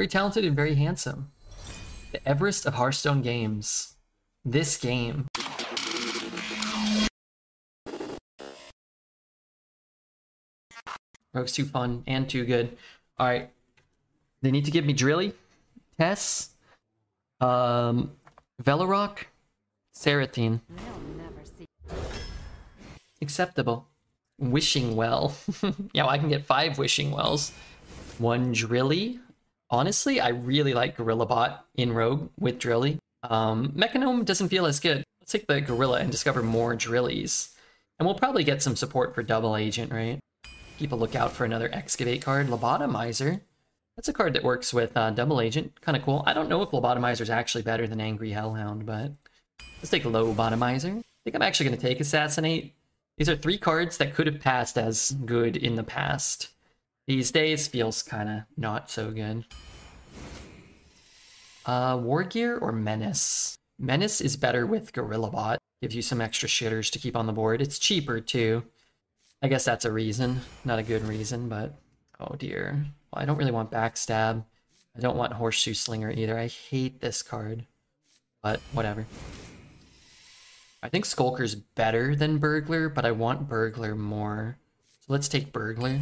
Very talented and very handsome. The Everest of Hearthstone games. This game. Rogue's too fun and too good. Alright. They need to give me Drilly, Tess, um, Velorock, Seraphine. Acceptable. Wishing Well. yeah, well, I can get five Wishing Wells. One Drilly. Honestly, I really like GorillaBot in Rogue with Drilly. Um, Mechagnome doesn't feel as good. Let's take the Gorilla and discover more Drillies. And we'll probably get some support for Double Agent, right? Keep a lookout for another Excavate card. Lobotomizer. That's a card that works with uh, Double Agent. Kind of cool. I don't know if Lobotomizer is actually better than Angry Hellhound, but let's take Lobotomizer. I think I'm actually going to take Assassinate. These are three cards that could have passed as good in the past. These days feels kind of not so good. Uh, War Gear or Menace? Menace is better with Gorilla Bot. Gives you some extra shitters to keep on the board. It's cheaper too. I guess that's a reason. Not a good reason, but oh dear. Well, I don't really want Backstab. I don't want Horseshoe Slinger either. I hate this card. But whatever. I think Skulker's better than Burglar, but I want Burglar more. So let's take Burglar.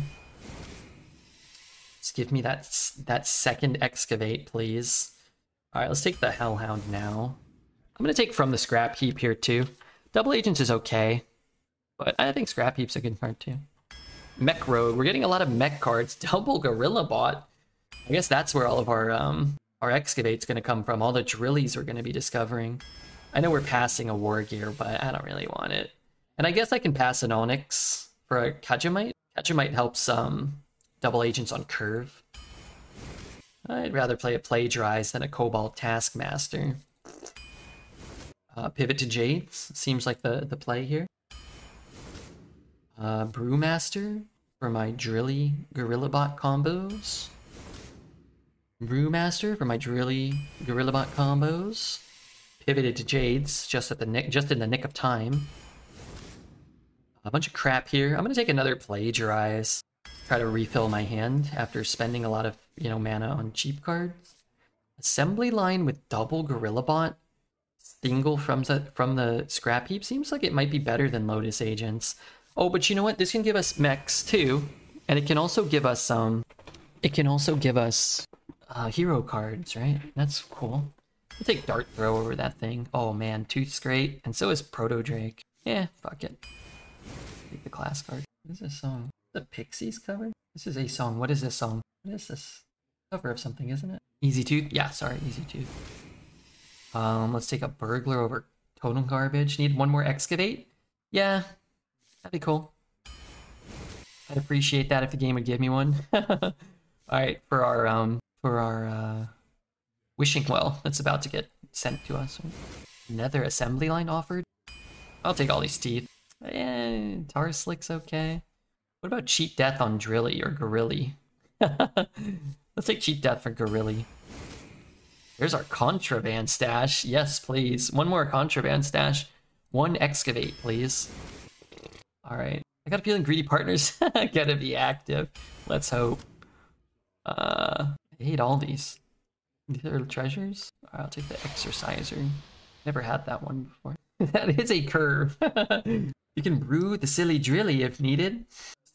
Just give me that, that second Excavate, please. Alright, let's take the Hellhound now. I'm going to take From the Scrap Heap here, too. Double Agents is okay, but I think Scrap Heap's a good card, too. Mech Rogue. We're getting a lot of mech cards. Double Gorilla Bot. I guess that's where all of our um, our Excavate's going to come from. All the Drillies we're going to be discovering. I know we're passing a War Gear, but I don't really want it. And I guess I can pass an Onyx for a Kajamite. Kajamite helps um, double agents on curve. I'd rather play a Plagiarize than a Cobalt Taskmaster. Uh, pivot to Jades seems like the, the play here. Uh, Brewmaster for my Drilly Gorilla Bot combos. Brewmaster for my Drilly Gorilla Bot combos pivoted to Jades just at the nick, just in the nick of time. A bunch of crap here. I'm gonna take another Plagiarize. Try to refill my hand after spending a lot of you know mana on cheap cards. Assembly line with double Gorilla Bot. Single from the from the scrap heap seems like it might be better than Lotus Agents. Oh, but you know what? This can give us mechs too, and it can also give us um, it can also give us uh, hero cards, right? That's cool. I'll take Dart Throw over that thing. Oh man, Tooth's great, and so is Proto Drake. Yeah, fuck it. Take the class card. What is this song? The Pixies cover? This is a song. What is this song? What is this? Cover of something, isn't it? Easy Tooth? Yeah, sorry, Easy Tooth. Um, let's take a Burglar over Totem Garbage. Need one more Excavate? Yeah, that'd be cool. I'd appreciate that if the game would give me one. Alright, for our, um, for our, uh, Wishing Well that's about to get sent to us. Nether assembly line offered? I'll take all these teeth. Eh, Tar Slick's okay. What about Cheat Death on Drilly or Gorilli? Let's take Cheat Death for Gorilli. There's our contraband stash. Yes, please. One more contraband stash. One excavate, please. Alright. I got a feeling Greedy Partners gotta be active. Let's hope. Uh, I hate all these. These are treasures? I'll take the exerciser. Never had that one before. that is a curve. you can brew the silly drilly if needed.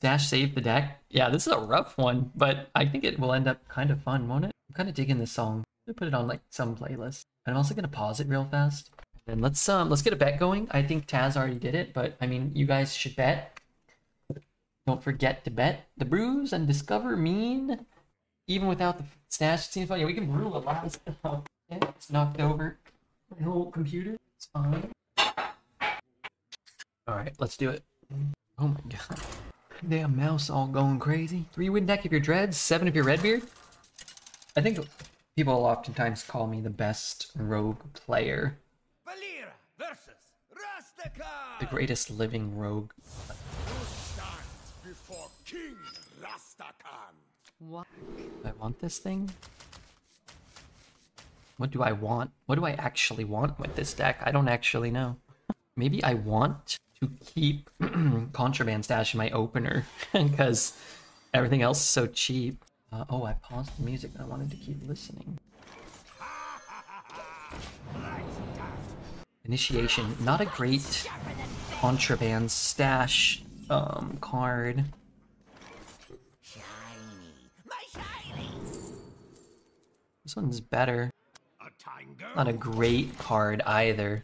Stash save the deck. Yeah, this is a rough one, but I think it will end up kind of fun, won't it? I'm kind of digging this song. I'm gonna put it on like some playlist. And I'm also gonna pause it real fast. And let's um let's get a bet going. I think Taz already did it, but I mean you guys should bet. Don't forget to bet the brews and discover mean even without the stash, it seems funny. We can brew a lot of stuff. It's knocked over my whole computer. It's fine. Alright, let's do it. Oh my god. Damn mouse all going crazy. Three win deck if you're dreads, seven if you're redbeard. I think people oftentimes call me the best rogue player. Valeera versus Rastakhan! The greatest living rogue. before King Rastakhan. What? I want this thing? What do I want? What do I actually want with this deck? I don't actually know. Maybe I want to keep Contraband Stash in my opener because everything else is so cheap. Uh, oh, I paused the music. I wanted to keep listening. Initiation, not a great contraband stash um, card. This one's better. Not a great card either.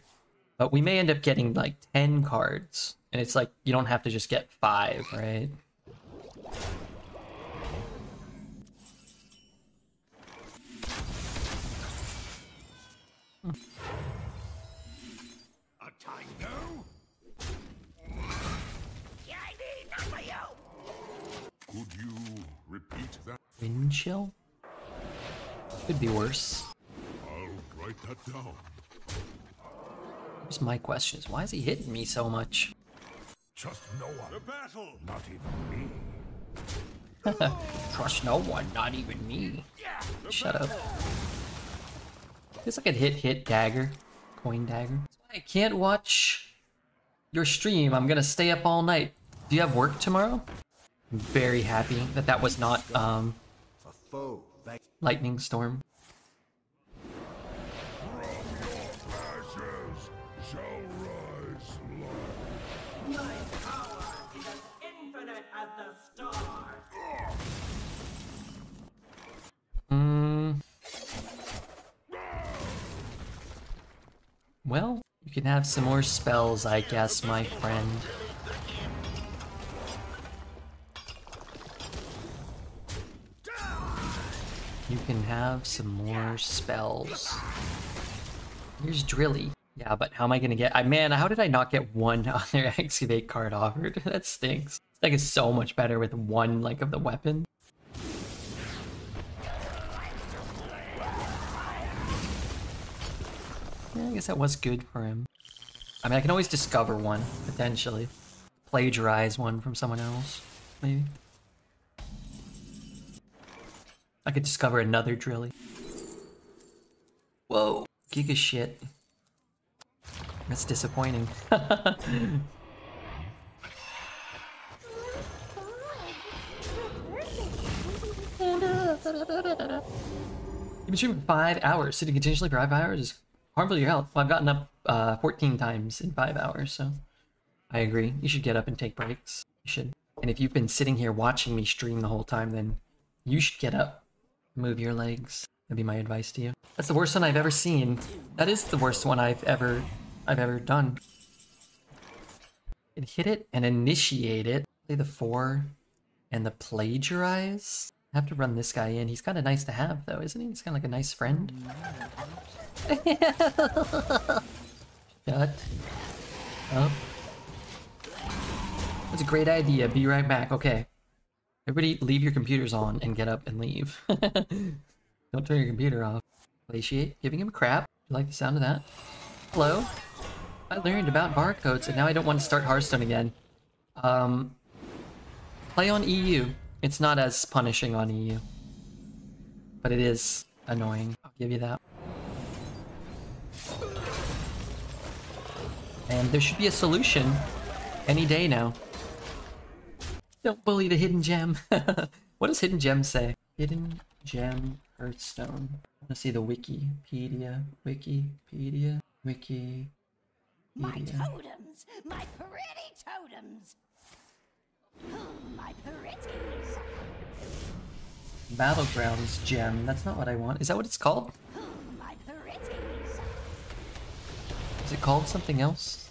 But we may end up getting like 10 cards. And it's like, you don't have to just get 5, right? Tango? Could you repeat that? Wind chill? Could be worse. I'll write that down. Here's my question is why is he hitting me so much? Trust no one. The battle! Not even me. Trust no one, not even me. Shut up. Guess I could hit hit dagger. Coin dagger. I can't watch your stream. I'm gonna stay up all night. Do you have work tomorrow? I'm very happy that that was not um A lightning storm. Well, you can have some more spells, I guess, my friend. You can have some more spells. Here's Drilly. Yeah, but how am I gonna get? I man, how did I not get one other excavate card offered? that stinks. Deck is so much better with one like of the weapon. Yeah, I guess that was good for him. I mean, I can always discover one, potentially. Plagiarize one from someone else, maybe. I could discover another Drilly. Whoa, giga shit. That's disappointing. You've been streaming five hours. Sitting continuously for five hours harmful to your health. Well, I've gotten up uh, 14 times in five hours, so I agree. You should get up and take breaks. You should. And if you've been sitting here watching me stream the whole time, then you should get up, move your legs. That'd be my advice to you. That's the worst one I've ever seen. That is the worst one I've ever, I've ever done. And hit it and initiate it. Play the four and the plagiarize. Have to run this guy in. He's kind of nice to have, though, isn't he? He's kind of like a nice friend. Shut up. That's a great idea. Be right back. Okay. Everybody leave your computers on and get up and leave. Don't turn your computer off. Glaciate, giving him crap. You like the sound of that? Hello? I learned about barcodes and now I don't want to start Hearthstone again. Um, play on EU. It's not as punishing on EU. But it is annoying. I'll give you that. And there should be a solution any day now. Don't bully the hidden gem. what does hidden gem say? Hidden gem Hearthstone. Let's see the Wikipedia. Wikipedia. Wiki. My totems, my pretty totems. Battlegrounds gem. That's not what I want. Is that what it's called? Is it called something else?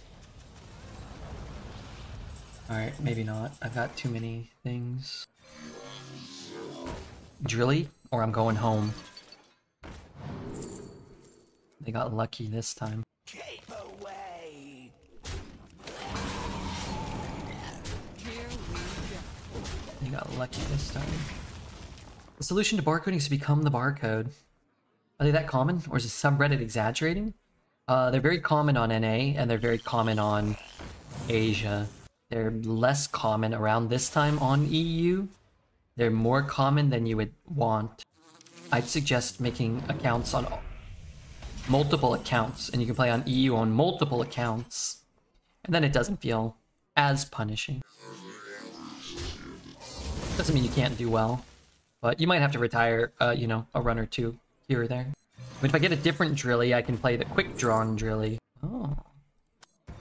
Alright, maybe not. I've got too many things. Drilly, or I'm going home. They got lucky this time. You got lucky this time. The solution to barcoding is to become the barcode. Are they that common, or is the subreddit exaggerating? Uh, they're very common on NA, and they're very common on Asia. They're less common around this time on EU. They're more common than you would want. I'd suggest making accounts on multiple accounts, and you can play on EU on multiple accounts, and then it doesn't feel as punishing. Doesn't mean you can't do well. But you might have to retire, uh, you know, a run or two here or there. But if I get a different drilly, I can play the quick drawn drilly. Oh.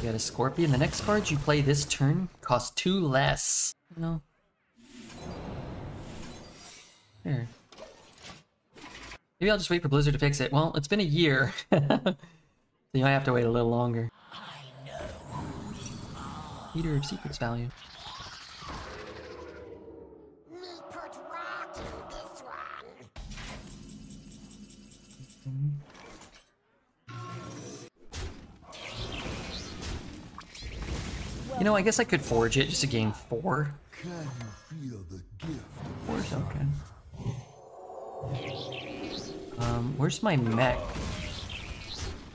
You got a Scorpion. The next card you play this turn costs two less. No. Here. Maybe I'll just wait for Blizzard to fix it. Well, it's been a year. so you might have to wait a little longer. Eater of Secrets value. Me put rock in this one. You know, I guess I could forge it just to gain four. Can you feel the gift? Four's okay. Um, where's my mech?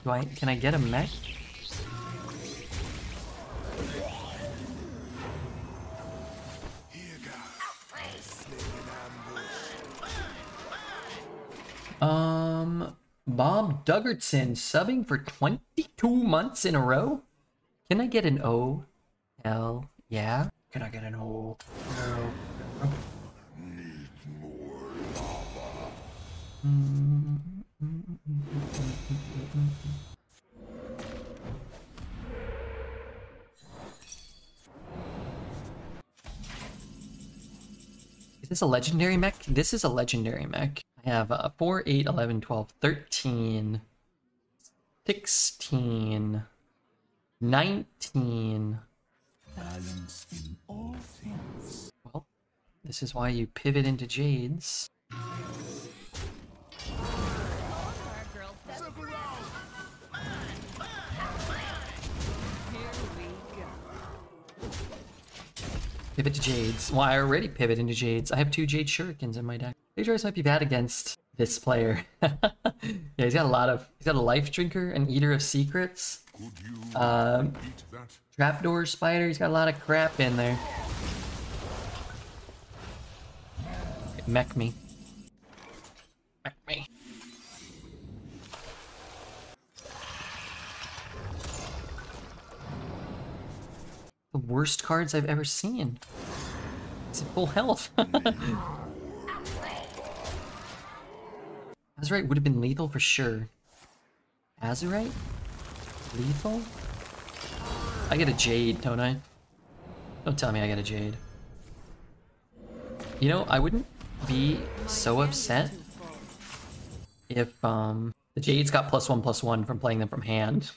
Do I can I get a mech? Um, Bob Duggertson subbing for 22 months in a row? Can I get an O? Hell yeah. Can I get an O? No. Is this a legendary mech? This is a legendary mech. I have uh, 4, 8, 11, 12, 13, 16, 19. Balance in all things. Well, this is why you pivot into Jades. Pivot to Jades. Well, I already pivot into Jades. I have two Jade Shurikens in my deck. Phaedrus might be bad against this player. yeah, he's got a lot of... He's got a Life Drinker, an Eater of Secrets, Um. Trapdoor Spider. He's got a lot of crap in there. Mech me. Mech me. The worst cards I've ever seen. It's at full health. Azurite would have been lethal for sure. Azurite? Lethal? I get a Jade, don't I? Don't tell me I get a Jade. You know, I wouldn't be so upset if um the Jades got plus one plus one from playing them from hand.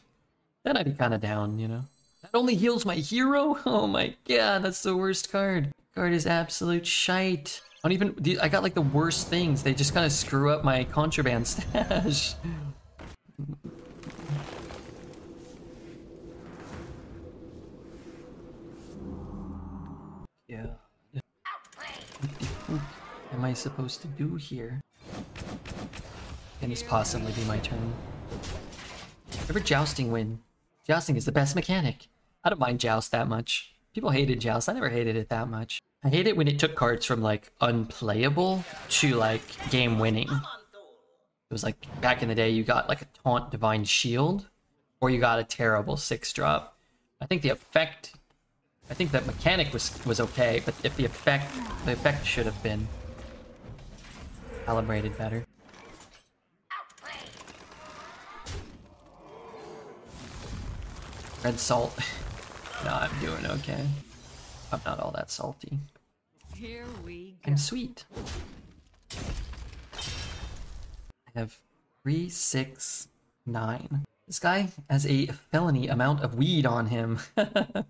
Then I'd be kind of down, you know. That only heals my hero. Oh my god, that's the worst card. Card is absolute shite. I don't even. I got like the worst things. They just kind of screw up my contraband stash. yeah. Am I supposed to do here? Can this possibly be my turn? Ever jousting win? Jousting is the best mechanic. I don't mind joust that much. People hated joust. I never hated it that much. I hate it when it took cards from like unplayable to like game winning. It was like back in the day, you got like a taunt divine shield, or you got a terrible six drop. I think the effect, I think that mechanic was was okay, but if the effect, the effect should have been calibrated better. Red salt. no, I'm doing okay. I'm not all that salty. Here we go. I'm sweet. I have three, six, nine. This guy has a felony amount of weed on him. I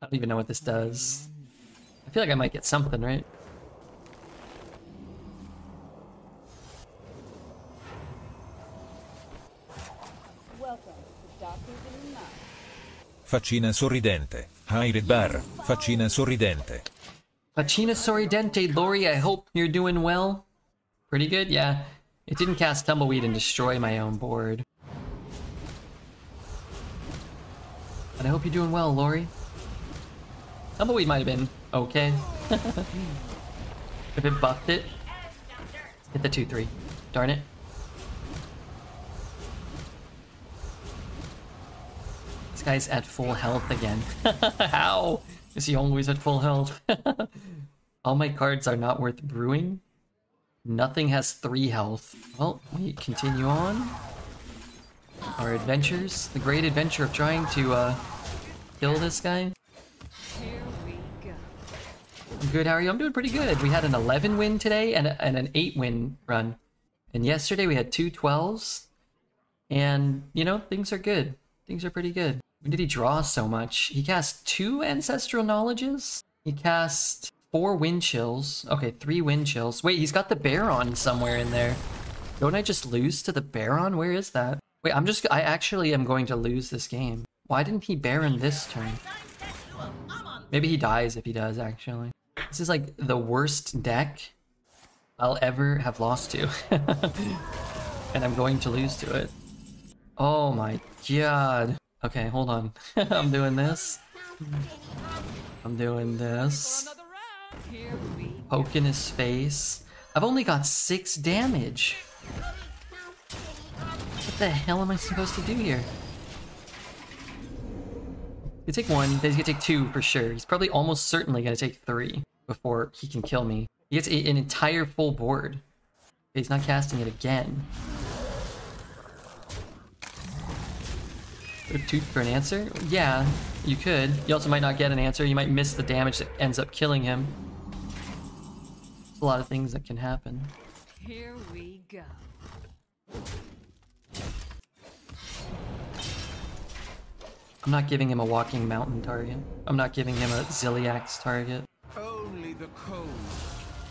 don't even know what this does. I feel like I might get something, right? Welcome to Doctors in the Night. Faccina sorridente. High bar. Faccina sorridente. Pacina Sorridente, Lori, I hope you're doing well. Pretty good, yeah. It didn't cast Tumbleweed and destroy my own board. But I hope you're doing well, Lori. Tumbleweed might have been okay. if it buffed it. Hit the 2-3. Darn it. This guy's at full health again. How is he always at full health? All my cards are not worth brewing. Nothing has three health. Well, we continue on. Our adventures. The great adventure of trying to uh, kill this guy. Here we go. I'm good, how are you? I'm doing pretty good. We had an 11 win today and, a, and an 8 win run. And yesterday we had two 12s. And, you know, things are good. Things are pretty good. When did he draw so much? He cast two Ancestral Knowledges. He cast four Wind Chills. Okay, three Wind Chills. Wait, he's got the Baron somewhere in there. Don't I just lose to the Baron? Where is that? Wait, I'm just... I actually am going to lose this game. Why didn't he Baron this turn? Maybe he dies if he does, actually. This is like the worst deck I'll ever have lost to. and I'm going to lose to it. Oh my god. Okay, hold on. I'm doing this. I'm doing this. In his face. I've only got six damage. What the hell am I supposed to do here? You take one, then he's gonna take two for sure. He's probably almost certainly gonna take three before he can kill me. He gets an entire full board. He's not casting it again. Put tooth for an answer? Yeah, you could. You also might not get an answer. You might miss the damage that ends up killing him. There's a lot of things that can happen. here we go. I'm not giving him a walking mountain target. I'm not giving him a Ziliax target. Only the cold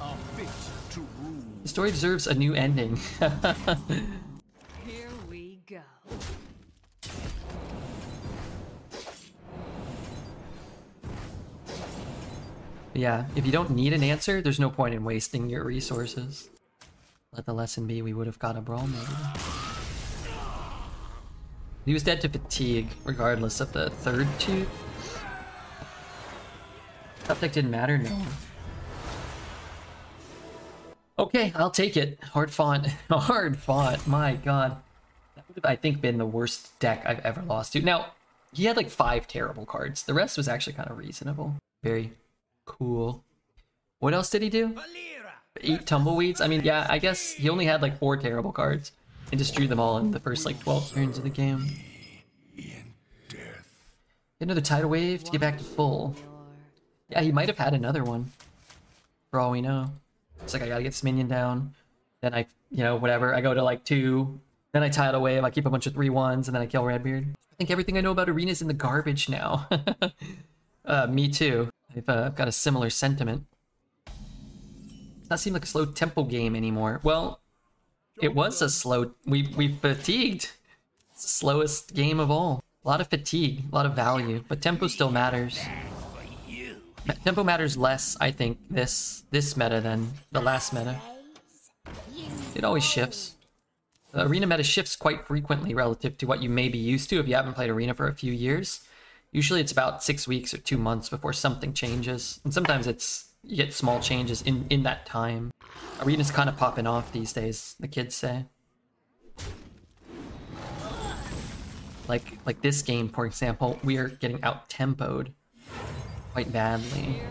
are fit to rule. The story deserves a new ending. yeah, if you don't need an answer, there's no point in wasting your resources. Let the lesson be we would have got a brawl maybe. He was dead to fatigue, regardless of the third two. Deck didn't matter, no. Okay, I'll take it. Hard font. Hard font. My god. That would have, I think, been the worst deck I've ever lost to. Now, he had like five terrible cards. The rest was actually kind of reasonable. Very cool. What else did he do? Eat tumbleweeds? I mean, yeah, I guess he only had like four terrible cards and just drew them all in the first like 12 turns of the game. Get another tidal wave to get back to full. Yeah, he might have had another one. For all we know. It's like I gotta get this minion down. Then I, you know, whatever. I go to like two. Then I tidal wave. I keep a bunch of three ones, and then I kill Redbeard. I think everything I know about arenas in the garbage now. uh, me too. I've, uh, got a similar sentiment. Does not seem like a slow tempo game anymore. Well, it was a slow. We we fatigued. Slowest game of all. A lot of fatigue, a lot of value, but tempo still matters. Tempo matters less, I think, this this meta than the last meta. It always shifts. The arena meta shifts quite frequently relative to what you may be used to if you haven't played arena for a few years. Usually it's about six weeks or two months before something changes, and sometimes it's you get small changes in in that time. Arena's kind of popping off these days, the kids say. Like like this game, for example, we are getting out tempoed quite badly.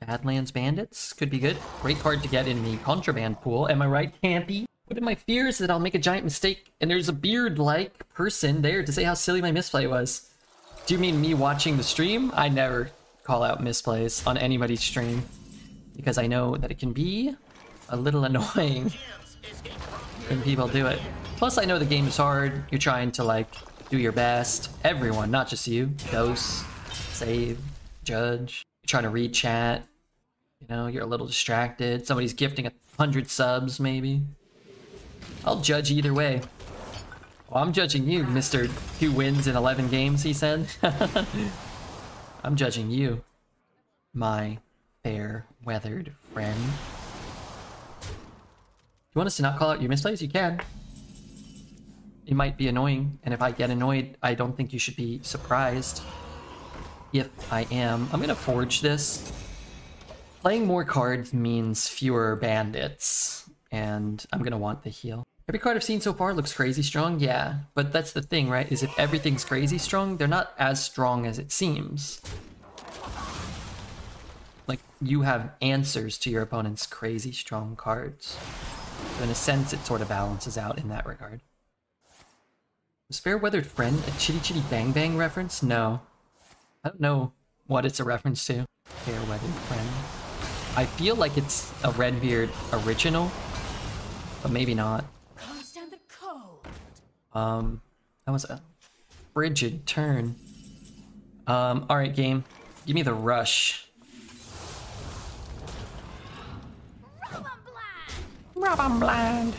Badlands Bandits could be good. Great card to get in the contraband pool. Am I right, Campy? What are my fears that I'll make a giant mistake and there's a beard-like person there to say how silly my misplay was? Do you mean me watching the stream? I never call out misplays on anybody's stream because I know that it can be a little annoying when people do it. Plus, I know the game is hard. You're trying to like do your best. Everyone, not just you. Dose, save, judge. You're trying to read chat. You know, you're a little distracted. Somebody's gifting a hundred subs, maybe. I'll judge either way. Well, I'm judging you, Mr. Who wins in 11 games, he said. I'm judging you, my fair weathered friend. You want us to not call out your misplays? You can. It might be annoying, and if I get annoyed, I don't think you should be surprised. If I am, I'm gonna forge this. Playing more cards means fewer bandits, and I'm gonna want the heal. Every card I've seen so far looks crazy strong, yeah. But that's the thing, right? Is if everything's crazy strong, they're not as strong as it seems. Like, you have answers to your opponent's crazy strong cards. So in a sense, it sort of balances out in that regard. Was Fair Weathered Friend a Chitty Chitty Bang Bang reference? No. I don't know what it's a reference to. Fair Weathered Friend. I feel like it's a Redbeard original, but maybe not. Can't stand the cold. Um, that was a frigid turn. Um, all right, game, give me the rush. Rob, I'm blind.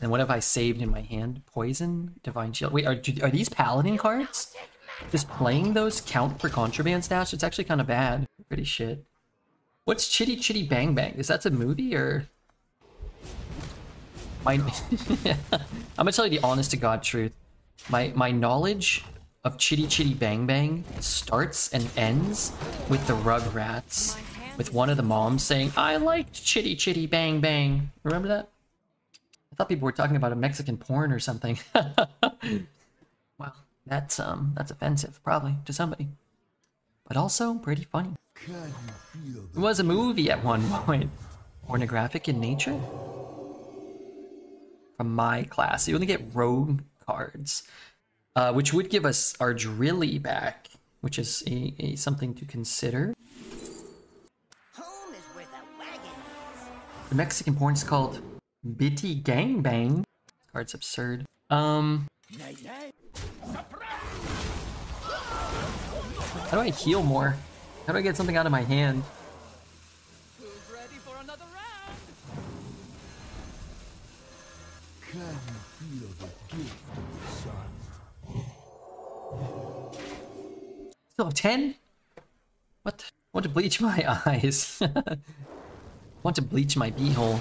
And what have I saved in my hand? Poison, Divine Shield. Wait, are are these Paladin cards? Just playing those count for contraband stash? It's actually kind of bad. Pretty shit. What's Chitty Chitty Bang Bang? Is that a movie or? My, I'm gonna tell you the honest to god truth. My my knowledge of Chitty Chitty Bang Bang starts and ends with the Rugrats, with one of the moms saying, "I liked Chitty Chitty Bang Bang." Remember that? I thought people were talking about a Mexican porn or something. well, that's um that's offensive probably to somebody, but also pretty funny. It was a movie at one point, pornographic in nature from my class. You only get rogue cards, uh, which would give us our Drilly back, which is a, a something to consider. Home is where the wagon is. The Mexican porn is called Bitty Gang Bang. This card's absurd. Um, how do I heal more? How do I get something out of my hand? Still have 10? What? I want to bleach my eyes. I want to bleach my beehole.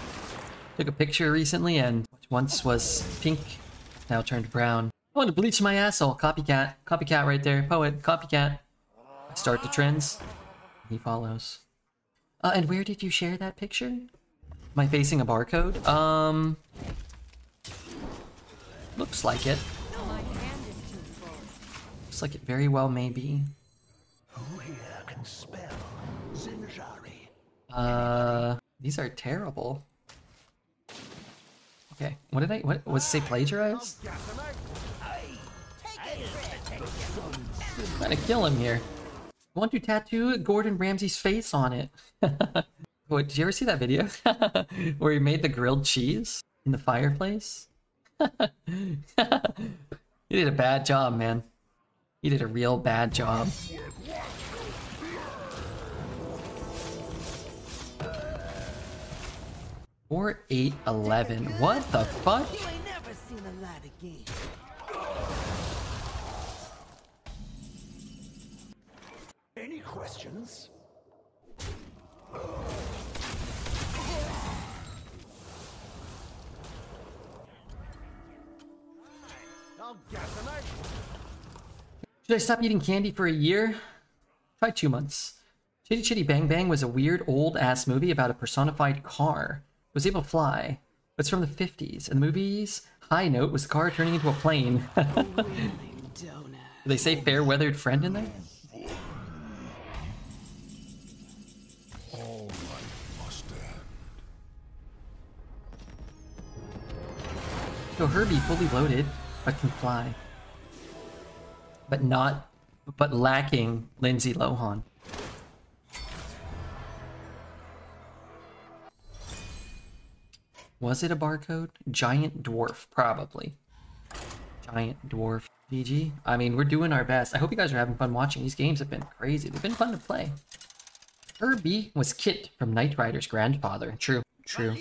Took a picture recently and what once was pink, now turned brown. I want to bleach my asshole. Copycat. Copycat right there. Poet. Copycat. I start the trends. He follows. Uh, and where did you share that picture? Am I facing a barcode? Um... Looks like it. Looks like it very well may be. Spell Zinjari? Uh, these are terrible. Okay, what did I? What was say? Plagiarize? Trying to kill him here. I want to tattoo Gordon Ramsay's face on it. Wait, did you ever see that video where he made the grilled cheese in the fireplace? he did a bad job, man. He did a real bad job. Four, eight, eleven. What the fuck? You ain't never seen a light again. Any questions? I'll gas them out. Should I stop eating candy for a year? Try two months. Chitty Chitty Bang Bang was a weird old ass movie about a personified car. Was able to fly. It's from the 50s, and the movie's high note was the car turning into a plane. They say fair weathered friend in there? So Herbie fully loaded, but can fly. But not, but lacking Lindsay Lohan. Was it a barcode? Giant dwarf, probably. Giant dwarf. GG. I mean, we're doing our best. I hope you guys are having fun watching. These games have been crazy. They've been fun to play. Herbie was Kit from Knight Rider's grandfather. True. True.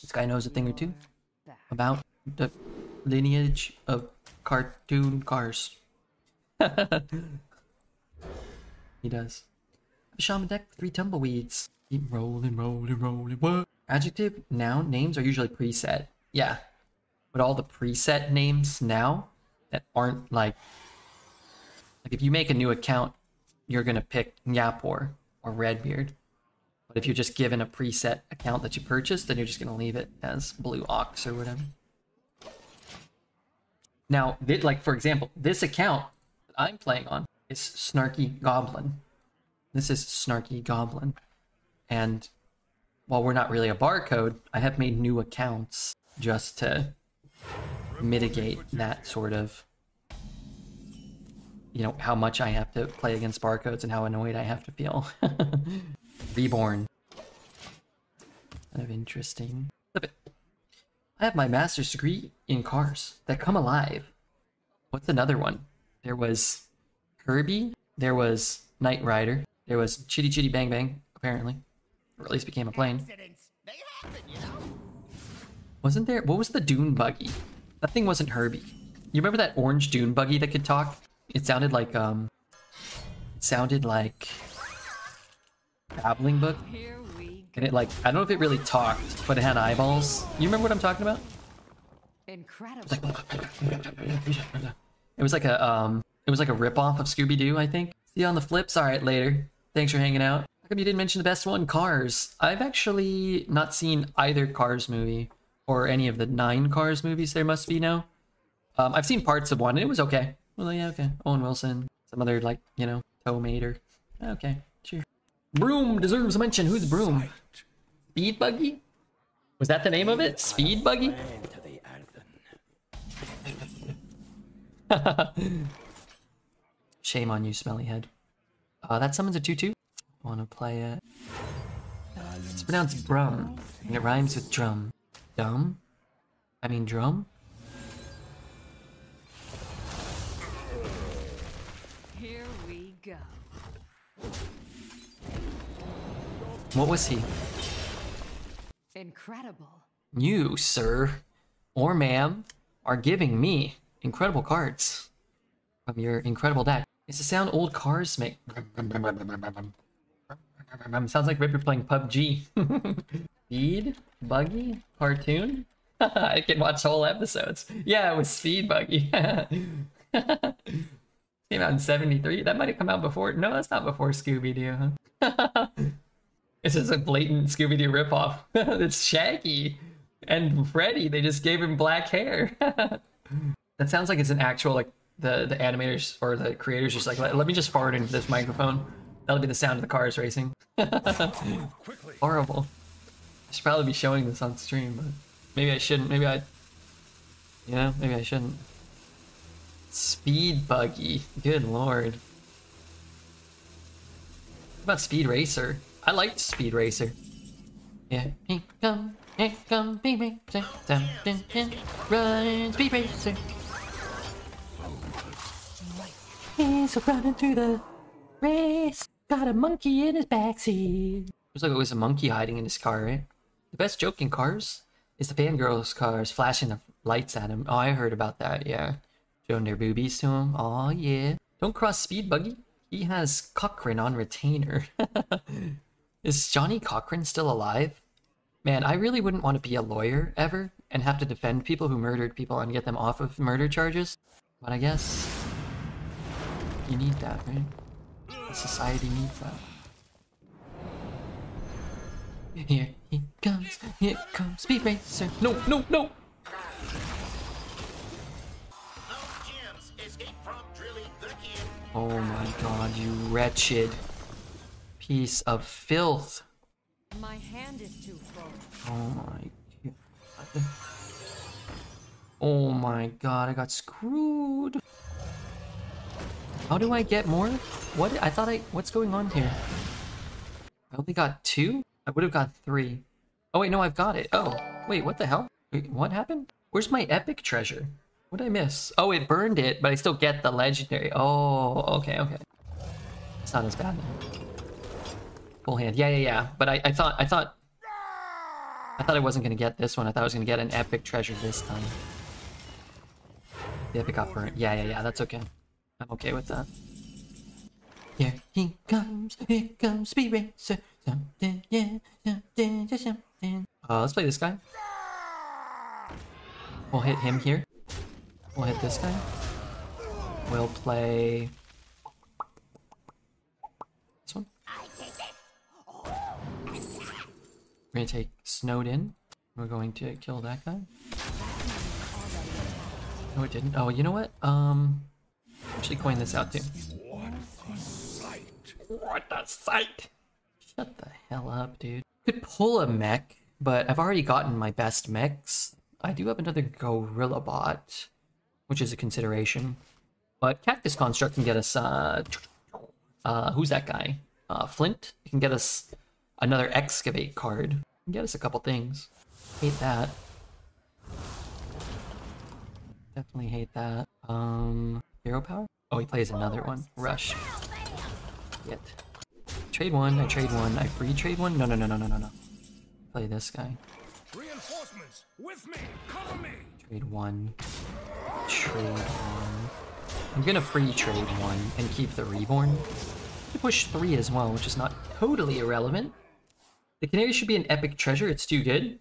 This guy knows a thing or two about the lineage of cartoon cars. he does. Shaman deck with three tumbleweeds. Keep rolling, rolling, rolling. What? Adjective, noun, names are usually preset. Yeah. But all the preset names now that aren't like like if you make a new account, you're gonna pick Nyapor or Redbeard. But But if you're just given a preset account that you purchased, then you're just gonna leave it as Blue Ox or whatever. Now, like for example, this account that I'm playing on is Snarky Goblin. This is Snarky Goblin. And while we're not really a barcode, I have made new accounts just to mitigate that sort of you know how much I have to play against barcodes and how annoyed I have to feel. Reborn. Kind of interesting. I have my master's degree in cars that come alive. What's another one? There was Kirby. There was Knight Rider. There was Chitty Chitty Bang Bang, apparently. Or at least became a plane. Happen, you know? Wasn't there? What was the Dune buggy? That thing wasn't Herbie. You remember that orange Dune buggy that could talk? It sounded like um. It sounded like babbling book, and it like I don't know if it really talked, but it had eyeballs. You remember what I'm talking about? Incredible. It was like a um. It was like a ripoff of Scooby Doo, I think. See you on the flips. All right, later. Thanks for hanging out. How come you didn't mention the best one, Cars? I've actually not seen either Cars movie or any of the nine Cars movies there must be now. Um, I've seen parts of one and it was okay. Well, yeah, okay. Owen Wilson, some other like you know tow mater. Okay, sure. Broom deserves a mention. Who's Broom? Speed Buggy? Was that the name of it? Speed Buggy? Shame on you, smelly head. Uh, that summons a 2-2. Want to play it? It's pronounced brum, and it rhymes with drum. Dumb? I mean drum? Here we go. What was he? Incredible. You, sir, or ma'am, are giving me incredible cards from your incredible deck. It's the sound old cars make. Sounds like Ripper playing PUBG. Speed Buggy cartoon. I can watch whole episodes. Yeah, it was Speed Buggy. Came out in '73. That might have come out before. No, that's not before Scooby Doo. Huh? This is a blatant Scooby Doo ripoff. it's Shaggy and Freddy. They just gave him black hair. that sounds like it's an actual like the the animators or the creators just like let, let me just fart into this microphone. That'll be the sound of the cars racing. Horrible. I should probably be showing this on stream, but maybe I shouldn't. Maybe I, you know, maybe I shouldn't. Speed buggy. Good lord. What about Speed Racer? I liked Speed Racer. Yeah, come, here come Speed Racer. Run, Speed Racer. He's running through the race. Got a monkey in his backseat. Looks like it was a monkey hiding in his car, right? The best joke in cars is the fangirls' cars flashing the lights at him. Oh, I heard about that, yeah. Showing their boobies to him. Oh, yeah. Don't cross Speed Buggy. He has Cochran on retainer. is Johnny Cochran still alive? Man, I really wouldn't want to be a lawyer ever and have to defend people who murdered people and get them off of murder charges. But I guess you need that, right? Society needs that. Here he comes, here comes Speed Racer. No, no, no! Oh my god, you wretched piece of filth. My hand is too full. Oh my god. Oh my god, I got screwed. How do I get more? What? I thought I. What's going on here? I only got two? I would have got three. Oh, wait, no, I've got it. Oh, wait, what the hell? Wait, what happened? Where's my epic treasure? What did I miss? Oh, it burned it, but I still get the legendary. Oh, okay, okay. It's not as bad now. Full hand. Yeah, yeah, yeah. But I, I thought, I thought, I thought I wasn't gonna get this one. I thought I was gonna get an epic treasure this time. The epic got burnt. Yeah, yeah, yeah. That's okay. I'm okay with that. Here he comes, here comes Speed Racer. Something, yeah, something, just something. Uh, let's play this guy. We'll hit him here. We'll hit this guy. We'll play this one. We're gonna take Snowden. We're going to kill that guy. No, it didn't. Oh, you know what? Um, actually coin this out too. What the sight? What a sight. Shut the hell up, dude. Could pull a mech, but I've already gotten my best mechs. I do have another Gorilla Bot, which is a consideration. But Cactus Construct can get us, uh, uh, who's that guy? Uh, Flint? He can get us another Excavate card. Can get us a couple things. Hate that. Definitely hate that. Um, Hero Power? Oh, he oh, plays another one. Rush. Yet. Trade one, I trade one, I free trade one? No, no, no, no, no, no, no. Play this guy. Reinforcements with me. Cover me. Trade one. Trade one. I'm gonna free trade one and keep the reborn. I push three as well, which is not totally irrelevant. The Canary should be an epic treasure. It's too good.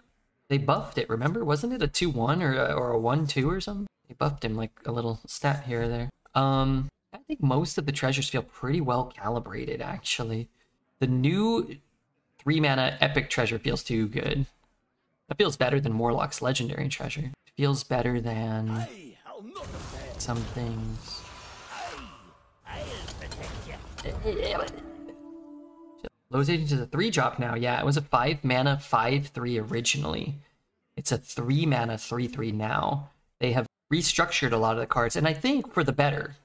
They buffed it, remember? Wasn't it a 2-1 or a, or a 1-2 or something? They buffed him like a little stat here or there. Um, I think most of the treasures feel pretty well calibrated, actually. The new 3 mana epic treasure feels too good. That feels better than Warlock's legendary treasure. It feels better than some things. Lowe's Agents is a 3 drop now. Yeah, it was a 5 mana 5 3 originally. It's a 3 mana 3 3 now. They have restructured a lot of the cards, and I think for the better.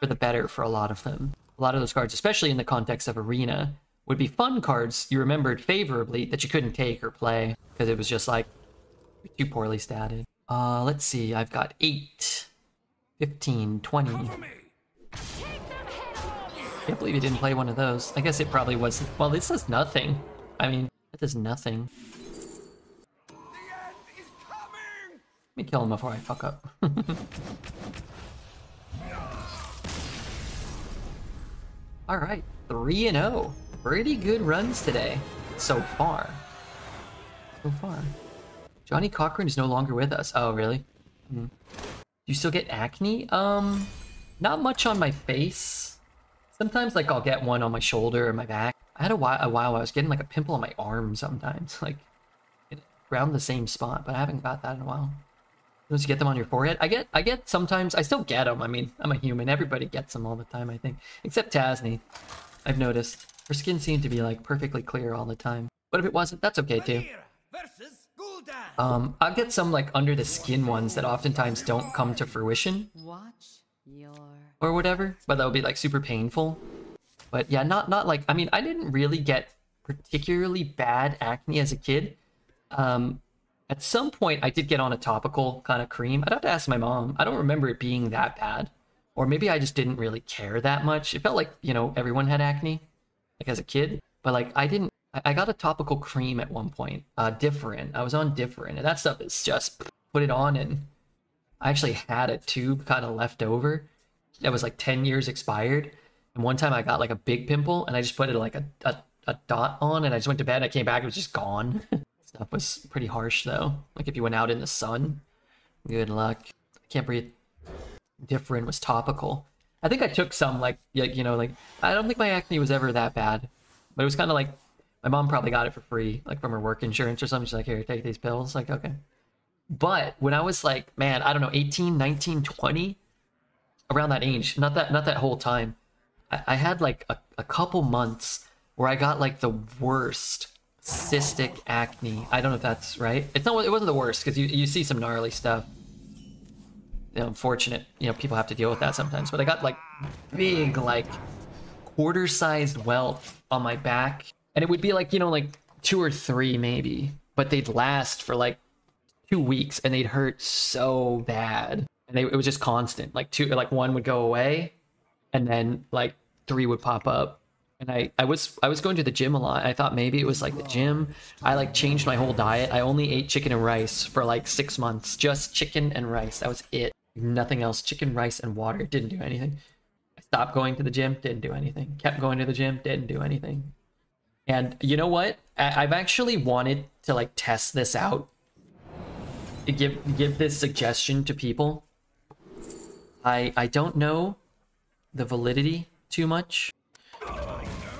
For the better for a lot of them. A lot of those cards, especially in the context of Arena, would be fun cards you remembered favorably that you couldn't take or play because it was just like too poorly statted. Uh, let's see. I've got 8, 15, 20. Cover. Can't believe you didn't play one of those. I guess it probably wasn't. Well, this does nothing. I mean, it does nothing. The end is coming. Let me kill him before I fuck up. Alright, 3 and 0. Pretty good runs today. So far. So far. Johnny Cochran is no longer with us. Oh, really? Do you still get acne? Um, not much on my face. Sometimes, like, I'll get one on my shoulder or my back. I had a while, a while I was getting, like, a pimple on my arm sometimes. Like, around the same spot, but I haven't got that in a while. Once you get them on your forehead, I get, I get sometimes, I still get them. I mean, I'm a human. Everybody gets them all the time, I think, except Tasney. I've noticed her skin seemed to be like perfectly clear all the time. But if it wasn't, that's okay too. Here versus Gul'dan. Um, I'll get some like under the skin ones that oftentimes don't come to fruition Watch your or whatever, but that would be like super painful. But yeah, not not like I mean, I didn't really get particularly bad acne as a kid. Um, at some point, I did get on a topical kind of cream. I'd have to ask my mom. I don't remember it being that bad, or maybe I just didn't really care that much. It felt like you know everyone had acne, like as a kid, but like I didn't. I got a topical cream at one point, uh, different. I was on different, and that stuff is just put it on, and I actually had a tube kind of left over that was like 10 years expired. And one time I got like a big pimple and I just put it like a, a, a dot on and I just went to bed. And I came back, it was just gone. Stuff was pretty harsh though. Like if you went out in the sun, good luck. I can't breathe. Different was topical. I think I took some like, like you know, like I don't think my acne was ever that bad, but it was kind of like my mom probably got it for free, like from her work insurance or something. She's like, here, take these pills. Like, okay. But when I was like, man, I don't know, 18, 19, 20, around that age, not that not that whole time, I, I had like a, a couple months where I got like the worst cystic acne. I don't know if that's right. It's not. It wasn't the worst because you you see some gnarly stuff. Unfortunate. You know, people have to deal with that sometimes. But I got like big, like quarter-sized welts on my back, and it would be like you know like two or three maybe, but they'd last for like two weeks and they'd hurt so bad and they, it was just constant like two like one would go away and then like three would pop up and I, I was i was going to the gym a lot. I thought maybe it was like the gym. I like changed my whole diet. I only ate chicken and rice for like six months. Just chicken and rice. That was it. Nothing else. Chicken rice and water. Didn't do anything. I stopped going to the gym. Didn't do anything. Kept going to the gym. Didn't do anything. And you know what? I, i've actually wanted to like test this out. Give give this suggestion to people. I I don't know the validity too much,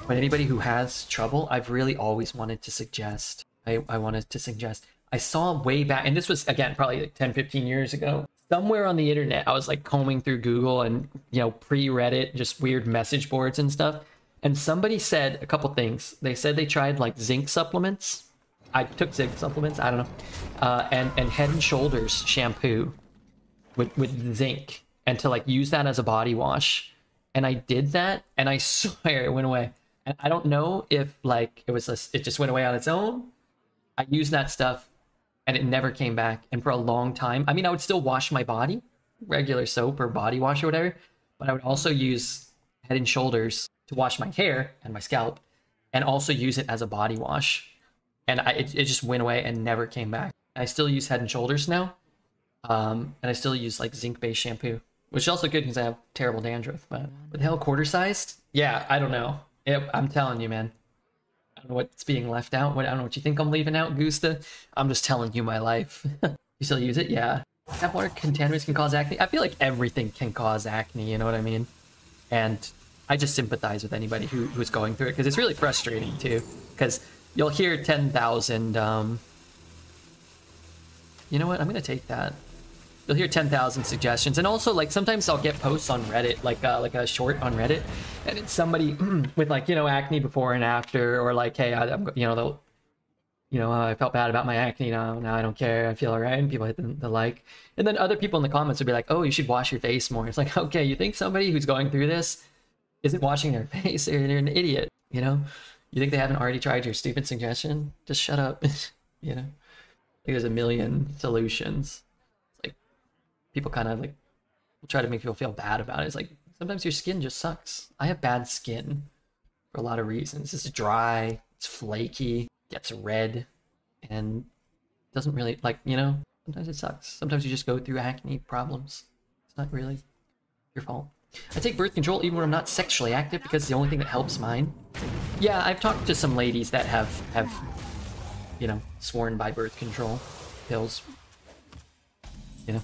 but anybody who has trouble, I've really always wanted to suggest I, I wanted to suggest. I saw way back, and this was again probably like 10, 15 years ago. Somewhere on the internet, I was like combing through Google and you know pre Reddit, just weird message boards and stuff. And somebody said a couple things. They said they tried like zinc supplements. I took zinc supplements. I don't know, uh, and and Head and Shoulders shampoo with with zinc, and to like use that as a body wash. And I did that, and I swear it went away. And I don't know if like it was a, it just went away on its own. I used that stuff, and it never came back. And for a long time, I mean, I would still wash my body, regular soap or body wash or whatever, but I would also use Head and Shoulders to wash my hair and my scalp, and also use it as a body wash. And I, it, it just went away and never came back. I still use Head and Shoulders now, um, and I still use like zinc-based shampoo, which is also good because I have terrible dandruff. But the hell, quarter-sized? Yeah, I don't know. It, I'm telling you, man. I don't know what's being left out. What I don't know what you think I'm leaving out, Gusta. I'm just telling you my life. you still use it? Yeah. Tap water contaminants can cause acne. I feel like everything can cause acne. You know what I mean? And I just sympathize with anybody who, who's going through it because it's really frustrating too. Because you'll hear 10,000. Um, you know what? I'm gonna take that. You'll hear 10,000 suggestions, and also like sometimes I'll get posts on Reddit, like uh, like a short on Reddit, and it's somebody with like you know acne before and after, or like hey, I, I'm you know they'll, you know I felt bad about my acne now, now I don't care, I feel alright, and people hit the, the like, and then other people in the comments would be like, oh, you should wash your face more. It's like okay, you think somebody who's going through this isn't washing their face, or they're an idiot, you know? You think they haven't already tried your stupid suggestion? Just shut up, you know? There's a million solutions. People kind of like try to make people feel bad about it. It's like sometimes your skin just sucks. I have bad skin for a lot of reasons. It's dry, it's flaky, gets red, and doesn't really like you know. Sometimes it sucks. Sometimes you just go through acne problems. It's not really your fault. I take birth control even when I'm not sexually active because it's the only thing that helps mine. Yeah, I've talked to some ladies that have have you know, sworn by birth control pills. You know,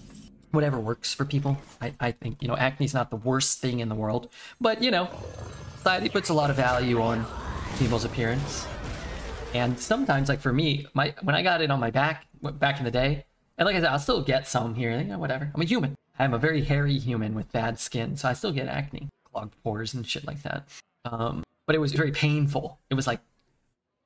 whatever works for people. I, I think, you know, acne's not the worst thing in the world. But, you know, society puts a lot of value on people's appearance. And sometimes, like for me, my when I got it on my back back in the day, and like I said, I'll still get some here. You know, whatever. I'm a human. I'm a very hairy human with bad skin, so I still get acne, clogged pores, and shit like that. Um, but it was very painful. It was like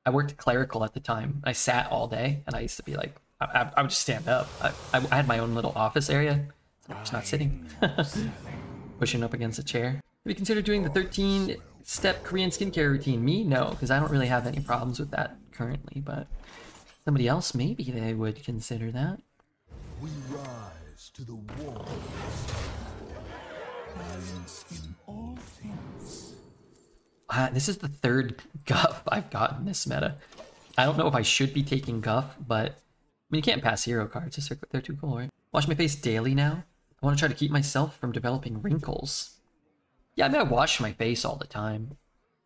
I worked clerical at the time. I sat all day, and I used to be like, I, I, I would just stand up. I, I, I, had my own little office area. So I was not sitting, pushing up against a chair. Have you considered doing the 13 step Korean skincare routine? Me, no, because I don't really have any problems with that currently. But somebody else, maybe they would consider that. We rise to the wall. Balance in all things. Uh, this is the third Guff I've gotten this meta. I don't know if I should be taking Guff, but I mean, you can't pass hero cards. They're, too cool, right? Wash my face daily now. I want to try to keep myself from developing wrinkles. Yeah, I mean, I wash my face all the time.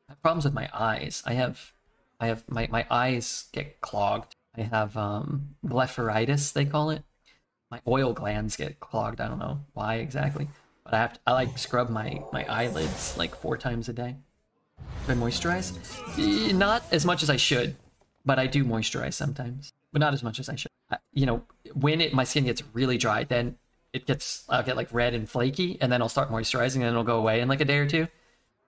I have problems with my eyes. I have, I have my my eyes get clogged. I have um blepharitis, they call it. My oil glands get clogged. I don't know why exactly, but I have to, I like scrub my my eyelids like four times a day. Do I moisturize? Not as much as I should, but I do moisturize sometimes, but not as much as I should. You know, when it my skin gets really dry, then it gets I'll get like red and flaky, and then I'll start moisturizing, and it'll go away in like a day or two,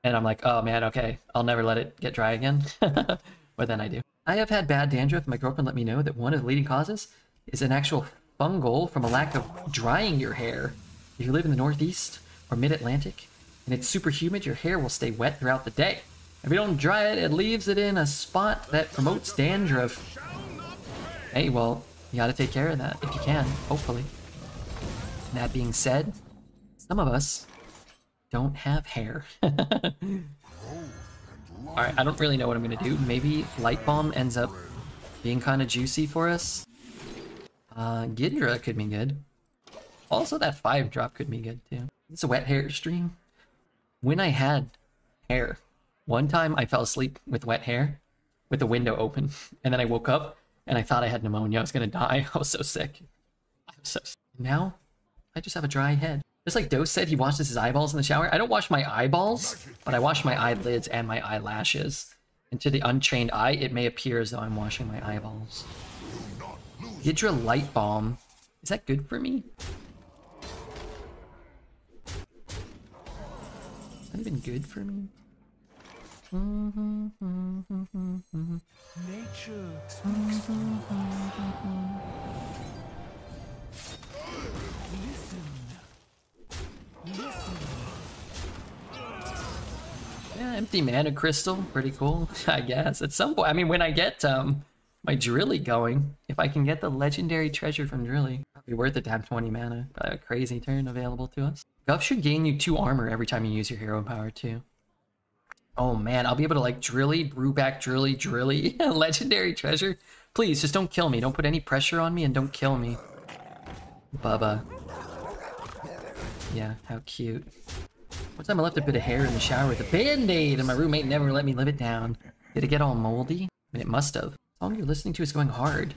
and I'm like, oh man, okay, I'll never let it get dry again. but then I do. I have had bad dandruff. My girlfriend let me know that one of the leading causes is an actual fungal from a lack of drying your hair. If you live in the Northeast or Mid Atlantic and it's super humid, your hair will stay wet throughout the day. If you don't dry it, it leaves it in a spot that promotes dandruff. Hey, well, you gotta take care of that if you can, hopefully. That being said, some of us don't have hair. Alright, I don't really know what I'm gonna do. Maybe Light Bomb ends up being kind of juicy for us. Uh, Gidra could be good. Also, that 5 drop could be good too. It's a wet hair stream. When I had hair, one time I fell asleep with wet hair, with the window open, and then I woke up and I thought I had pneumonia. I was gonna die. I was so sick. I was so sick. Now, I just have a dry head. Just like Dose said, he washes his eyeballs in the shower. I don't wash my eyeballs, but I wash my eyelids and my eyelashes. And to the untrained eye, it may appear as though I'm washing my eyeballs. Hydra Light Bomb. Is that good for me? Is that even good for me? Nature speaks through Listen. Listen. Yeah, empty mana crystal, pretty cool, I guess. At some point, I mean, when I get um my Drilly going, if I can get the legendary treasure from Drilly, it'd be worth it to have 20 mana. A crazy turn available to us. Guff should gain you two armor every time you use your hero power too. Oh man, I'll be able to like Drilly, brew back Drilly, Drilly, legendary treasure. Please, just don't kill me. Don't put any pressure on me and don't kill me. Bubba. Yeah, how cute. One time I left a bit of hair in the shower with a band-aid and my roommate never let me live it down. Did it get all moldy? I mean, it must have. The song you're listening to is going hard.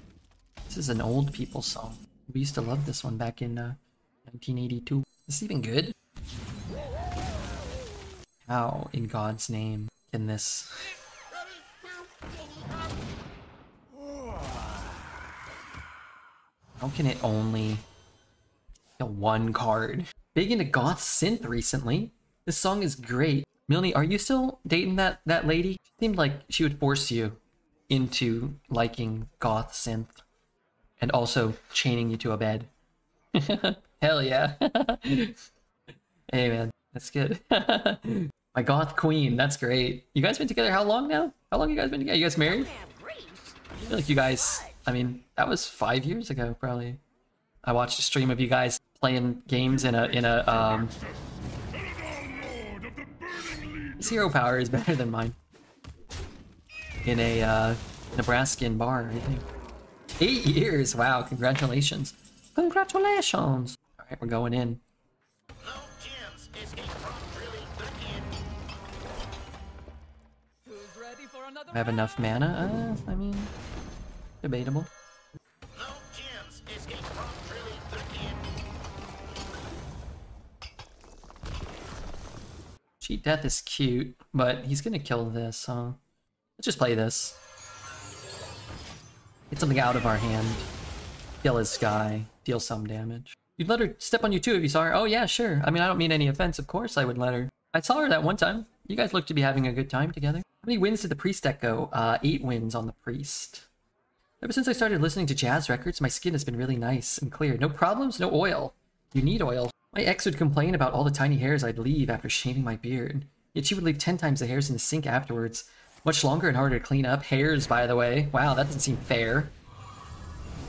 This is an old people song. We used to love this one back in uh, 1982. Is this even good? How, in God's name, can this... How can it only kill one card? Big into goth synth recently. This song is great. Milne, are you still dating that that lady? Seemed like she would force you into liking goth synth and also chaining you to a bed. Hell yeah. hey man, that's good. My goth queen, that's great. You guys been together how long now? How long you guys been together? You guys married? I feel like you guys, I mean, that was five years ago probably. I watched a stream of you guys playing games in a in a um Zero power is better than mine. In a uh, Nebraskan bar, I think. Eight years! Wow, congratulations. Congratulations! Alright, we're going in. I have enough mana? Uh, I mean, debatable. Cheat Death is cute, but he's gonna kill this, huh? Let's just play this. Get something out of our hand. Kill his guy. Deal some damage. You'd let her step on you too if you saw her? Oh yeah, sure. I mean, I don't mean any offense. Of course I would let her. I saw her that one time. You guys look to be having a good time together. How many wins did the Priest deck go? Uh, eight wins on the Priest. Ever since I started listening to jazz records, my skin has been really nice and clear. No problems, no oil. You need oil. My ex would complain about all the tiny hairs I'd leave after shaving my beard. Yet she would leave 10 times the hairs in the sink afterwards. Much longer and harder to clean up. Hairs, by the way. Wow, that doesn't seem fair.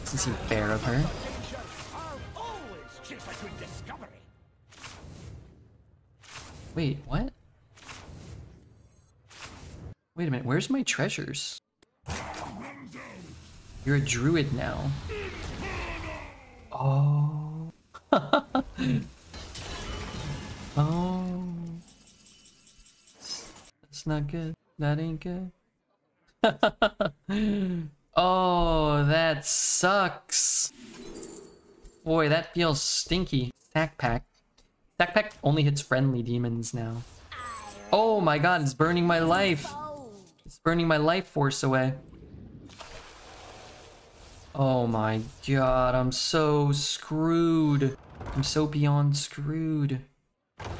Doesn't seem fair of her. Wait, what? Wait a minute, where's my treasures? You're a druid now. Oh. oh. That's not good. That ain't good. oh, that sucks. Boy, that feels stinky. Stack pack. Stack pack only hits friendly demons now. Oh my god, it's burning my life. It's burning my life force away. Oh my god, I'm so screwed. I'm so beyond screwed. Oh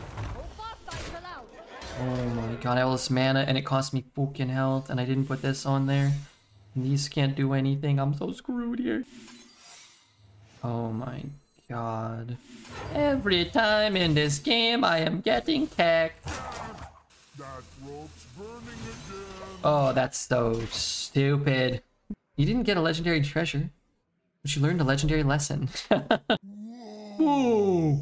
my god, all this mana and it cost me fucking health and I didn't put this on there. And these can't do anything. I'm so screwed here. Oh my god. Every time in this game I am getting kecked. Oh, that's so stupid. You didn't get a legendary treasure, but you learned a legendary lesson. Whoa!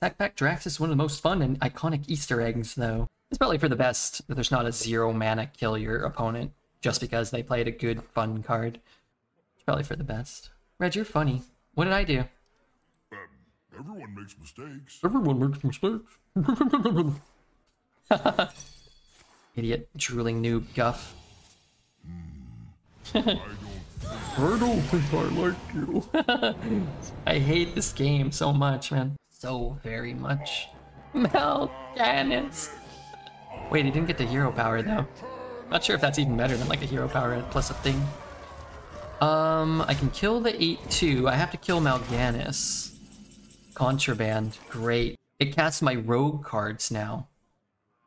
Stackpack Drax is one of the most fun and iconic Easter eggs, though. It's probably for the best that there's not a zero mana kill your opponent just because they played a good, fun card. It's probably for the best. Red, you're funny. What did I do? Um, everyone makes mistakes. Everyone makes mistakes. Idiot, drooling noob guff. I don't think I like you. I hate this game so much, man. So very much. Mal'Ganis. Wait, he didn't get the hero power though. Not sure if that's even better than like a hero power plus a thing. Um, I can kill the 8-2. I have to kill Mal'Ganis. Contraband. Great. It casts my rogue cards now.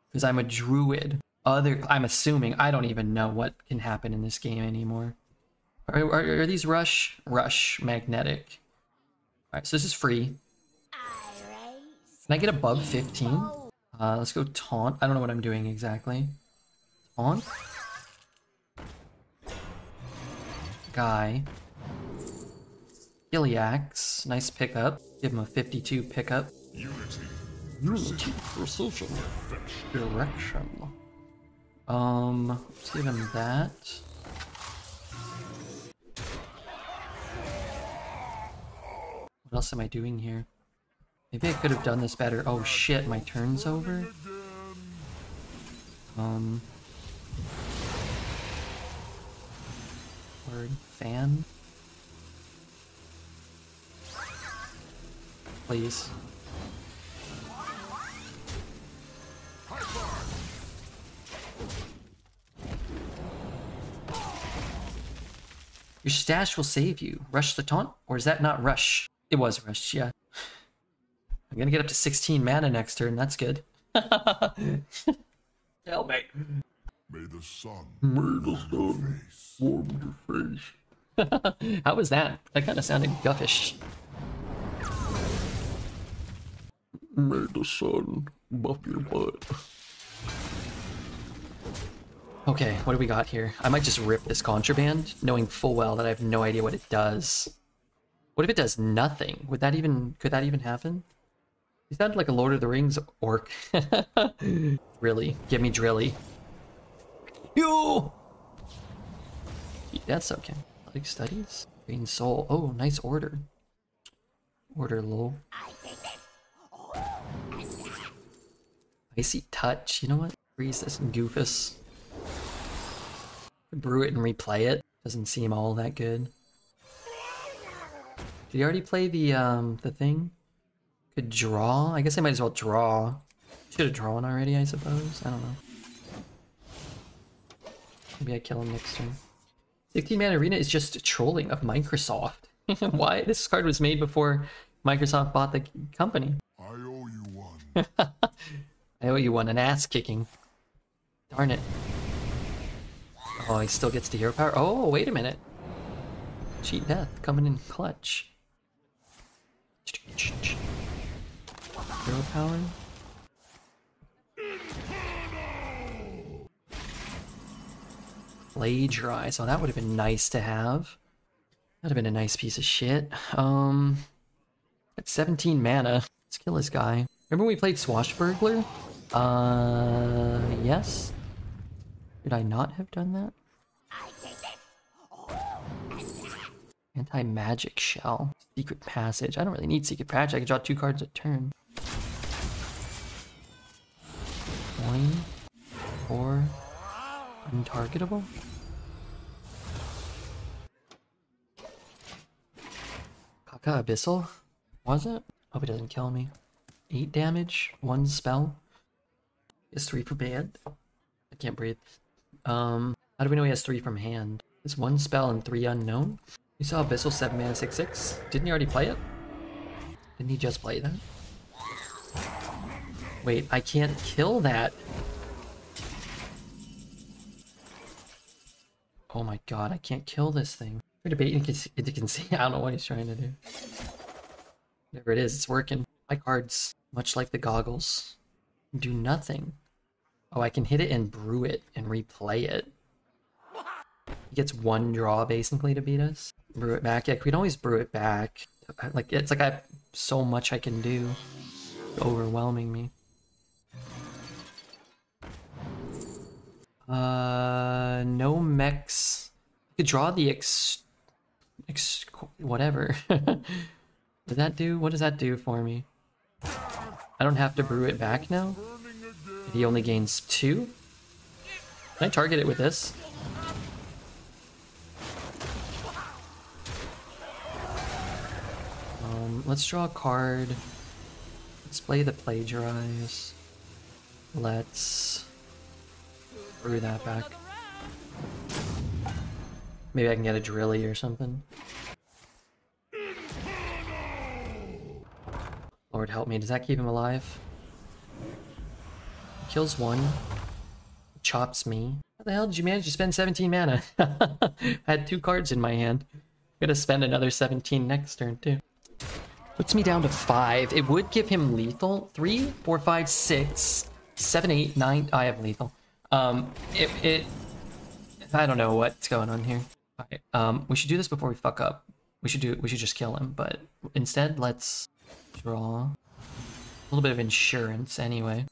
Because I'm a druid. Other, I'm assuming. I don't even know what can happen in this game anymore. Are, are, are these rush? Rush. Magnetic. Alright, so this is free. Can I get above 15? Uh, let's go taunt. I don't know what I'm doing exactly. Taunt? Guy. Zilliax. Nice pickup. Give him a 52 pickup. Unity. Unity, precision, direction. Um, let's give him that. What else am I doing here? Maybe I could have done this better. Oh shit, my turn's over? Um... Word fan? Please. Your stash will save you. Rush the taunt? Or is that not rush? It was rush, yeah. I'm gonna get up to 16 mana next turn, that's good. Help me. May the sun May the sun warm your face. How was that? That kind of sounded guffish. May the sun buff your butt. Okay, what do we got here? I might just rip this contraband, knowing full well that I have no idea what it does. What if it does nothing? Would that even could that even happen? He sounded like a Lord of the Rings orc. really? Give me Drilly. You. That's okay. Like studies, green soul. Oh, nice order. Order low. Icy touch. You know what? Freeze this goofus. Brew it and replay it. Doesn't seem all that good. Did you already play the um the thing? Could draw? I guess I might as well draw. Should have drawn already, I suppose. I don't know. Maybe I kill him next turn. 16 man arena is just trolling of Microsoft. Why? This card was made before Microsoft bought the company. I owe you one. I owe you one, an ass kicking. Darn it. Oh, he still gets the hero power. Oh, wait a minute. Cheat death coming in clutch. Hero power. Plagiarize. Oh, that would have been nice to have. That'd have been a nice piece of shit. Um, at 17 mana. Let's kill this guy. Remember when we played Swashbuckler? Uh, yes. Did I not have done that? Anti-magic shell. Secret passage. I don't really need secret passage. I can draw two cards a turn. Coin. Or untargetable. Kaka Abyssal? Was it? Hope it doesn't kill me. 8 damage, 1 spell. Is 3 for band. I can't breathe. Um, how do we know he has 3 from hand? Is 1 spell and 3 unknown? You saw Abyssal 7 mana 6 6. Didn't he already play it? Didn't he just play that? Wait, I can't kill that. Oh my god, I can't kill this thing. We're debating can see. I don't know what he's trying to do. Whatever it is, it's working. My cards, much like the goggles, do nothing. Oh, I can hit it and brew it and replay it. He gets one draw basically to beat us. Brew it back. Yeah, we can always brew it back. Like it's like I have so much I can do. It's overwhelming me. Uh, no mechs. I could draw the ex, ex whatever. Did that do? What does that do for me? I don't have to brew it back now. He only gains two. Can I target it with this? Let's draw a card. Let's play the plagiarize. Let's brew that back. Maybe I can get a drilly or something. Lord help me, does that keep him alive? Kills one. Chops me. How the hell did you manage to spend 17 mana? I had two cards in my hand. I'm Gonna spend another 17 next turn too. Puts me down to five. It would give him lethal. Three, four, five, six, seven, eight, nine. I have lethal. Um, it, it, I don't know what's going on here. Um, we should do this before we fuck up. We should do, we should just kill him, but instead let's draw a little bit of insurance anyway.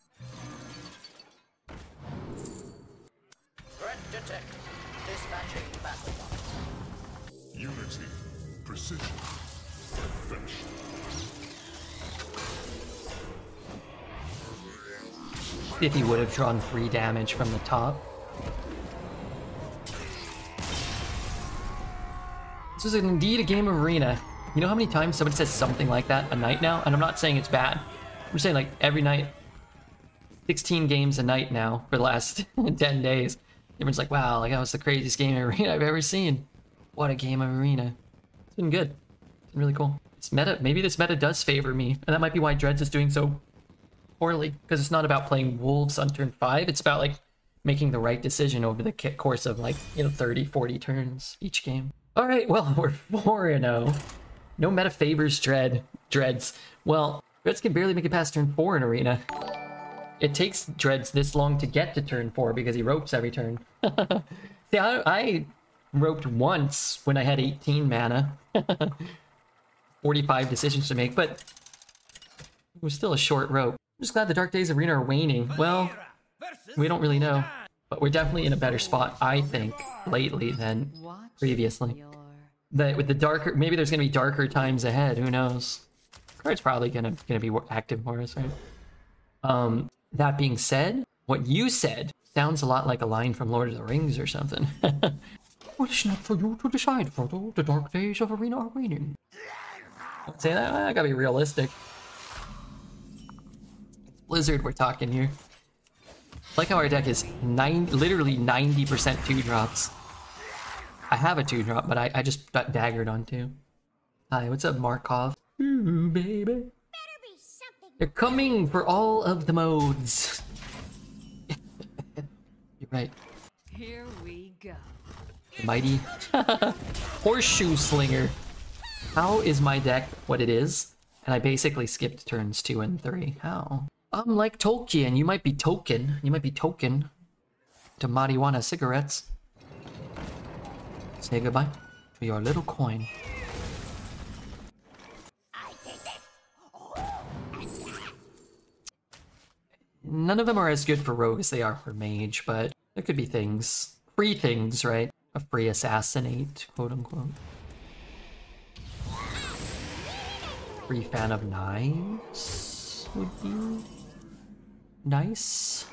If he would have drawn three damage from the top. This is indeed a game of arena. You know how many times somebody says something like that a night now? And I'm not saying it's bad. I'm saying like every night, 16 games a night now for the last 10 days. Everyone's like, wow, like that was the craziest game of arena I've ever seen. What a game of arena. It's been good. It's been really cool. This meta, maybe this meta does favor me, and that might be why Dreads is doing so poorly because it's not about playing wolves on turn five. It's about like making the right decision over the course of like you know 30 40 turns each game. All right well we're 4 and 0 no meta favors dread dreads. Well dreads can barely make it past turn 4 in arena. It takes dreads this long to get to turn 4 because he ropes every turn. See I, I roped once when i had 18 mana. 45 decisions to make but it was still a short rope just glad the Dark Days of Arena are waning. Well, we don't really know. But we're definitely in a better spot, I think, lately than previously. The, with the darker, maybe there's gonna be darker times ahead. Who knows? Card's probably gonna gonna be active for us, right? Um, that being said, what you said sounds a lot like a line from Lord of the Rings or something. it's not for you to decide, Frodo. The Dark Days of Arena are waning. Don't say that. I gotta be realistic. Blizzard we're talking here. Like how our deck is nine, literally 90% two drops. I have a two drop, but I, I just got daggered on two. Hi, what's up, Markov? Ooh, baby. Be. They're coming for all of the modes. You're right. Here we go. Mighty Horseshoe Slinger. How is my deck what it is? And I basically skipped turns two and three. How? I'm like Tolkien. You might be token. You might be token to marijuana cigarettes. Say goodbye to your little coin. None of them are as good for rogue as they are for mage, but there could be things. Free things, right? A free assassinate, quote unquote. Free fan of knives would be nice.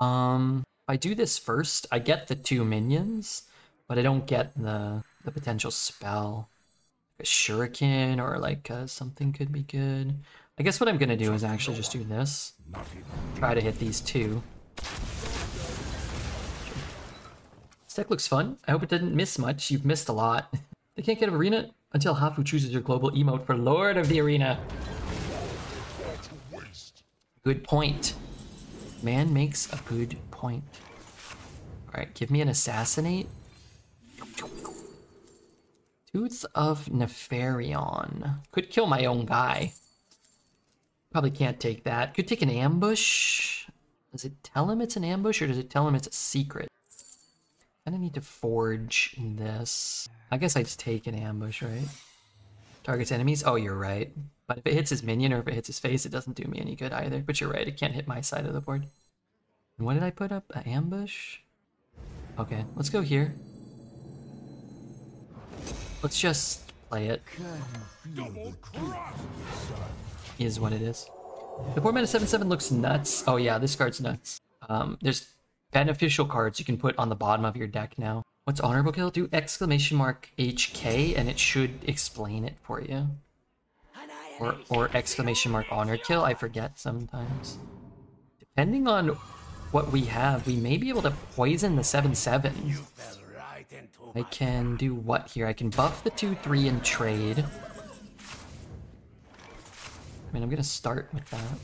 Um, if I do this first, I get the two minions, but I don't get the the potential spell. A shuriken or like uh, something could be good. I guess what I'm gonna do is actually just do this. Try to hit these two. This deck looks fun. I hope it didn't miss much. You've missed a lot. they can't get an arena until Hafu chooses your global emote for Lord of the Arena. Good point. Man makes a good point. Alright, give me an assassinate. Tooth of Nefarian. Could kill my own guy. Probably can't take that. Could take an ambush. Does it tell him it's an ambush or does it tell him it's a secret? I need to forge this. I guess I just take an ambush, right? Targets enemies? Oh, you're right. But if it hits his minion or if it hits his face, it doesn't do me any good either. But you're right, it can't hit my side of the board. And what did I put up? An ambush? Okay, let's go here. Let's just play it. Is what it is. The 4 mana 7 7 looks nuts. Oh, yeah, this card's nuts. Um, there's beneficial cards you can put on the bottom of your deck now. What's honorable kill? Do exclamation mark HK and it should explain it for you. Or, or exclamation mark honor kill. I forget sometimes. Depending on what we have, we may be able to poison the 7-7. I can do what here? I can buff the 2-3 and trade. I mean, I'm gonna start with that.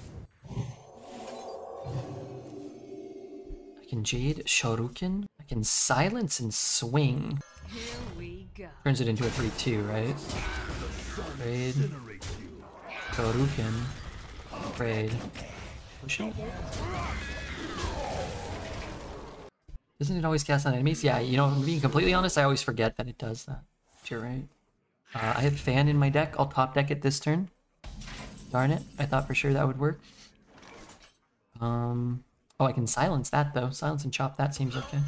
I can Jade Shuriken. I can silence and swing. Here we go. Turns it into a 3-2, right? Trade. Push it. Doesn't it always cast on enemies? Yeah, you know, being completely honest, I always forget that it does that. You're right. Uh, I have Fan in my deck. I'll top deck it this turn. Darn it. I thought for sure that would work. Um. Oh, I can silence that, though. Silence and chop that seems okay.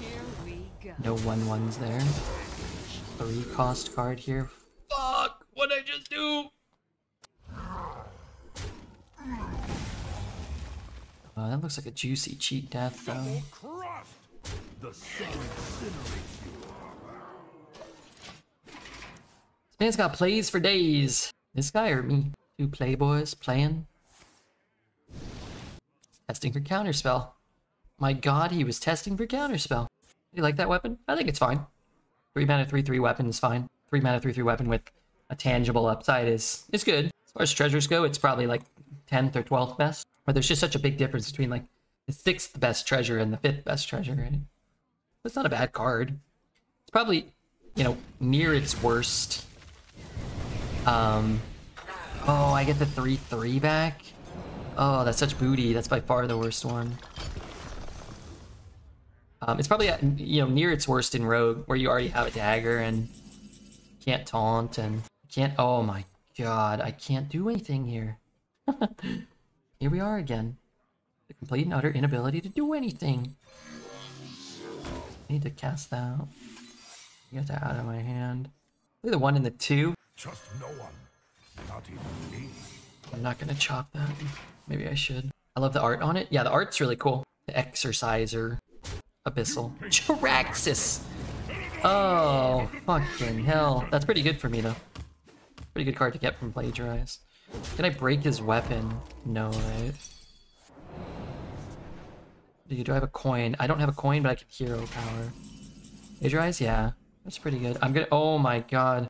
Here we go. No one ones there. Three cost card here. Fuck! What'd I just do? Uh, that looks like a juicy cheat death, though. Crushed! The sun incinerates you. This man's got plays for days. This guy or me? Two playboys playing. Testing for counterspell. My god, he was testing for counterspell. Do you like that weapon? I think it's fine. Three mana, three three weapon is fine. Three mana, three three weapon with a tangible upside is is good. As far as treasures go, it's probably like tenth or twelfth best. But there's just such a big difference between like the sixth best treasure and the fifth best treasure, right? It's not a bad card. It's probably, you know, near its worst. Um, oh, I get the 3-3 back? Oh, that's such booty. That's by far the worst one. Um, it's probably, at, you know, near its worst in Rogue, where you already have a dagger and can't taunt and can't... Oh my god, I can't do anything here. here we are again. The complete and utter inability to do anything. I need to cast that. Get that out of my hand. Look at the one and the two. Trust no one. Not even me. I'm not gonna chop that. Maybe I should. I love the art on it. Yeah, the art's really cool. The Exorciser. Abyssal. Jaraxxus! Oh, fucking hell. That's pretty good for me, though. Pretty good card to get from Plagiarize. Can I break his weapon? No, right? Do I have a coin? I don't have a coin, but I can hero power. Plagiarize? Yeah. That's pretty good. I'm gonna- oh my god.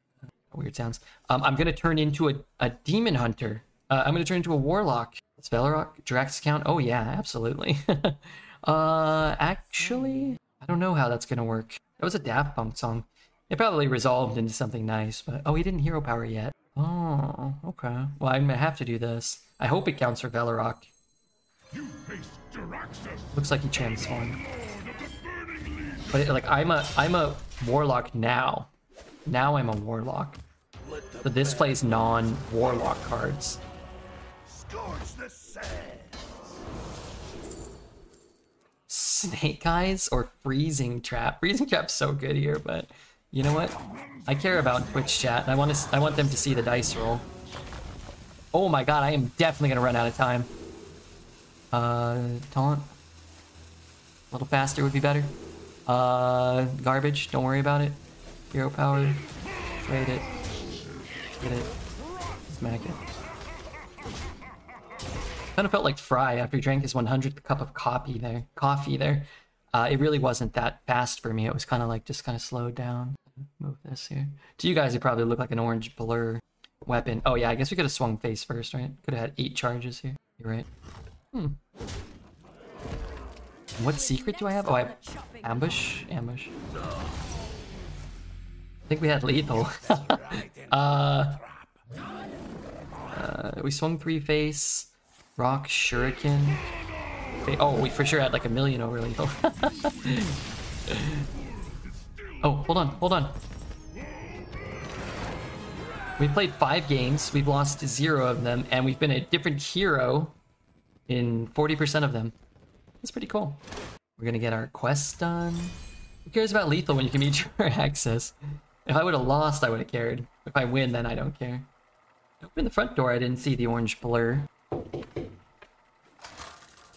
Weird sounds. Um, I'm gonna turn into a, a demon hunter. Uh, I'm gonna turn into a warlock. It's Velarok. Drax count? Oh yeah, absolutely. uh, actually, I don't know how that's gonna work. That was a Daft Punk song. It probably resolved into something nice, but oh, he didn't hero power yet. Oh, okay. Well, I'm gonna have to do this. I hope it counts for face Looks like he transformed. Lord of the Burning Legion. But like I'm a I'm a warlock now. Now I'm a warlock. So this plays non-warlock cards. Snake Eyes or Freezing Trap. Freezing Trap's so good here, but you know what? I care about Twitch chat. I want to. I want them to see the dice roll. Oh my god! I am definitely gonna run out of time. Uh, taunt. A little faster would be better. Uh, garbage. Don't worry about it. Hero power. Trade it. Get it. Smack it. Kind of felt like Fry after he drank his 100th cup of coffee there. Coffee there. Uh, it really wasn't that fast for me. It was kind of like just kind of slowed down. Move this here. To you guys, it probably looked like an orange blur weapon. Oh yeah, I guess we could have swung face first, right? Could have had eight charges here. You're right. Hmm. What secret do I have? Oh, I ambush. Ambush. I think we had lethal. uh, uh, we swung three face. Rock shuriken. Oh, we for sure had like a million over lethal. oh, hold on, hold on. We played five games. We've lost zero of them, and we've been a different hero in 40% of them. That's pretty cool. We're gonna get our quest done. Who cares about lethal when you can meet your access? If I would have lost, I would have cared. If I win, then I don't care. Open the front door, I didn't see the orange blur.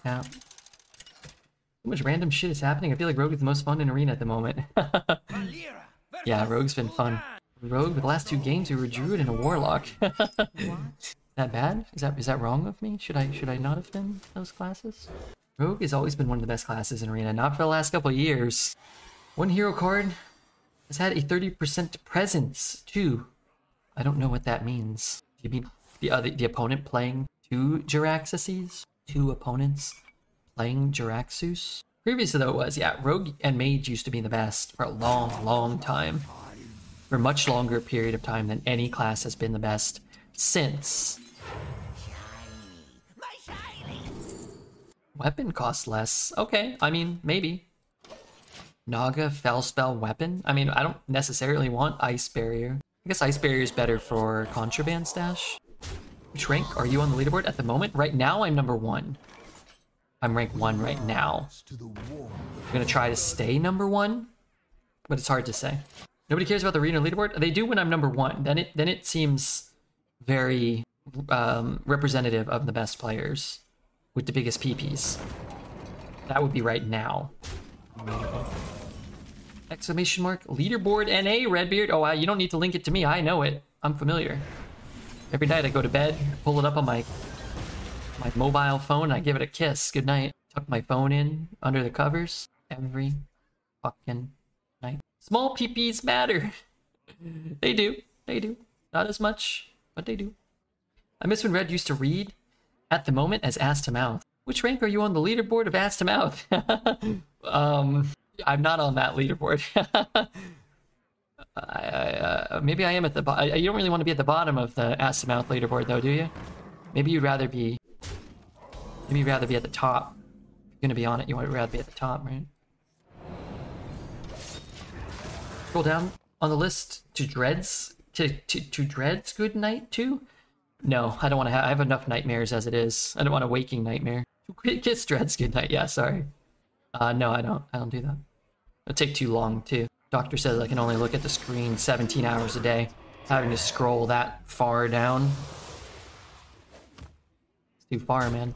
Tap. So much random shit is happening. I feel like Rogue is the most fun in Arena at the moment. yeah, Rogue's been fun. Rogue, the last two games, we were Druid and a Warlock. that bad? Is that is that wrong of me? Should I should I not have been those classes? Rogue has always been one of the best classes in Arena, not for the last couple years. One hero card has had a 30% presence too. I don't know what that means. Do you mean the other the opponent playing two Jaraxxuses? Two opponents playing Jaraxxus? Previously though it was, yeah, Rogue and Mage used to be the best for a long, long time. For a much longer period of time than any class has been the best since. Weapon costs less. Okay, I mean, maybe. Naga Fell Spell Weapon? I mean, I don't necessarily want Ice Barrier. I guess Ice Barrier is better for Contraband Stash. Which rank are you on the leaderboard at the moment? Right now, I'm number one. I'm rank one right now. I'm gonna try to stay number one, but it's hard to say. Nobody cares about the arena leaderboard. They do when I'm number one. Then it then it seems very um, representative of the best players with the biggest PPs. That would be right now. Exclamation mark leaderboard NA Redbeard. Oh, wow, you don't need to link it to me. I know it. I'm familiar. Every night I go to bed, pull it up on my my mobile phone, I give it a kiss. Good night. Tuck my phone in under the covers every fucking night. Small peepees matter. they do. They do. Not as much, but they do. I miss when Red used to read at the moment as ass to mouth. Which rank are you on the leaderboard of ass to mouth? um, I'm not on that leaderboard. I, uh, maybe I am at the bottom. You don't really want to be at the bottom of the ass to mouth leaderboard, though, do you? Maybe you'd rather be. Maybe you'd rather be at the top. If you're gonna be on it, you want to rather be at the top, right? Scroll down on the list to Dreads. To to to Dreads. Good night too. No, I don't want to have. I have enough nightmares as it is. I don't want a waking nightmare. Kiss Dreads. Good night. Yeah, sorry. Uh, no, I don't. I don't do that. It'll take too long too. Doctor says I can only look at the screen 17 hours a day. Having to scroll that far down. It's too far, man.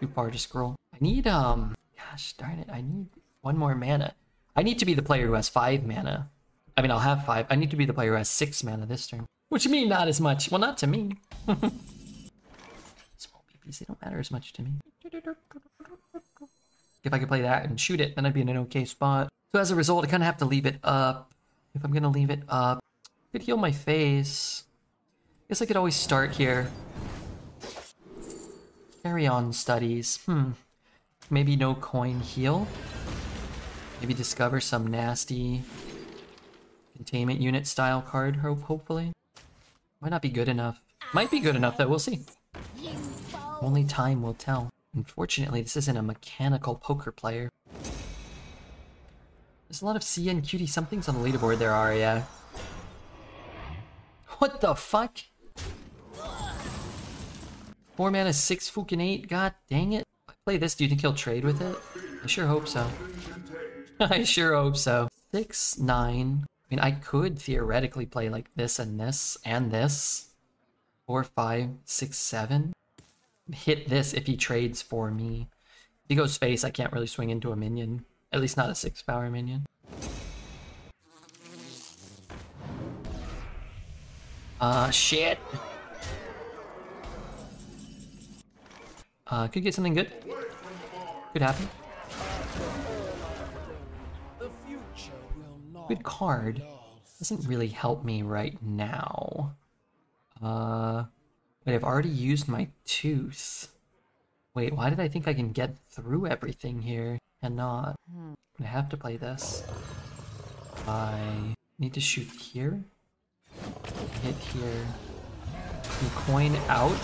Too far to scroll. I need, um, gosh darn it, I need one more mana. I need to be the player who has five mana. I mean, I'll have five. I need to be the player who has six mana this turn. Which mean not as much. Well, not to me. Small PPs, they don't matter as much to me. If I could play that and shoot it, then I'd be in an okay spot. So as a result, I kind of have to leave it up. If I'm going to leave it up, I could heal my face. Guess I could always start here. Carry on studies. Hmm. Maybe no coin heal. Maybe discover some nasty containment unit style card, hopefully. Might not be good enough. Might be good enough though, we'll see. Only time will tell. Unfortunately, this isn't a mechanical poker player. There's a lot of CN cutie somethings on the leaderboard there, Arya. What the fuck? Four mana, six fucking eight. God dang it. I play this, do you think he'll trade with it? I sure hope so. I sure hope so. Six, nine. I mean, I could theoretically play like this and this and this. Four, five, six, seven. Hit this if he trades for me. If he goes face, I can't really swing into a minion. At least not a six power minion. Uh, shit. Uh, could get something good. Could happen. Good card. Doesn't really help me right now. Uh, wait, I've already used my tooth. Wait, why did I think I can get through everything here? Cannot. Hmm. I have to play this. I need to shoot here. Hit here. Can coin out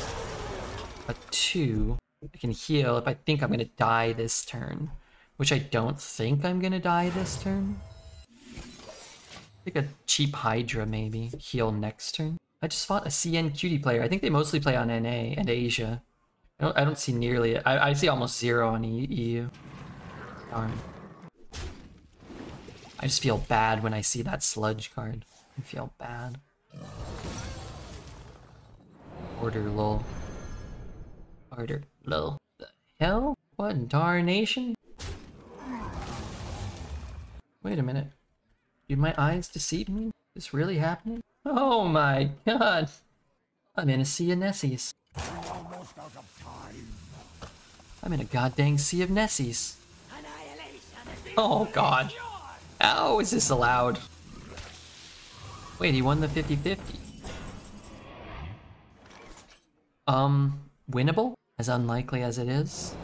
a two. I can heal if I think I'm gonna die this turn. Which I don't think I'm gonna die this turn. Like a cheap Hydra maybe. Heal next turn. I just fought a CN cutie player. I think they mostly play on NA and Asia. I don't, I don't see nearly. I, I see almost zero on EU. Darn. I just feel bad when I see that sludge card. I feel bad. Order lol. Order lol. The hell? What in darnation? Wait a minute. Did my eyes deceive me? Is this really happening? Oh my god. I'm in a sea of Nessies. I'm in a goddamn sea of Nessies. Oh god. How is this allowed? Wait, he won the 50-50. Um, winnable? As unlikely as it is.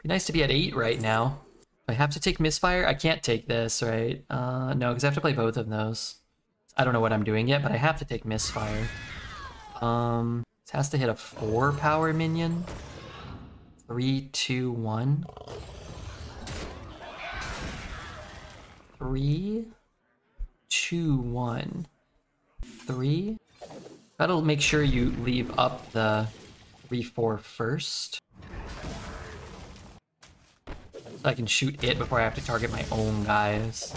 Be nice to be at 8 right now. Do I have to take Misfire? I can't take this, right? Uh, no, because I have to play both of those. I don't know what I'm doing yet, but I have to take Misfire. Um, this has to hit a 4 power minion. Three, two, one. Three, two, one. Three. That'll make sure you leave up the three, four first. So I can shoot it before I have to target my own guys.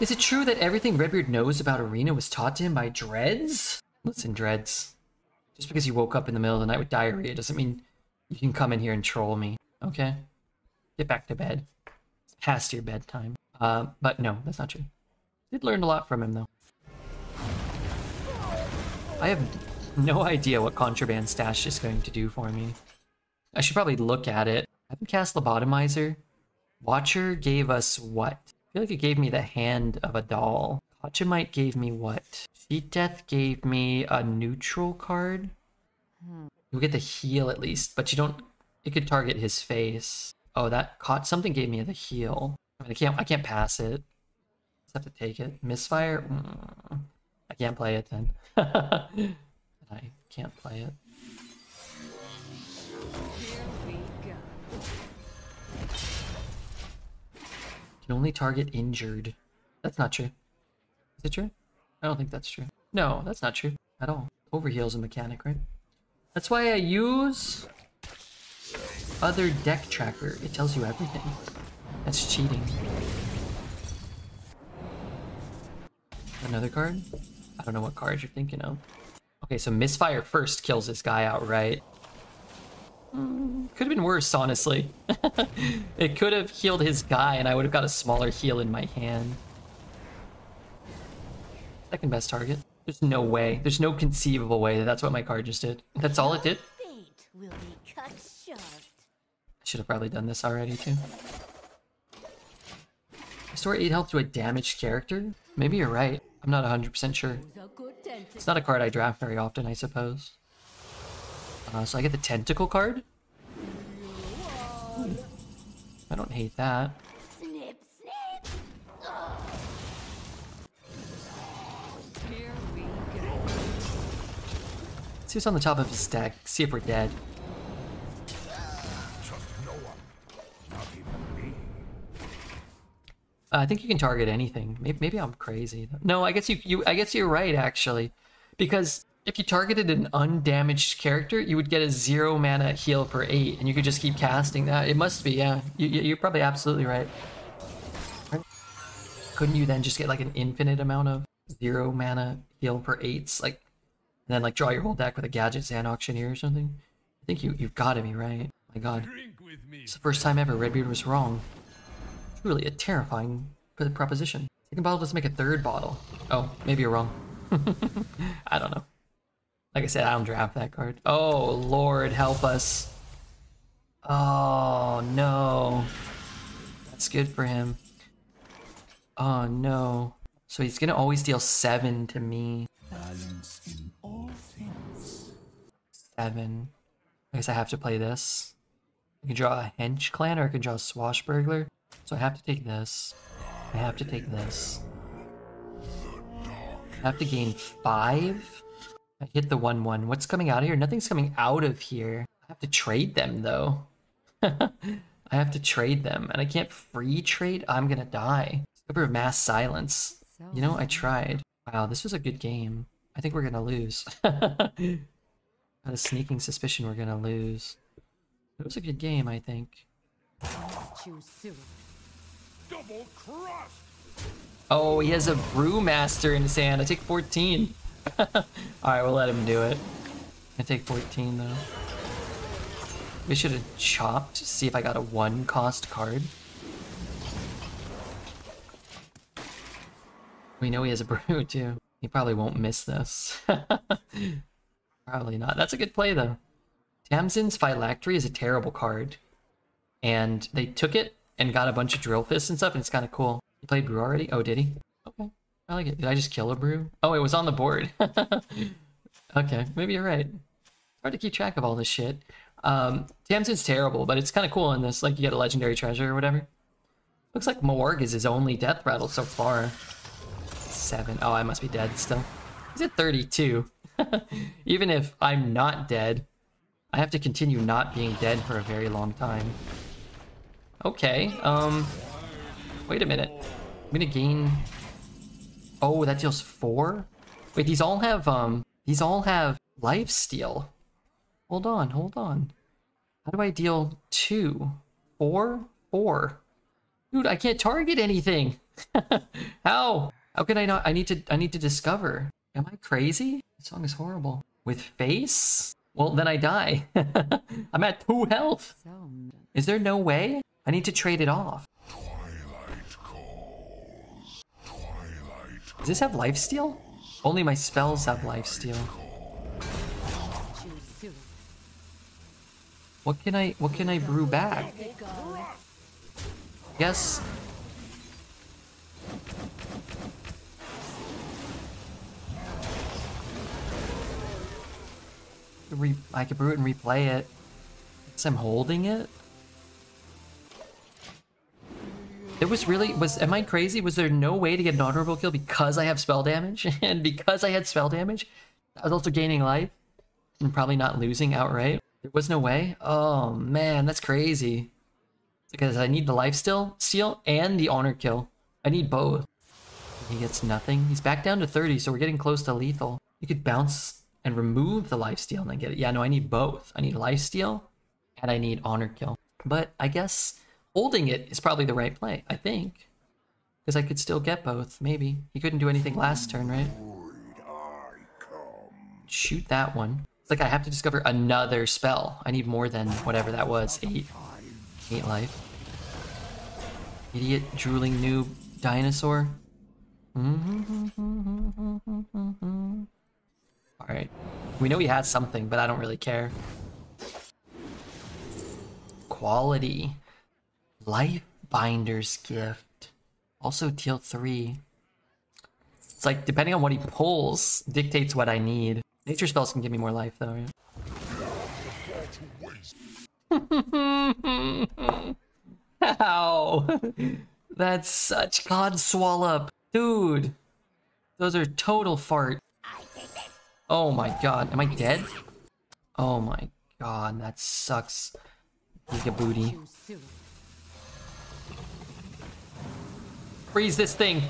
Is it true that everything Redbeard knows about Arena was taught to him by Dreads? Listen, Dreads. Just because you woke up in the middle of the night with diarrhea doesn't mean you can come in here and troll me, okay? Get back to bed. It's past your bedtime. Uh, but no, that's not true. Did learn a lot from him, though. I have no idea what Contraband Stash is going to do for me. I should probably look at it. I haven't cast Lobotomizer. Watcher gave us what? I feel like it gave me the hand of a doll. Pachymite gave me what? Seed Death gave me a neutral card. You'll get the heal at least, but you don't. It could target his face. Oh, that caught something. Gave me the heal. I, mean, I can't. I can't pass it. Just have to take it. Misfire. Mm, I can't play it then. I can't play it. Can only target injured. That's not true. Is it true? I don't think that's true. No, that's not true at all. Overheal's a mechanic, right? That's why I use other deck tracker. It tells you everything. That's cheating. Another card? I don't know what card you're thinking of. Okay, so misfire first kills this guy outright. Could have been worse, honestly. it could have healed his guy, and I would have got a smaller heal in my hand. Second best target. There's no way. There's no conceivable way that that's what my card just did. That's all it did. Fate will be cut short. I should have probably done this already too. Restore 8 health to a damaged character? Maybe you're right. I'm not 100% sure. It's not a card I draft very often, I suppose. Uh, so I get the tentacle card? Hmm. I don't hate that. See what's on the top of his deck. See if we're dead. Uh, I think you can target anything. Maybe, maybe I'm crazy. No, I guess you, you. I guess you're right actually, because if you targeted an undamaged character, you would get a zero mana heal for eight, and you could just keep casting that. It must be, yeah. You, you're probably absolutely right. Couldn't you then just get like an infinite amount of zero mana heal for eights, like, and then like draw your whole deck with a Gadgetzan Auctioneer or something? I think you you've got to be right. My God, Drink with me. it's the first time ever Redbeard was wrong. Truly a terrifying proposition. Second bottle let's make a third bottle. Oh, maybe you're wrong. I don't know. Like I said, I don't draft that card. Oh, Lord, help us. Oh, no. That's good for him. Oh, no. So he's gonna always deal seven to me. Balance in all things. Seven. I guess I have to play this. I can draw a hench clan or I can draw a swashbuckler. So I have to take this. I have to take this. I have to gain five. I hit the one one. What's coming out of here? Nothing's coming out of here. I have to trade them though. I have to trade them, and I can't free trade. I'm gonna die. Skipper of mass silence. You know, I tried. Wow, this was a good game. I think we're gonna lose. Had a sneaking suspicion we're gonna lose. It was a good game, I think. Double. Oh, he has a brewmaster in his hand. I take 14. Alright, we'll let him do it. I take 14 though. We should have chopped, to see if I got a one cost card. We know he has a brew too. He probably won't miss this. probably not. That's a good play though. Tamsin's Phylactery is a terrible card. And they took it and got a bunch of drill fists and stuff, and it's kind of cool. He played brew already? Oh, did he? Okay. I like it. Did I just kill a brew? Oh, it was on the board. okay, maybe you're right. Hard to keep track of all this shit. Um, Tamsin's terrible, but it's kind of cool in this. Like, you get a legendary treasure or whatever. Looks like Morg is his only death rattle so far. Seven. Oh, I must be dead still. He's at 32. Even if I'm not dead, I have to continue not being dead for a very long time. Okay, um... Wait a minute. I'm gonna gain... Oh, that deals four? Wait, these all have, um... These all have life steal. Hold on, hold on. How do I deal two? Four? Four. Dude, I can't target anything. How? How can I not? I need to. I need to discover. Am I crazy? This song is horrible. With face? Well, then I die. I'm at two health. Is there no way? I need to trade it off. Does this have life steal? Only my spells have life steal. What can I? What can I brew back? Yes. Re I could brew it and replay it. Guess I'm holding it. It was really was am I crazy? Was there no way to get an honorable kill because I have spell damage? and because I had spell damage, I was also gaining life and probably not losing outright. There was no way? Oh man, that's crazy. Because I need the life still steal and the honor kill. I need both. He gets nothing. He's back down to 30, so we're getting close to lethal. You could bounce and remove the life steal and then get it. Yeah, no, I need both. I need life steal and I need honor kill. But I guess holding it is probably the right play, I think. Because I could still get both, maybe. He couldn't do anything last turn, right? Shoot that one. It's like I have to discover another spell. I need more than whatever that was. Eight. Eight life. Idiot drooling noob dinosaur. Alright. We know he has something, but I don't really care. Quality. Life Binder's Gift. Also deal 3. It's like, depending on what he pulls, dictates what I need. Nature spells can give me more life, though, yeah? How? That's such God Swallow. Dude. Those are total fart. Oh my god. Am I dead? Oh my god. That sucks. Giga booty. Freeze this thing.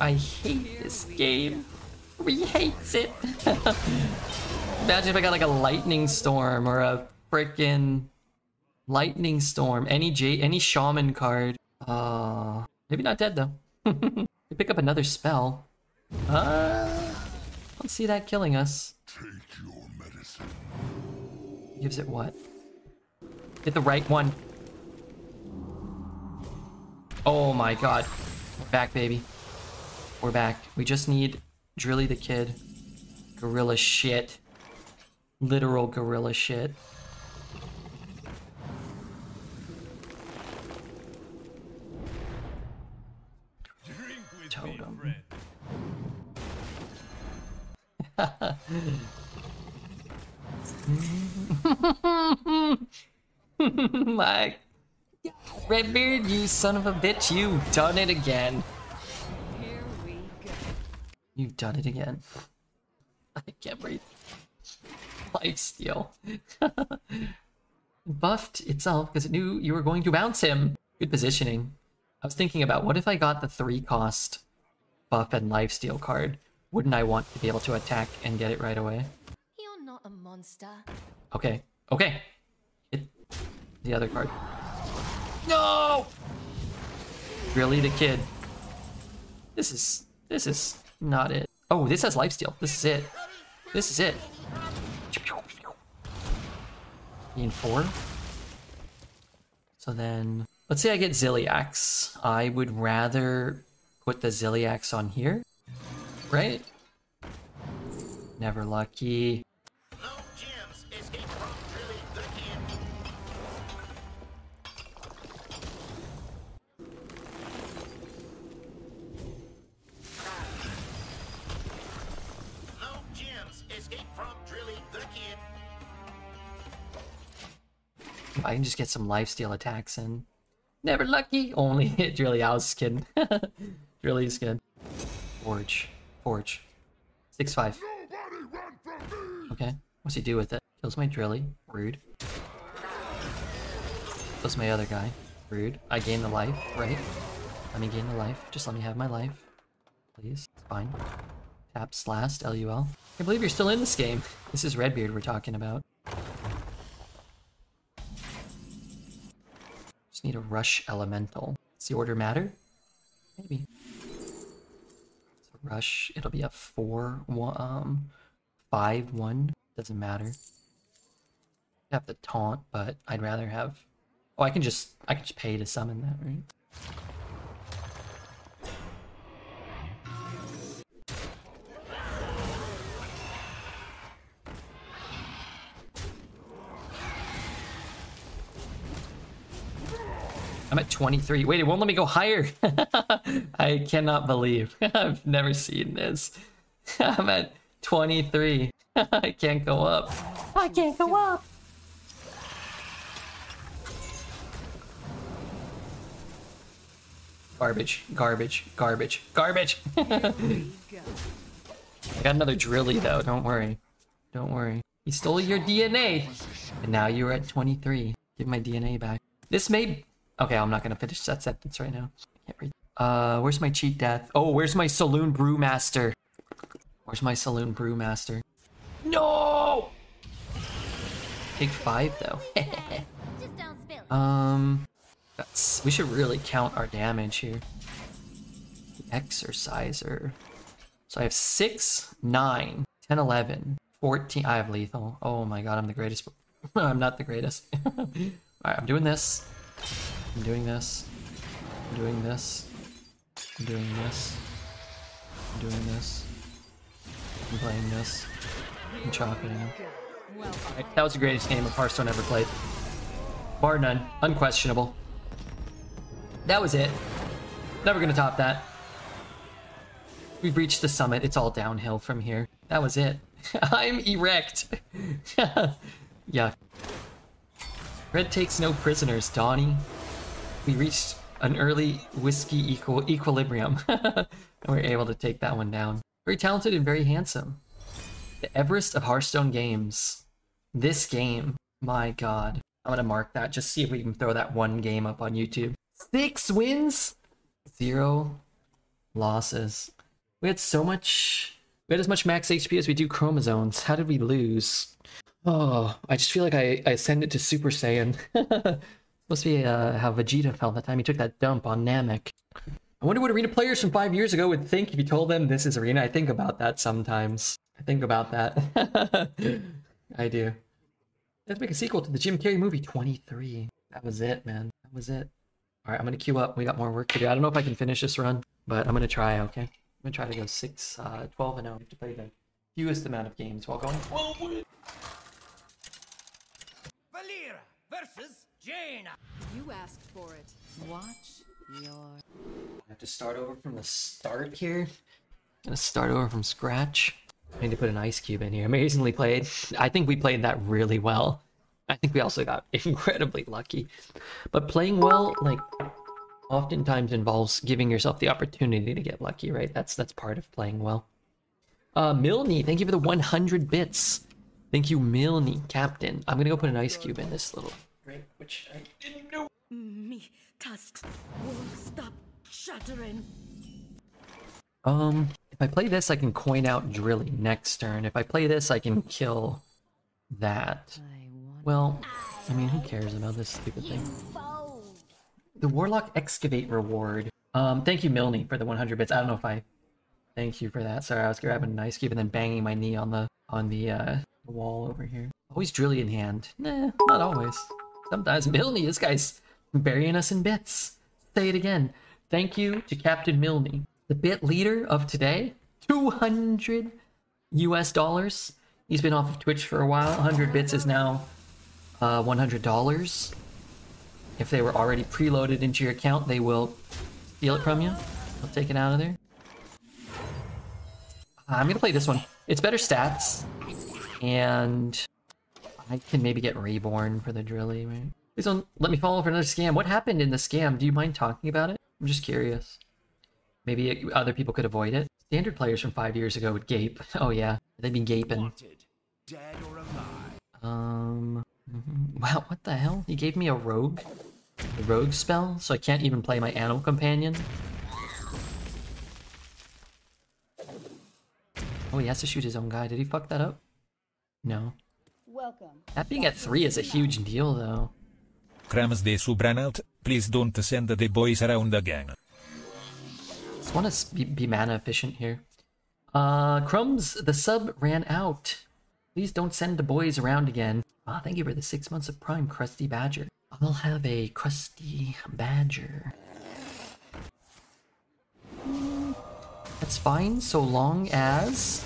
I hate this game. We hates it. Imagine if I got like a lightning storm or a freaking lightning storm. Any J any shaman card. Uh maybe not dead though. we pick up another spell. Uh don't see that killing us. Gives it what? Hit the right one. Oh my god. We're back, baby. We're back. We just need Drilly the Kid. Gorilla shit. Literal gorilla shit. Totem. My Redbeard, you son of a bitch, you done it again. Here we go. You've done it again. I can't breathe. Life steal. Buffed itself because it knew you were going to bounce him. Good positioning. I was thinking about what if I got the three cost buff and life steal card? Wouldn't I want to be able to attack and get it right away? Monster. Okay. Okay. The other card. No! Really, the kid. This is this is not it. Oh, this has lifesteal. This is it. This is it. Being four. So then, let's say I get Zilliax. I would rather put the Zilliax on here, right? Never lucky. I can just get some lifesteal attacks in. Never lucky. Only hit Drilly. I was kidding. Drilly's good. Forge. Forge. 6-5. Okay. What's he do with it? Kills my Drilly. Rude. Kills my other guy. Rude. I gain the life, right? Let me gain the life. Just let me have my life. Please. It's fine. Taps last. LUL. I believe you're still in this game. This is Redbeard we're talking about. Just need a rush elemental. Does the order matter? Maybe. Rush, it'll be a four, one, um, five, one. Doesn't matter. Have the taunt, but I'd rather have. Oh, I can just, I can just pay to summon that, right? I'm at 23. Wait, it won't let me go higher. I cannot believe. I've never seen this. I'm at 23. I can't go up. I can't go up. Garbage, garbage, garbage, garbage. I got another drilly though, don't worry. Don't worry. He stole your DNA. And now you're at 23. Give my DNA back. This may Okay, I'm not gonna finish that sentence right now. Can't read. Uh, where's my cheat death? Oh, where's my saloon brewmaster? Where's my saloon brewmaster? No! Take five though. um, that's we should really count our damage here. The exerciser. So I have six, nine, 10, 11, 14. I have lethal. Oh my god, I'm the greatest. I'm not the greatest. Alright, I'm doing this. I'm doing this. I'm doing this. I'm doing this. I'm doing this. I'm playing this. I'm chopping him. That was the greatest game of Hearthstone ever played. Bar none. Unquestionable. That was it. Never gonna top that. We've reached the summit. It's all downhill from here. That was it. I'm erect. yeah. Red takes no prisoners, Donnie we reached an early whiskey equal equilibrium. and we are able to take that one down. Very talented and very handsome. The Everest of Hearthstone games. This game, my god. I'm gonna mark that, just see if we can throw that one game up on YouTube. Six wins, zero losses. We had so much, we had as much max HP as we do chromosomes. How did we lose? Oh, I just feel like I, I send it to Super Saiyan. Must be uh, how Vegeta felt that time he took that dump on Namek. I wonder what arena players from five years ago would think if you told them this is arena. I think about that sometimes. I think about that. I do. Let's make a sequel to the Jim Carrey movie 23. That was it, man. That was it. All right, I'm gonna queue up. We got more work to do. I don't know if I can finish this run, but I'm gonna try. Okay, I'm gonna try to go six, uh, 12 and 0. to play the fewest amount of games while going 12 wins. Valeera versus Jaina. You asked for it. Watch your. I have to start over from the start here. I'm gonna start over from scratch. I need to put an ice cube in here. Amazingly played. I think we played that really well. I think we also got incredibly lucky. But playing well, like, oftentimes involves giving yourself the opportunity to get lucky, right? That's that's part of playing well. Uh, Milne, thank you for the 100 bits. Thank you, Milne, Captain. I'm gonna go put an ice cube in this little drink, which I didn't know. Me tusks won't stop shattering. Um, if I play this, I can coin out Drilly next turn. If I play this, I can kill that. Well, I mean, who cares about this stupid thing? The Warlock Excavate reward. Um, thank you, Milne, for the 100 bits. I don't know if I... Thank you for that. Sorry, I was grabbing an ice cube and then banging my knee on the on the uh, wall over here. Always Drilly in hand. Nah, not always. Sometimes Milne, this guy's burying us in bits. Say it again. Thank you to Captain Milne, the bit leader of today. 200 US dollars. He's been off of Twitch for a while. 100 bits is now uh, $100. If they were already preloaded into your account, they will steal it from you. They'll take it out of there. I'm gonna play this one. It's better stats, and I can maybe get reborn for the drilly. Right? Please don't let me fall for another scam. What happened in the scam? Do you mind talking about it? I'm just curious. Maybe it- other people could avoid it. Standard players from five years ago would gape. Oh yeah, they'd be gaping. Wanted, dead or alive. Um. mhm. Wow, what the hell? He gave me a rogue, a rogue spell, so I can't even play my animal companion. Oh, he has to shoot his own guy. Did he fuck that up? No. Welcome. That being at three is a huge deal, though. Crams de Subranalt, please don't send the boys around again. Just want to be, be mana efficient here. Uh, Crumbs, the sub ran out. Please don't send the boys around again. Ah, thank you for the six months of Prime, Crusty Badger. I'll have a Crusty Badger. That's fine, so long as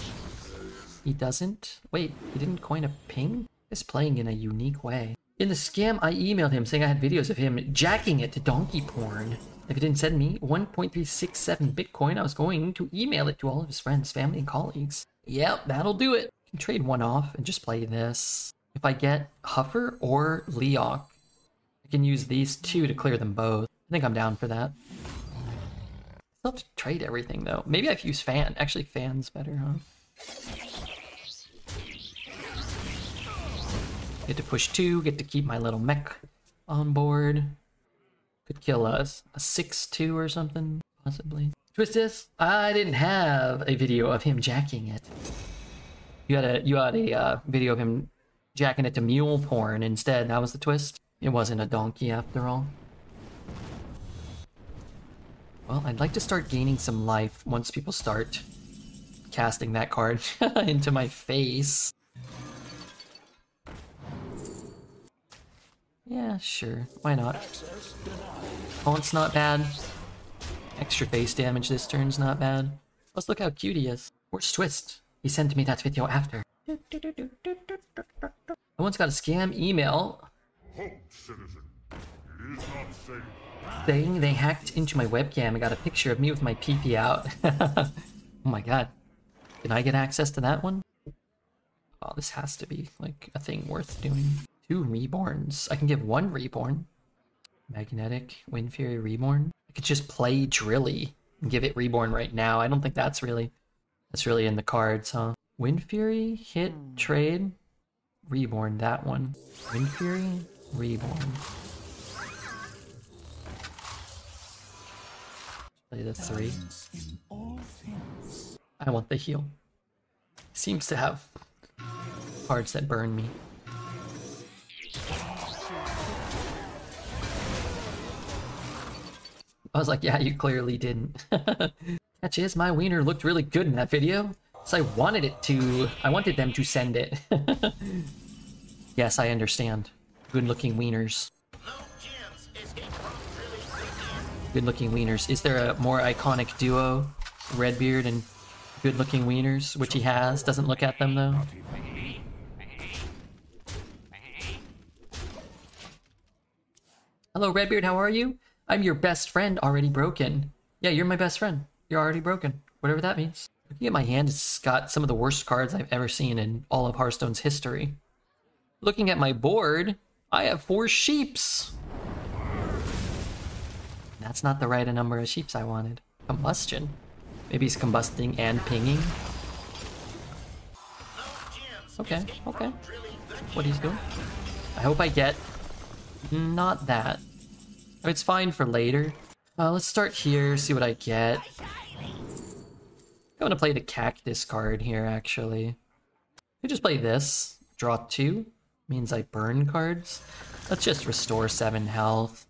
he doesn't. Wait, he didn't coin a ping? He's playing in a unique way. In the scam, I emailed him saying I had videos of him jacking it to donkey porn. If he didn't send me 1.367 Bitcoin, I was going to email it to all of his friends, family, and colleagues. Yep, that'll do it. Trade one off and just play this. If I get Huffer or Leokk, I can use these two to clear them both. I think I'm down for that. Still have to trade everything though. Maybe I've used fan. Actually, fan's better, huh? Get to push two, get to keep my little mech on board. Could kill us a 6-2 or something, possibly. Twist this, I didn't have a video of him jacking it. You had a you had a uh, video of him jacking it to mule porn instead. That was the twist. It wasn't a donkey after all. Well, I'd like to start gaining some life once people start casting that card into my face. Yeah, sure. Why not? Oh, Taunt's not bad. Extra face damage this turn's not bad. Let's look how cute he is. Where's Twist? He sent me that video after. I once got a scam email saying they hacked into my webcam and got a picture of me with my PP out. oh my god. Can I get access to that one? Oh, this has to be like a thing worth doing. Two reborns. I can give one reborn. Magnetic, Wind Fury Reborn. I could just play Drilly and give it reborn right now. I don't think that's really that's really in the cards, huh? Wind Fury, hit, hmm. trade, reborn, that one. Wind Fury, reborn. Play the three. I want the heal. Seems to have cards that burn me. I was like, yeah, you clearly didn't. Catch is, my wiener looked really good in that video. So I wanted it to, I wanted them to send it. yes, I understand. Good looking wieners. Good looking wieners. Is there a more iconic duo? Redbeard and good looking wieners, which he has. Doesn't look at them though. Hello, Redbeard, how are you? I'm your best friend already broken. Yeah, you're my best friend. You're already broken. Whatever that means. Looking at my hand, it's got some of the worst cards I've ever seen in all of Hearthstone's history. Looking at my board, I have four sheeps. That's not the right number of sheeps I wanted. Combustion. Maybe he's combusting and pinging. Okay, okay. What he's doing. I hope I get not that. It's fine for later. Uh, let's start here, see what I get. I'm gonna play the cactus card here, actually. I just play this. Draw two. Means I burn cards. Let's just restore seven health.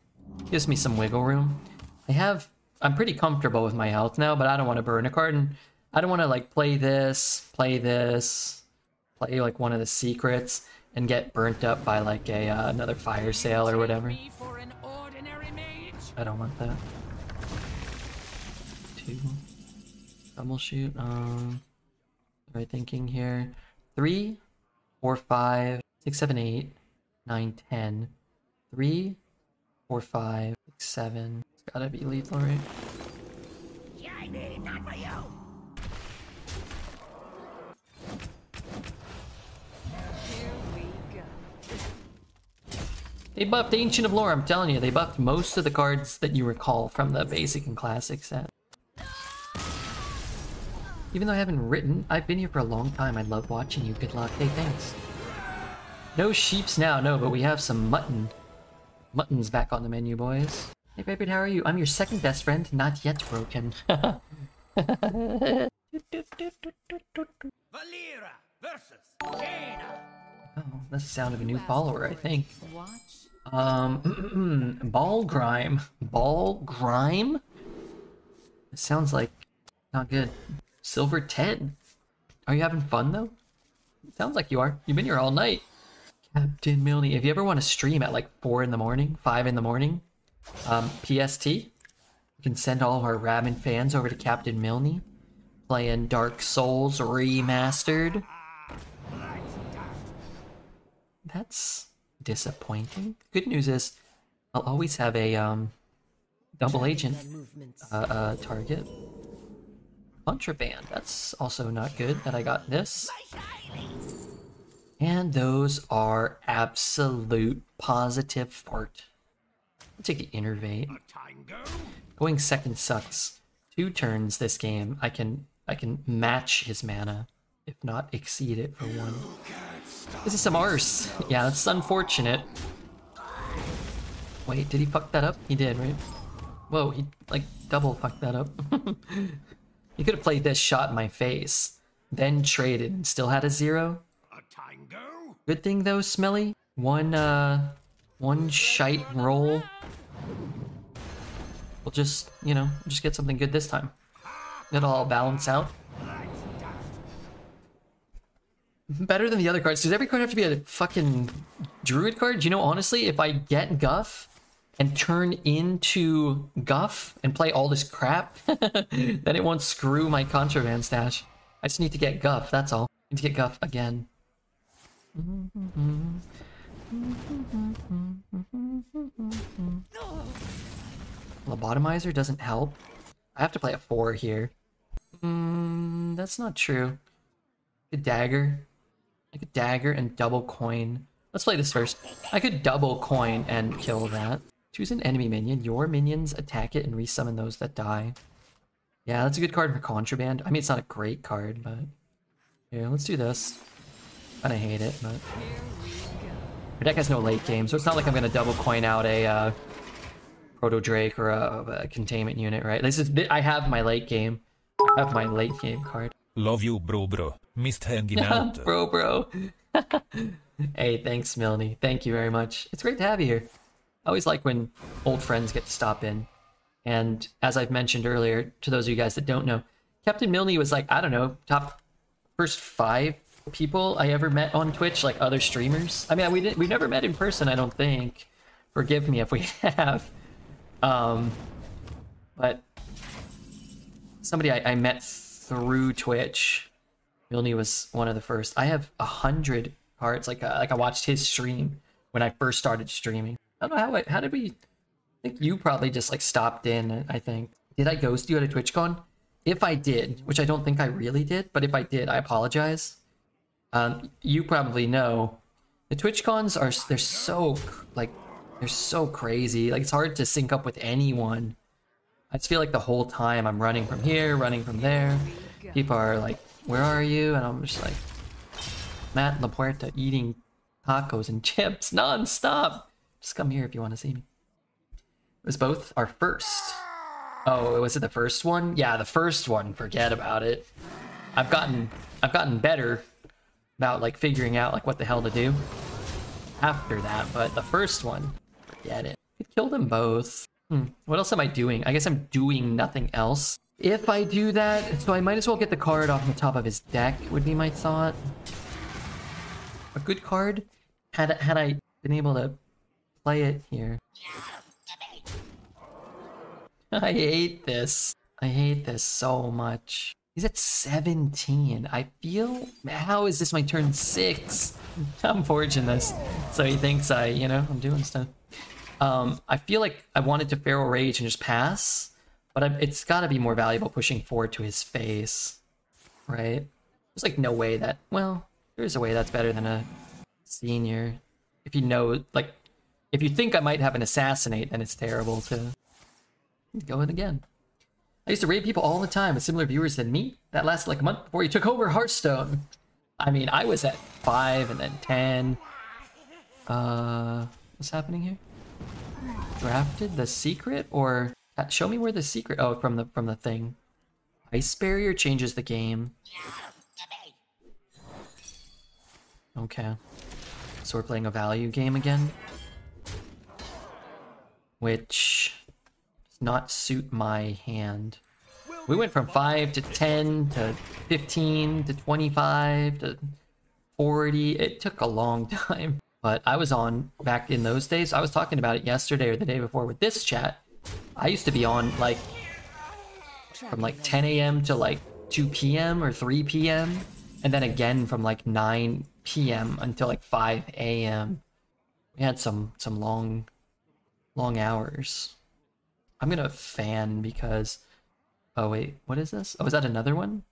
Gives me some wiggle room. I have... I'm pretty comfortable with my health now, but I don't want to burn a card. And I don't want to, like, play this, play this, play, like, one of the secrets, and get burnt up by like a uh, another fire sale or whatever. I don't want that. Two. Double shoot. Um, am I thinking here? Three, four, five, six, seven, eight, nine, ten. Three, four, five, six, seven. It's gotta be lethal, right? I need not for you. They buffed Ancient of Lore, I'm telling you, they buffed most of the cards that you recall from the basic and classic set. Even though I haven't written, I've been here for a long time. I love watching you. Good luck. Hey, thanks. No sheeps now, no, but we have some mutton. Mutton's back on the menu, boys. Hey, baby, how are you? I'm your second best friend, not yet broken. Valeera versus Jaina. Oh, that's the sound of a new follower, I think. Watch. Um, Ball Grime. Ball Grime? It sounds like not good. Silver 10. Are you having fun though? sounds like you are. You've been here all night. Captain Milne. If you ever want to stream at like 4 in the morning, 5 in the morning, um, PST, you can send all of our Ramen fans over to Captain Milne playing Dark Souls Remastered. That's disappointing. Good news is, I'll always have a um, double agent uh, uh, target. Contraband. That's also not good that I got this. And those are absolute positive fart. I'll take the innervate. Going second sucks. Two turns this game, I can I can match his mana, if not exceed it for one. This is some arse. Yeah, that's unfortunate. Wait, did he fuck that up? He did, right? Whoa, he like double fucked that up. he could have played this shot in my face, then traded and still had a zero. Good thing though, Smelly. One uh one shite roll. We'll just, you know, just get something good this time. It'll all balance out. Better than the other cards. Does every card have to be a fucking druid card? You know, honestly, if I get Guff and turn into Guff and play all this crap, then it won't screw my contraband stash. I just need to get Guff, that's all. I need to get Guff again. Lobotomizer doesn't help. I have to play a 4 here. Mm, that's not true. A dagger. Like a dagger and double coin. Let's play this first. I could double coin and kill that. Choose an enemy minion. Your minions attack it and resummon those that die. Yeah, that's a good card for contraband. I mean, it's not a great card, but... Yeah, let's do this. Kinda hate it, but... My deck has no late game, so it's not like I'm gonna double coin out a, uh... Proto Drake or a, a containment unit, right? This is... I have my late game. I have my late game card. Love you, bro, bro. Missed hanging out. bro, bro. hey, thanks, Milne. Thank you very much. It's great to have you here. I always like when old friends get to stop in. And as I've mentioned earlier, to those of you guys that don't know, Captain Milne was like, I don't know, top first five people I ever met on Twitch, like other streamers. I mean, we didn't, we've never met in person, I don't think. Forgive me if we have. Um, but somebody I, I met through Twitch. Milne was one of the first. I have a hundred cards. Like uh, like I watched his stream when I first started streaming. I don't know how I, how did we? I think you probably just like stopped in. I think did I ghost you at a TwitchCon? If I did, which I don't think I really did, but if I did, I apologize. Um, you probably know the TwitchCons are they're so like they're so crazy. Like it's hard to sync up with anyone. I just feel like the whole time I'm running from here, running from there. People are like, where are you? And I'm just like, Matt La Puerta eating tacos and chips non-stop. Just come here if you want to see me. It was both our first. Oh, was it the first one? Yeah, the first one. Forget about it. I've gotten I've gotten better about like figuring out like what the hell to do after that, but the first one, forget it. Kill them both. Hmm. What else am I doing? I guess I'm doing nothing else. If I do that, so I might as well get the card off the top of his deck, would be my thought. A good card Had had I been able to play it here. I hate this. I hate this so much. He's at 17. I feel how is this my turn six? I'm forging this. So he thinks I, you know, I'm doing stuff. Um, I feel like I wanted to Feral Rage and just pass, but it's got to be more valuable pushing forward to his face, right? There's like no way that, well, there's a way that's better than a senior. If you know, like, if you think I might have an assassinate, then it's terrible to go in again. I used to raid people all the time with similar viewers than me. That lasted like a month before you took over Hearthstone. I mean, I was at 5 and then 10. Uh, what's happening here? Drafted the secret or Uh, show me where the secret oh from the from the thing. Ice barrier changes the game. Okay. So we're playing a value game again. Which does not suit my hand. We went from 5 to 10 to 15 to 25 to 40. It took a long time. But I was on back in those days. I was talking about it yesterday or the day before with this chat. I used to be on like from like 10 a.m. to like 2 p.m. or 3 p.m. And then again from like 9 p.m. until like 5 a.m. We had some some long long hours. I'm gonna fan because oh wait, what is this? Oh, is that another one?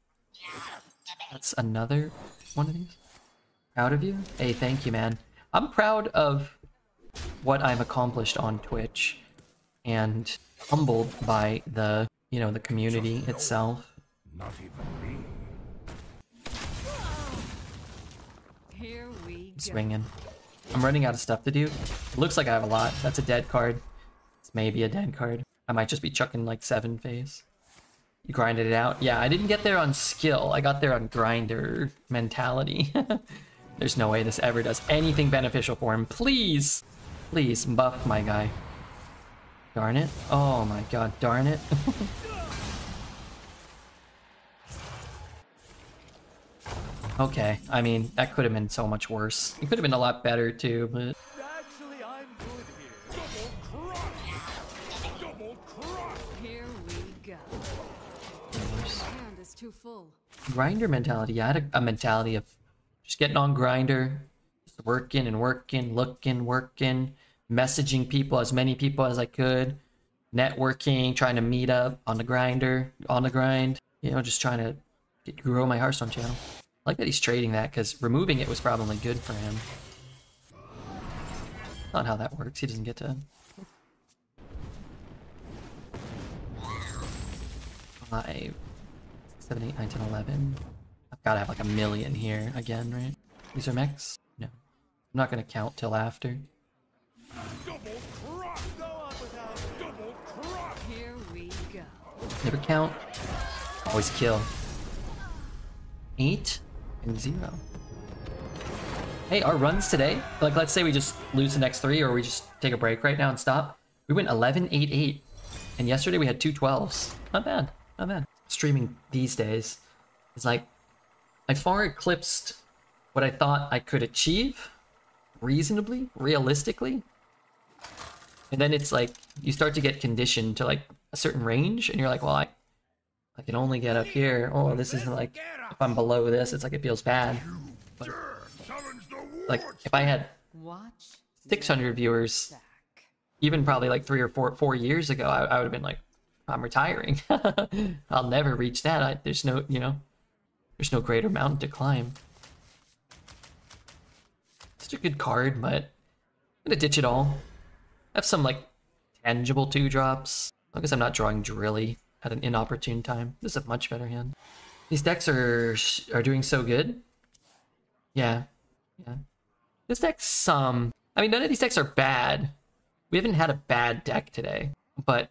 That's another one of these. Proud of you? Hey, thank you, man. I'm proud of what I've accomplished on Twitch and humbled by the, you know, the community itself. Not even me. Here we go. Swinging. I'm running out of stuff to do. It looks like I have a lot. That's a dead card. It's maybe a dead card. I might just be chucking like seven phase. You grinded it out? Yeah, I didn't get there on skill. I got there on grinder mentality. There's no way this ever does anything beneficial for him. Please! Please, buff my guy. Darn it. Oh my god, darn it. okay, I mean, that could have been so much worse. It could have been a lot better too, but... Actually, I'm good here. Double crush! Double! Here we go. worse. Hand is too full. grinder mentality. Yeah, I had a, a mentality of just getting on grinder, just working and working, looking, working, messaging people, as many people as I could, networking, trying to meet up on the grinder, on the grind. You know, just trying to get, grow my Hearthstone channel. I like that he's trading that because removing it was probably good for him. Not how that works. He doesn't get to. Five, seven, eight, nine, ten, eleven. I've got to have like a million here again, right? These are mechs? No. I'm not going to count till after. Double crush! Go on without double crush! Here we go. Never count. Always kill. Eight and zero. Hey, our runs today, like let's say we just lose the next three or we just take a break right now and stop. We went 11, 8, 8. And yesterday we had two 12s. Not bad, not bad. Streaming these days is like, I far eclipsed what I thought I could achieve reasonably, realistically. And then it's like, you start to get conditioned to like a certain range and you're like, well, I, I can only get up here. Oh, this isn't like, if I'm below this, it's like it feels bad. But, like, if I had 600 viewers, even probably like three or four four years ago, I, I would have been like, I'm retiring. I'll never reach that. I, there's no, you know, there's no greater mountain to climb. Such a good card, but I'm gonna ditch it all. I have some like tangible two drops. Long as I'm not drawing Drilly at an inopportune time. This is a much better hand. These decks are are doing so good. Yeah, yeah. This deck's um. I mean, none of these decks are bad. We haven't had a bad deck today, but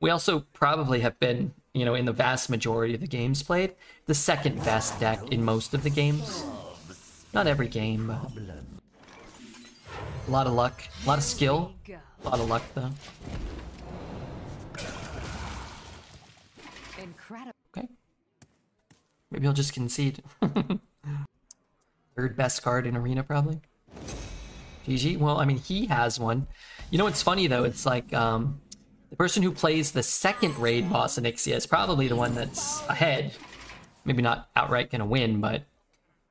we also probably have been, you know, in the vast majority of the games played, the second best deck in most of the games. Not every game, but a lot of luck, a lot of skill. A lot of luck though. Incredible. Okay. Maybe I'll just concede. Third best card in arena, probably. GG. Well, I mean, he has one. You know what's funny though? It's like um, the person who plays the second raid boss Onyxia is probably the one that's ahead. Maybe not outright gonna win, but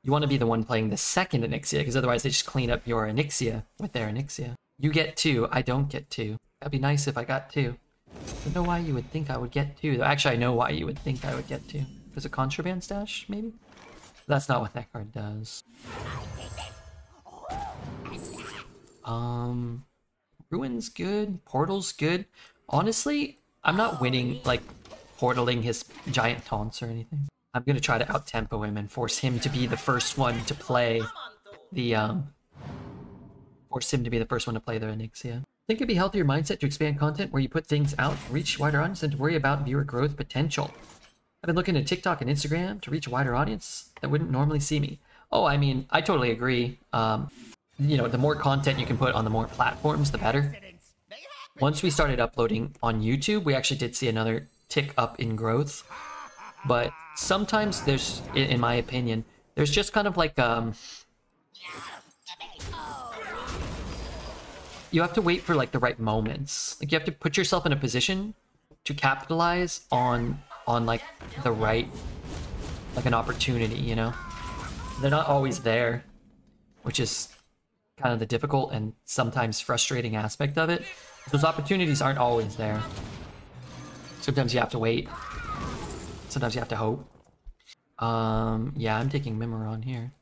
you want to be the one playing the second Onyxia because otherwise they just clean up your Onyxia with their Onyxia. You get two. I don't get two. That'd be nice if I got two. I don't know why you would think I would get two. Actually, I know why you would think I would get two. There's a contraband stash, maybe? That's not what that card does. Um, Ruin's good. Portal's good. Honestly, I'm not winning, like, portaling his giant taunts or anything. I'm gonna try to out-tempo him and force him to be the first one to play the, um... Force him to be the first one to play the Onyxia. Think it'd be healthier mindset to expand content where you put things out, reach wider audience, than to worry about viewer growth potential. I've been looking at TikTok and Instagram to reach a wider audience that wouldn't normally see me. Oh, I mean, I totally agree. Um, you know, the more content you can put on the more platforms, the better. Once we started uploading on YouTube, we actually did see another tick up in growth. But sometimes there's, in my opinion, there's just kind of like, um, you have to wait for like the right moments. Like you have to put yourself in a position to capitalize on on like the right like an opportunity, you know? They're not always there, which is kind of the difficult and sometimes frustrating aspect of it. Those opportunities aren't always there. Sometimes you have to wait. Sometimes you have to hope. Um, yeah, I'm taking Mimiron here.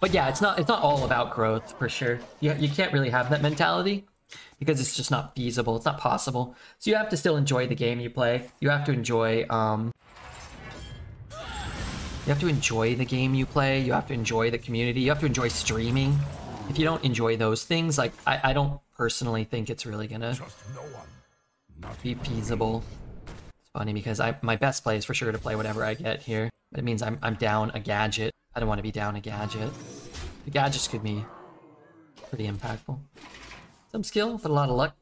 But yeah, it's not it's not all about growth for sure. You you can't really have that mentality because it's just not feasible. It's not possible. So you have to still enjoy the game you play. You have to enjoy um you have to enjoy the game you play. You have to enjoy the community. You have to enjoy streaming. If you don't enjoy those things, like I, I don't personally think it's really gonna no be feasible. It's funny because I my best play is for sure to play whatever I get here. But it means I'm I'm down a gadget. I don't want to be down a gadget. The gadgets could be pretty impactful. Some skill, but a lot of luck.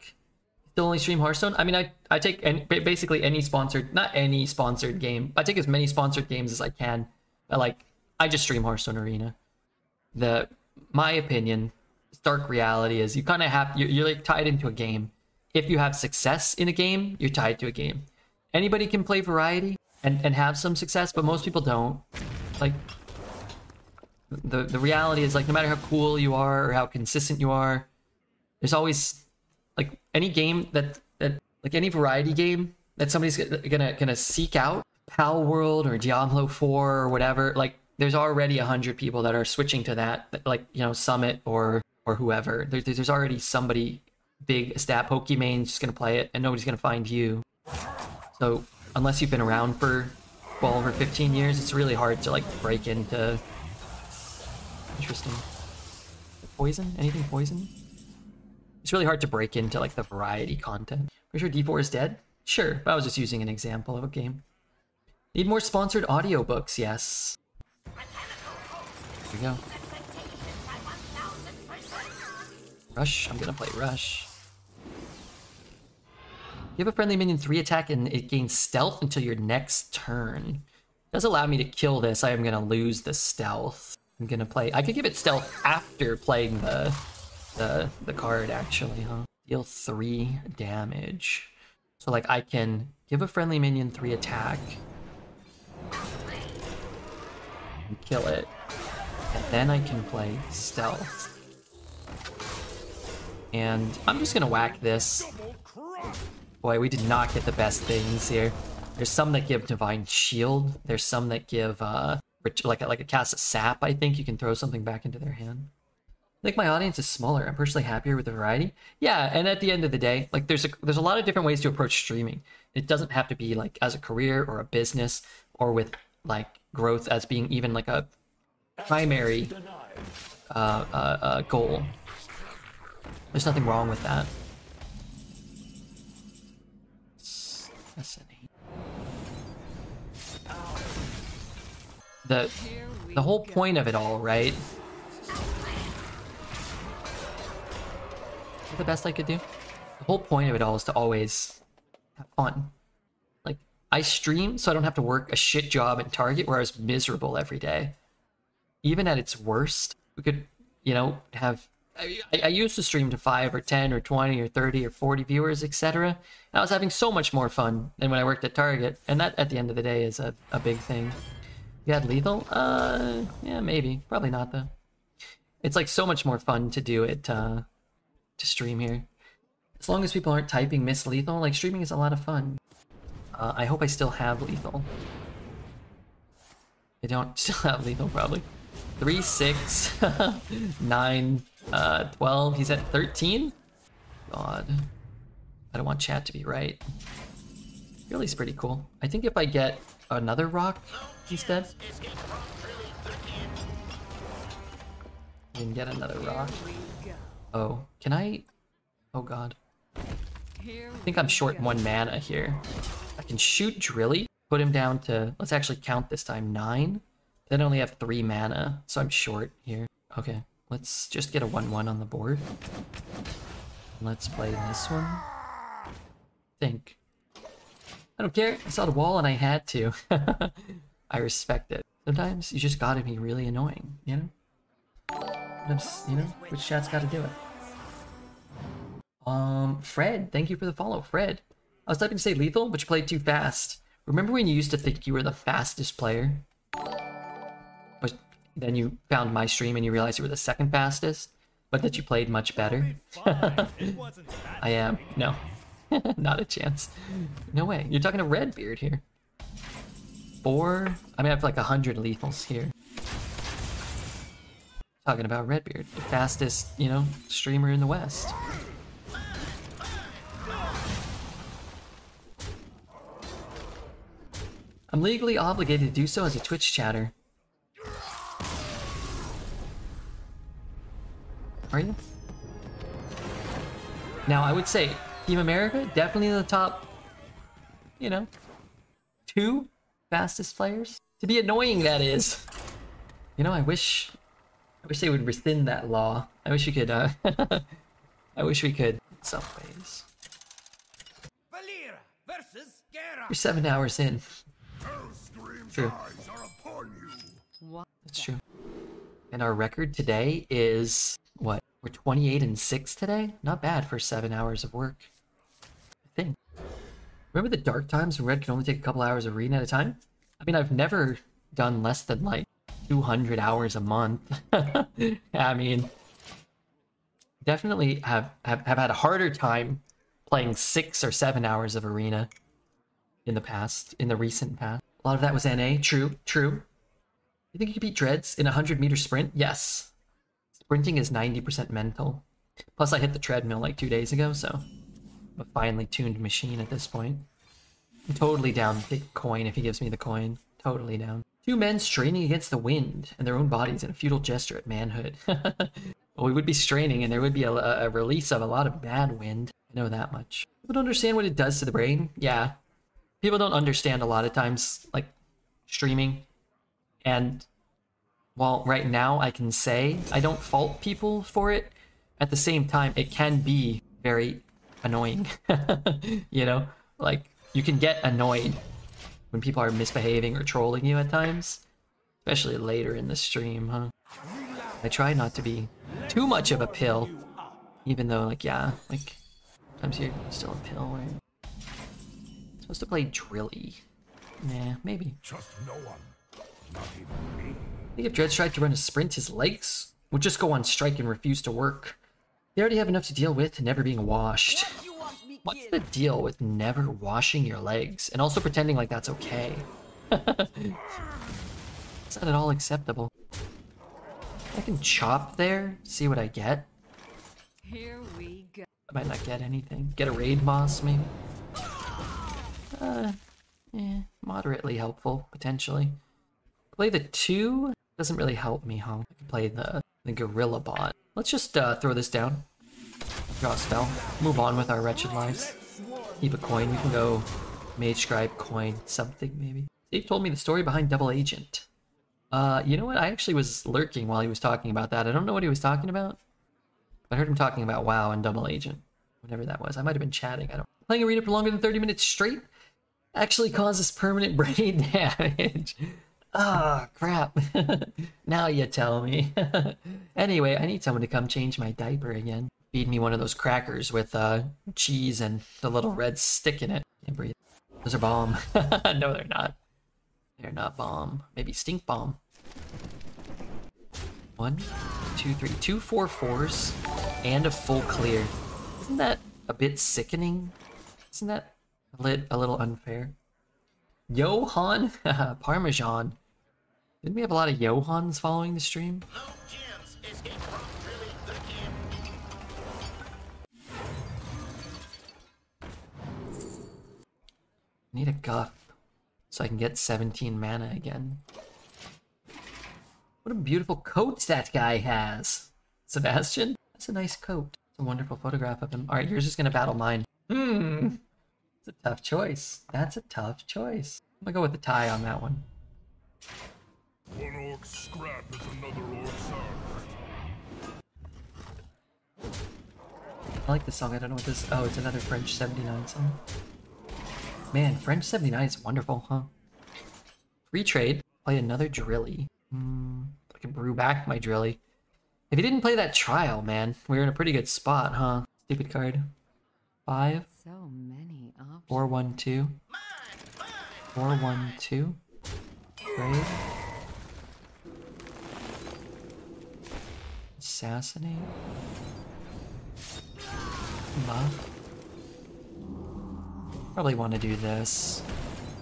Still only stream Hearthstone. I mean, I I take any, basically any sponsored, not any sponsored game. I take as many sponsored games as I can. But like, I just stream Hearthstone Arena. The my opinion, stark reality is you kind of have you're, you're like tied into a game. If you have success in a game, you're tied to a game. Anybody can play variety and and have some success, but most people don't. Like the the reality is like no matter how cool you are or how consistent you are, there's always like any game that that like any variety game that somebody's gonna gonna, seek out, Palworld or Diablo 4 or whatever, like there's already a hundred people that are switching to that, like you know Summit or or whoever. There, there's already somebody big stat Pokimane's just gonna play it, and nobody's gonna find you. So unless you've been around for 12 or 15 years, it's really hard to like break into. Interesting. Poison? Anything poison? It's really hard to break into like the variety content. Pretty sure D4 is dead? Sure, but I was just using an example of a game. Need more sponsored audiobooks, yes. Here we go. Rush, I'm gonna play Rush. Give a friendly minion 3 attack and it gains stealth until your next turn. Does allow me to kill this, I am gonna lose the stealth. I'm gonna play. I could give it stealth after playing the the the card actually, huh? Deal three damage. So like I can give a friendly minion three attack. And kill it. And then I can play stealth. And I'm just gonna whack this. Boy, we did not get the best things here. There's some that give divine shield. There's some that give uh like a, like a cast of sap. I think you can throw something back into their hand. Think my audience is smaller. I'm personally happier with the variety. Yeah, and at the end of the day, like there's a there's a lot of different ways to approach streaming. It doesn't have to be like as a career or a business or with like growth as being even like a primary uh, uh, uh, goal. There's nothing wrong with that. Assassinate. The the whole point of it all, right? Is the best I could do? The whole point of it all is to always have fun. Like I stream so I don't have to work a shit job at Target where I was miserable every day. Even at its worst, we could you know, have I, I used to stream to five or ten or twenty or thirty or forty viewers, etc. I was having so much more fun than when I worked at Target, and that at the end of the day is a, a big thing. Had lethal? Uh, yeah, maybe, probably not though. It's like so much more fun to do it uh, to stream here. As long as people aren't typing miss lethal, like streaming is a lot of fun. Uh, I hope I still have lethal. I don't still have lethal probably. 3, 6, 9, uh, 12. He's at 13? God. I don't want chat to be right. Really's pretty cool. I think if I get another rock instead. I can get another rock. Oh, can I? Oh god. I think I'm short one mana here. I can shoot Drilly, put him down to, let's actually count this time, nine. Then I only have three mana, so I'm short here. Okay, let's just get a 1-1 on the board. Let's play this one. Think. I don't care, I saw the wall and I had to. I respect it. Sometimes you just gotta be really annoying, you know? Sometimes, you know, which chat's gotta do it. Um, Fred, thank you for the follow. Fred, I was typing to say lethal, but you played too fast. Remember when you used to think you were the fastest player? But then you found my stream and you realized you were the second fastest, but that you played much better? I am. No. Not a chance. No way. You're talking to Redbeard here. Four? I mean, I have like a hundred lethals here. Talking about Redbeard, the fastest, you know, streamer in the West. I'm legally obligated to do so as a Twitch chatter. Are you? Now, I would say Team America, definitely in the top, you know, two fastest players. To be annoying, that is. You know, I wish, I wish they would rescind that law. I wish we could, uh, I wish we could, in some ways. Valeera versus Gera. You're seven hours in. True. That's true. And our record today is what? We're 28 and 6 today? Not bad for seven hours of work. I think. Remember the dark times when Red could only take a couple hours of reading at a time? I mean, I've never done less than like 200 hours a month. I mean, definitely have, have, have had a harder time playing six or seven hours of arena in the past, in the recent past. A lot of that was NA. True, true. You think you could beat Dreads in a 100 meter sprint? Yes. Sprinting is 90% mental. Plus, I hit the treadmill like two days ago, so a finely tuned machine at this point. I'm totally down to take coin if he gives me the coin. Totally down. Two men straining against the wind and their own bodies in a futile gesture at manhood. well, we would be straining and there would be a, a release of a lot of bad wind. I know that much. People don't understand what it does to the brain. Yeah, people don't understand a lot of times like streaming and while right now i can say i don't fault people for it at the same time it can be very annoying you know like you can get annoyed when people are misbehaving or trolling you at times especially later in the stream huh i try not to be too much of a pill even though like yeah like sometimes you're still a pill right Supposed to play Drilly. Nah, maybe. Trust no one. Not even me. I think if Dreads tried to run a sprint, his legs would just go on strike and refuse to work. They already have enough to deal with never being washed. What's the deal with never washing your legs and also pretending like that's okay? it's not at all acceptable. I can chop there, see what I get. Here we go. I might not get anything. Get a raid moss, maybe? Uh, eh, moderately helpful, potentially. Play the two doesn't really help me, huh? I can play the, the gorilla bot. Let's just uh, throw this down. Draw a spell. Move on with our wretched lives. Keep a coin. We can go mage scribe coin something maybe. Dave told me the story behind Double Agent. Uh, you know what? I actually was lurking while he was talking about that. I don't know what he was talking about. I heard him talking about WoW and Double Agent. Whatever that was. I might have been chatting. I don't. Know. Playing arena for longer than 30 minutes straight actually causes permanent brain damage. Ah, crap. now you tell me. anyway, I need someone to come change my diaper again. Feed me one of those crackers with uh, cheese and the little red stick in it. Can't breathe. Those are bomb. no, they're not. They're not bomb. Maybe stink bomb. One, two, three, two four fours, and a full clear. Isn't that a bit sickening? Isn't that a, lit, a little unfair? Johan Parmesan. Didn't we have a lot of Johans following the stream? Need a guff so I can get 17 mana again. What a beautiful coat that guy has. Sebastian? That's a nice coat. It's a wonderful photograph of him. Alright, yours is gonna battle mine. Hmm. It's a tough choice. That's a tough choice. I'm gonna go with the tie on that one. One orc scrap is another orc sour. I like this song. I don't know what this. Oh, it's another French 79 song. Man, French 79 is wonderful, huh? Free trade. Play another Drilly. Hmm. I can brew back my Drilly. If you didn't play that trial, man, we were in a pretty good spot, huh? Stupid card. Five. So many options. Four one two. Four one two. Trade. Assassinate. Probably want to do this.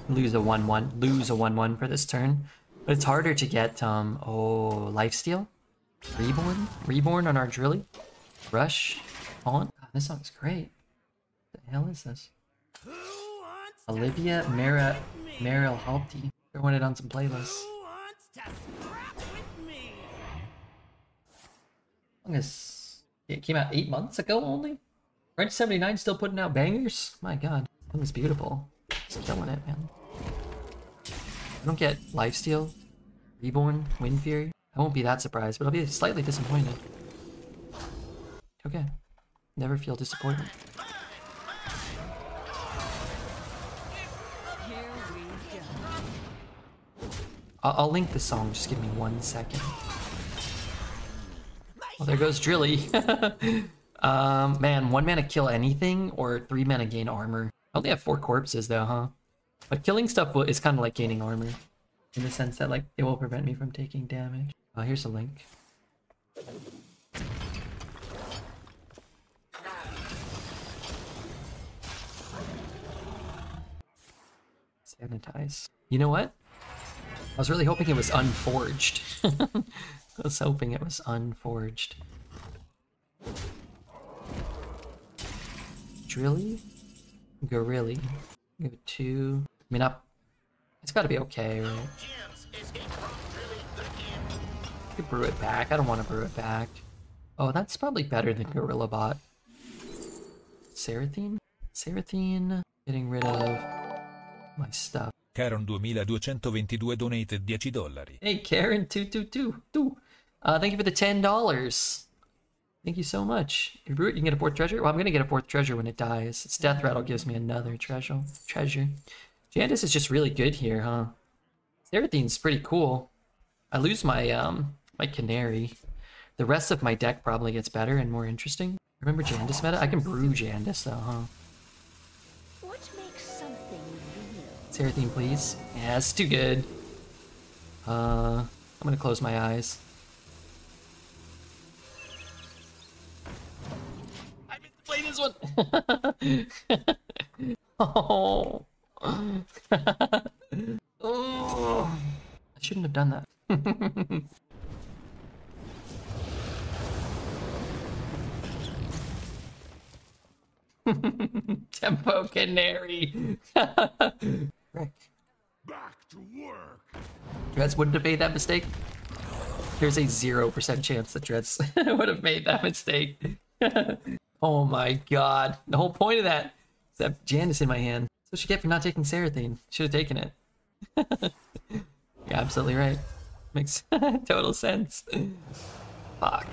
Lose a one one. Lose a one one for this turn. But it's harder to get. Um. Oh, lifesteal. Reborn. Reborn on our Drilly. Rush. Haunt. God, this song's great. What the hell is this? Olivia Mara Meryl Halty. Throwing it on some playlists. Long as it came out eight months ago only. French 79 still putting out bangers? My god. That was beautiful. It's killing it, man. I don't get Lifesteal, Reborn, Wind Fury. I won't be that surprised, but I'll be slightly disappointed. Okay. Never feel disappointment. I'll, I'll link the song, just give me one second. Oh, there goes Drilly. um, man, one mana kill anything, or three mana gain armor. I only have four corpses though, huh? But killing stuff is kind of like gaining armor. In the sense that like it will prevent me from taking damage. Oh, here's a link. Sanitize. You know what? I was really hoping it was unforged. I was hoping it was unforged. Drilly? Gorilly. Go two. I mean, up. It's gotta be okay, right? You could brew it back. I don't want to brew it back. Oh, that's probably better than Gorilla Bot. Seraphine? Seraphine? Getting rid of my stuff. Caron 2222 donated 10 dollari. Hey, Karen, two two two two. Uh, thank you for the ten dollars. Thank you so much. If you brew it, you can get a fourth treasure. Well, I'm gonna get a fourth treasure when it dies. Its death rattle gives me another treasure. Treasure. Jandice is just really good here, huh? Seraphine's pretty cool. I lose my um my canary. The rest of my deck probably gets better and more interesting. Remember Jandice meta? I can brew Jandice though, huh? What makes something real? Please. Yeah, it's too good. Uh, I'm gonna close my eyes. This one. oh. oh. I shouldn't have done that. Tempo Canary. Rick. Back to work. Dreads wouldn't have made that mistake. There's a 0% chance that Dreads would have made that mistake. Oh my god. The whole point of that is that Janice in my hand. So she get for not taking Seraphine. Should have taken it. You're absolutely right. Makes total sense. Fuck.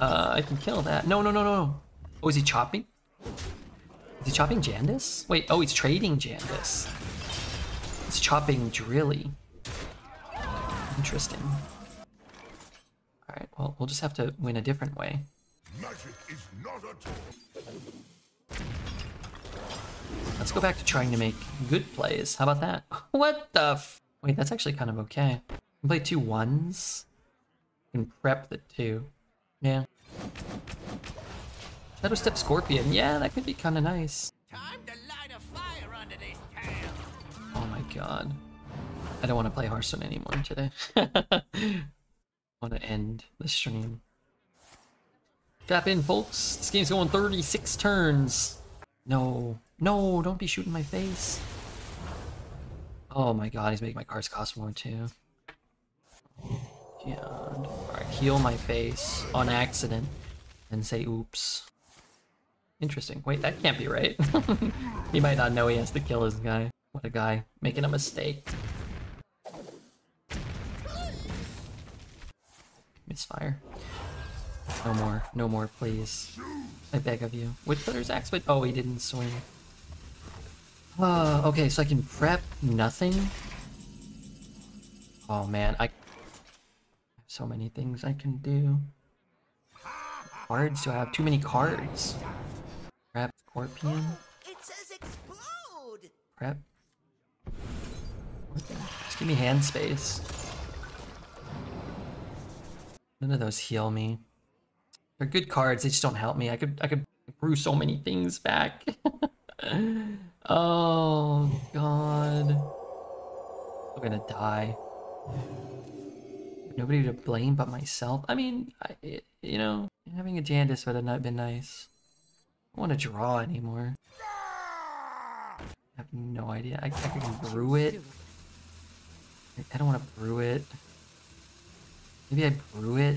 Uh, I can kill that. No, no, no, no, no. Oh, is he chopping? Is he chopping Jandice? Wait, oh, he's trading Jandice. He's chopping Drilly. Interesting. Alright, well, we'll just have to win a different way. Magic is not a toy. Let's go back to trying to make good plays. How about that? What the f- Wait, that's actually kind of okay. Can play two ones. Can prep the two. Yeah. Shadow Step Scorpion. Yeah, that could be kind of nice. Time to light a fire under this. Oh my god. I don't want to play Hearthstone anymore today. I want to end the stream. Strap in, folks. This game's going 36 turns. No. No, don't be shooting my face. Oh my god, he's making my cards cost more too. God. Alright, heal my face on accident and say oops. Interesting. Wait, that can't be right. he might not know he has to kill his guy. What a guy. Making a mistake. Misfire. No more. No more, please. I beg of you. Woodcutter's axe, but oh, he didn't swing. Uh, okay, so I can prep nothing. Oh man, I have so many things I can do. Cards? Do I have too many cards? Prep Scorpion. It says explode. Prep. Just give me hand space. None of those heal me. They're good cards, they just don't help me. I could I could brew so many things back. oh god. I'm gonna die. Nobody to blame but myself. I mean, I, you know, having a Jandice would have not been nice. I don't want to draw anymore. I have no idea. I, I can brew it. I don't want to brew it. Maybe I brew it.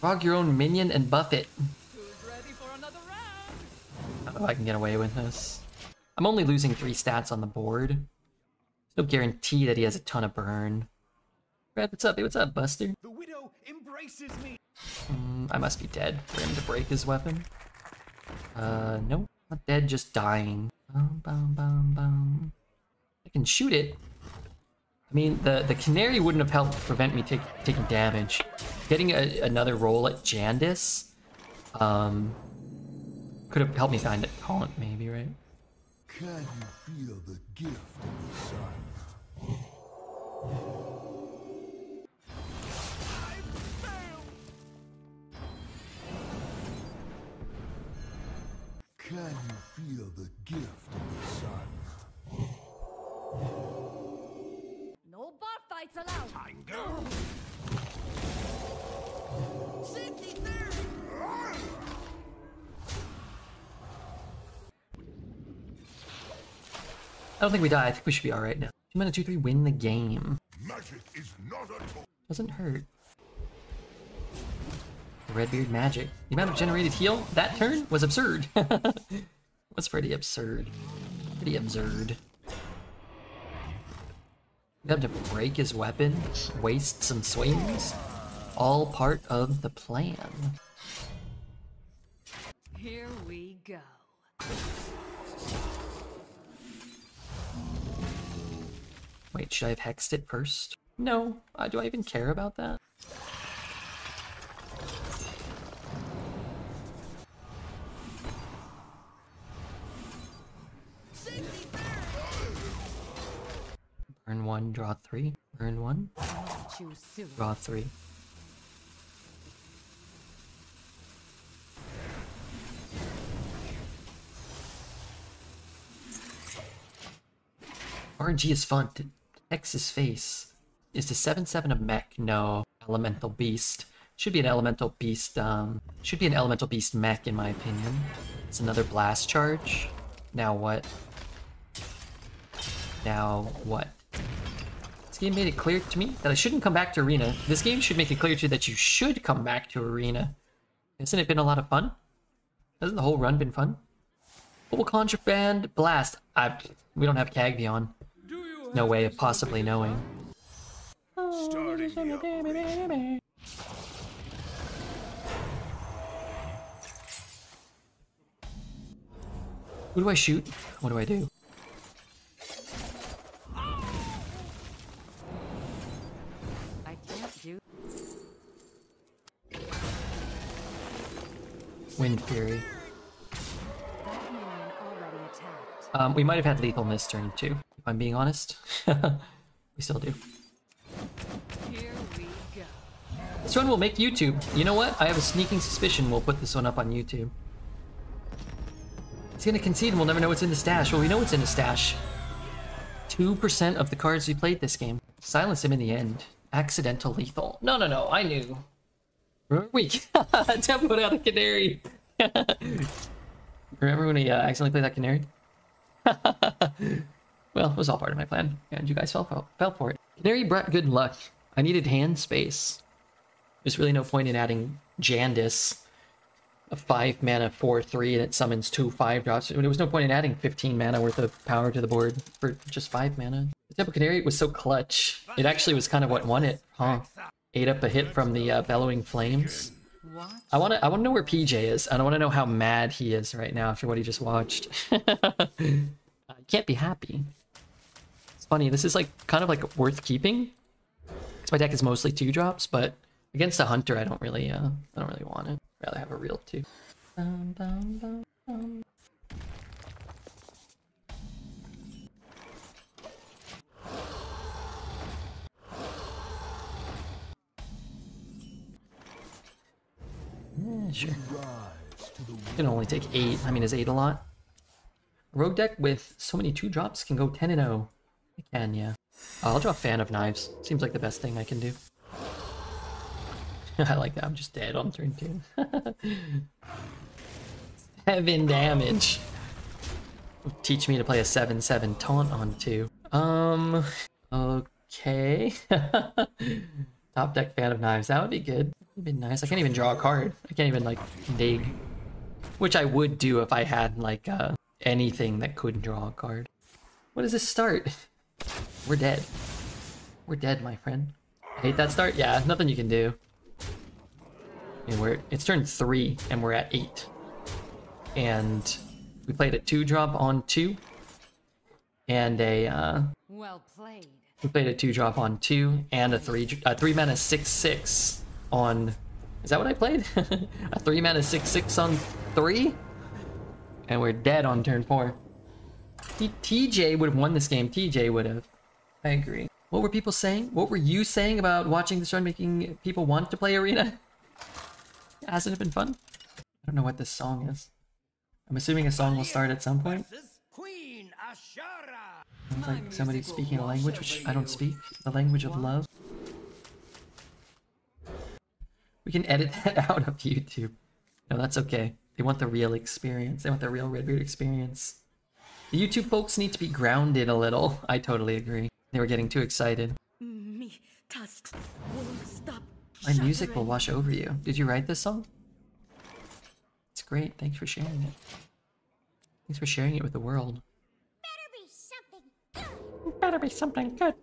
Frog your own minion and buff it. I don't know if I can get away with this. I'm only losing three stats on the board. There's no guarantee that he has a ton of burn. Brad, what's up? Hey, what's up, Buster? The widow embraces me. Mm, I must be dead for him to break his weapon. Uh, nope. Not dead, just dying. Bum, bum, bum, bum. I can shoot it. I mean, the, the canary wouldn't have helped prevent me take, taking damage. Getting a, another roll at Jandice um, could have helped me find a taunt, maybe, right? Can you feel the gift of the sun? Can you feel the gift of the sun? No bar fights allowed. Time go. 60 30. I don't think we die. I think we should be alright now. Two mana, two, three, win the game. Magic is not a toy. Doesn't hurt. Redbeard magic. The amount of generated heal that turn was absurd. was pretty absurd. Pretty absurd. We have to break his weapon, waste some swings. All part of the plan. Here we go. Wait, should I have hexed it first? No. Uh, do I even care about that? Burn one, draw three. Burn one, draw three. RNG is fun. His face. Is the 7-7 a mech? No. Elemental beast. Should be an elemental beast, um... Should be an elemental beast mech, in my opinion. It's another blast charge. Now what? Now what? This game made it clear to me that I shouldn't come back to Arena. This game should make it clear to you that you should come back to Arena. Hasn't it been a lot of fun? Hasn't the whole run been fun? Global Contraband Blast. I, we don't have Cagby on. No way of possibly knowing. Who do I shoot? What do I do? Wind Fury. Um, we might have had lethal miss turn too, if I'm being honest. we still do. This one will make YouTube. You know what? I have a sneaking suspicion we'll put this one up on YouTube. He's gonna concede and we'll never know what's in the stash. Well, we know what's in the stash. 2% of the cards we played this game. Silence him in the end. Accidental lethal. No, no, no, I knew. Weak. Tempo out a canary. Remember when he uh, accidentally played that canary? well, it was all part of my plan, and you guys fell, fell, fell for it. Canary brought good luck. I needed hand space. There's really no point in adding Jandice, a 5 mana 4 3 that summons two 5 drops. There was no point in adding 15 mana worth of power to the board for just 5 mana. The Temple Canary was so clutch. It actually was kind of what won it, huh? Ate up a hit from the uh, Bellowing Flames. I want to I want to know where PJ is, and I want to know how mad he is right now after what he just watched. I can't be happy. It's funny. This is like kind of like worth keeping. Cause my deck is mostly two drops, but against a hunter, I don't really uh I don't really want it. I'd rather have a real two. Sure. The Can only take eight. I mean, is eight a lot? Rogue deck with so many two drops can go 10 and 0. It can, yeah. Uh, I'll draw Fan of Knives. Seems like the best thing I can do. I like that. I'm just dead on turn two. Seven damage. Teach me to play a 7-7 taunt on two. Um, okay. Top deck Fan of Knives. That would be good. That'd be nice. I can't even draw a card. I can't even, like, dig. Which I would do if I had, like, uh, anything that could draw a card. What does this start? We're dead. We're dead, my friend. Hate that start? Yeah, nothing you can do. I mean, we're, it's turn three, and we're at eight. And we played a two drop on two. And a, uh, Well played. we played a two drop on two, and a three, a three mana six six on. Is that what I played? a three mana six six on three, and we're dead on turn four. T- TJ would have won this game. TJ would have. I agree. What were people saying? What were you saying about watching this run making people want to play Arena? Hasn't it been fun? I don't know what this song is. I'm assuming a song will start at some point. Sounds like somebody speaking a language which I don't speak. The language of love. We can edit that out of YouTube. No, that's okay. They want the real experience. They want the real Redbeard experience. The YouTube folks need to be grounded a little. I totally agree. They were getting too excited. Me tusks won't stop. My music will wash over you. Did you write this song? It's great. Thanks for sharing it. Thanks for sharing it with the world. Better be something Better be something good.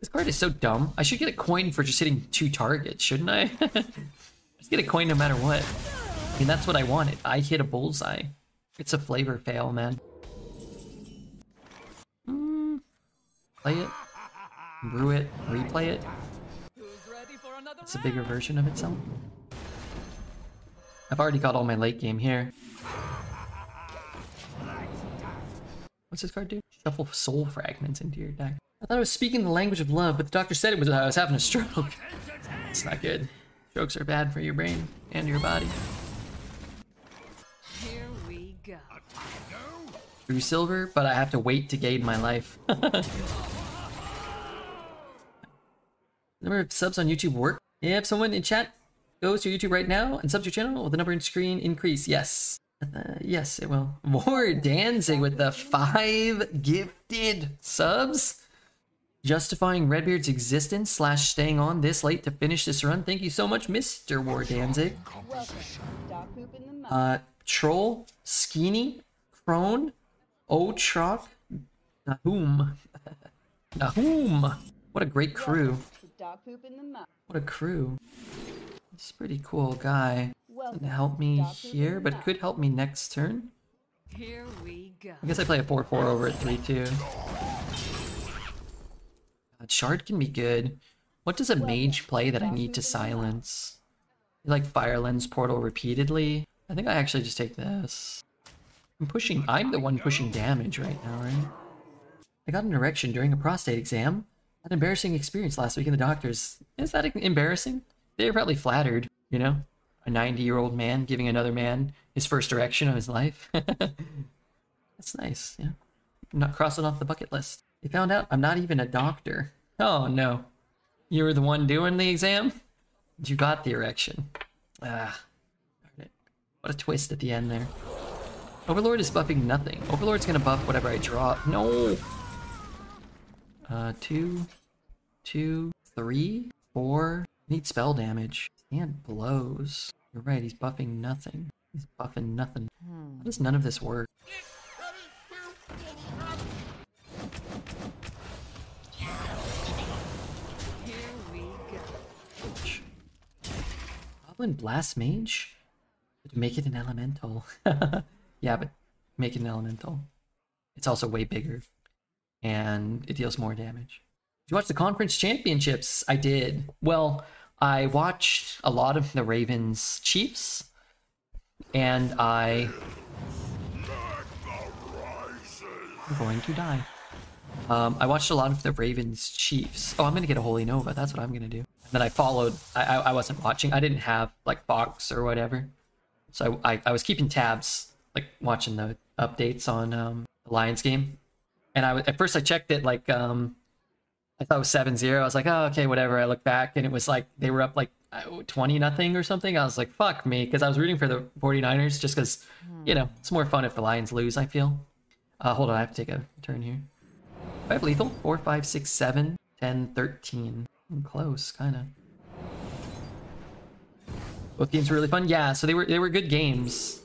This card is so dumb. I should get a coin for just hitting two targets, shouldn't I? just get a coin no matter what. I mean, that's what I wanted. I hit a bullseye. It's a flavor fail, man. Mm. Play it, brew it, replay it. It's a bigger version of itself. I've already got all my late game here. What's this card do? Shuffle soul fragments into your deck. I thought I was speaking the language of love, but the doctor said it was I was having a stroke. It's not good. Strokes are bad for your brain and your body. Here we go. Through silver, but I have to wait to gain my life. number of subs on YouTube work? If someone in chat goes to YouTube right now and subs your channel, will the number in screen increase? Yes. Uh, yes, it will. More dancing with the five gifted subs. Justifying Redbeard's existence slash staying on this late to finish this run. Thank you so much, Mr. War Danzig. Welcome to Dog Poop in the Mouth. Uh, Troll, Skeeny, Crone, Otrock, Nahum. Nahum! What a great crew. Welcome to Dog Poop in the Mouth. What a crew. He's a pretty cool guy. Welcome Doesn't help me Dog Poop in here, but could help me next turn. Here we go. I guess I play a 4-4 over at 3-2. God, Shard can be good. What does a mage play that I need to silence? You like Firelands Portal repeatedly? I think I actually just take this. I'm pushing, I'm the one pushing damage right now, right? I got an erection during a prostate exam. An embarrassing experience last week in the doctors. Is that embarrassing? They were probably flattered, you know? A 90 year old man giving another man his first erection of his life. That's nice, yeah. I'm not crossing off the bucket list. They found out I'm not even a doctor. Oh no. You were the one doing the exam? You got the erection. Ah. What a twist at the end there. Overlord is buffing nothing. Overlord's gonna buff whatever I draw. No! Uh, two, two, three, four. Need spell damage. And blows. You're right, he's buffing nothing. He's buffing nothing. How does none of this work? Goblin Blast Mage? Make it an elemental. yeah, but make it an elemental. It's also way bigger. And it deals more damage. Did you watch the conference championships? I did. Well, I watched a lot of the Ravens Chiefs. And I. I'm going to die. Um, I watched a lot of the Ravens Chiefs. Oh, I'm gonna get a Holy Nova. That's what I'm gonna do. And then I followed. I, I I wasn't watching. I didn't have like Fox or whatever, so I I, I was keeping tabs, like watching the updates on um, the Lions game. And I at first I checked it like um, I thought it was 7-0. I was like, oh okay, whatever. I looked back and it was like they were up like uh, 20 nothing or something. I was like, fuck me, because I was rooting for the 49ers just because you know it's more fun if the Lions lose. I feel. Uh, hold on, I have to take a turn here. I have lethal. 4, 5, 6, 7, 10, 13. I'm close, kind of. Both games were really fun. Yeah, so they were they were good games.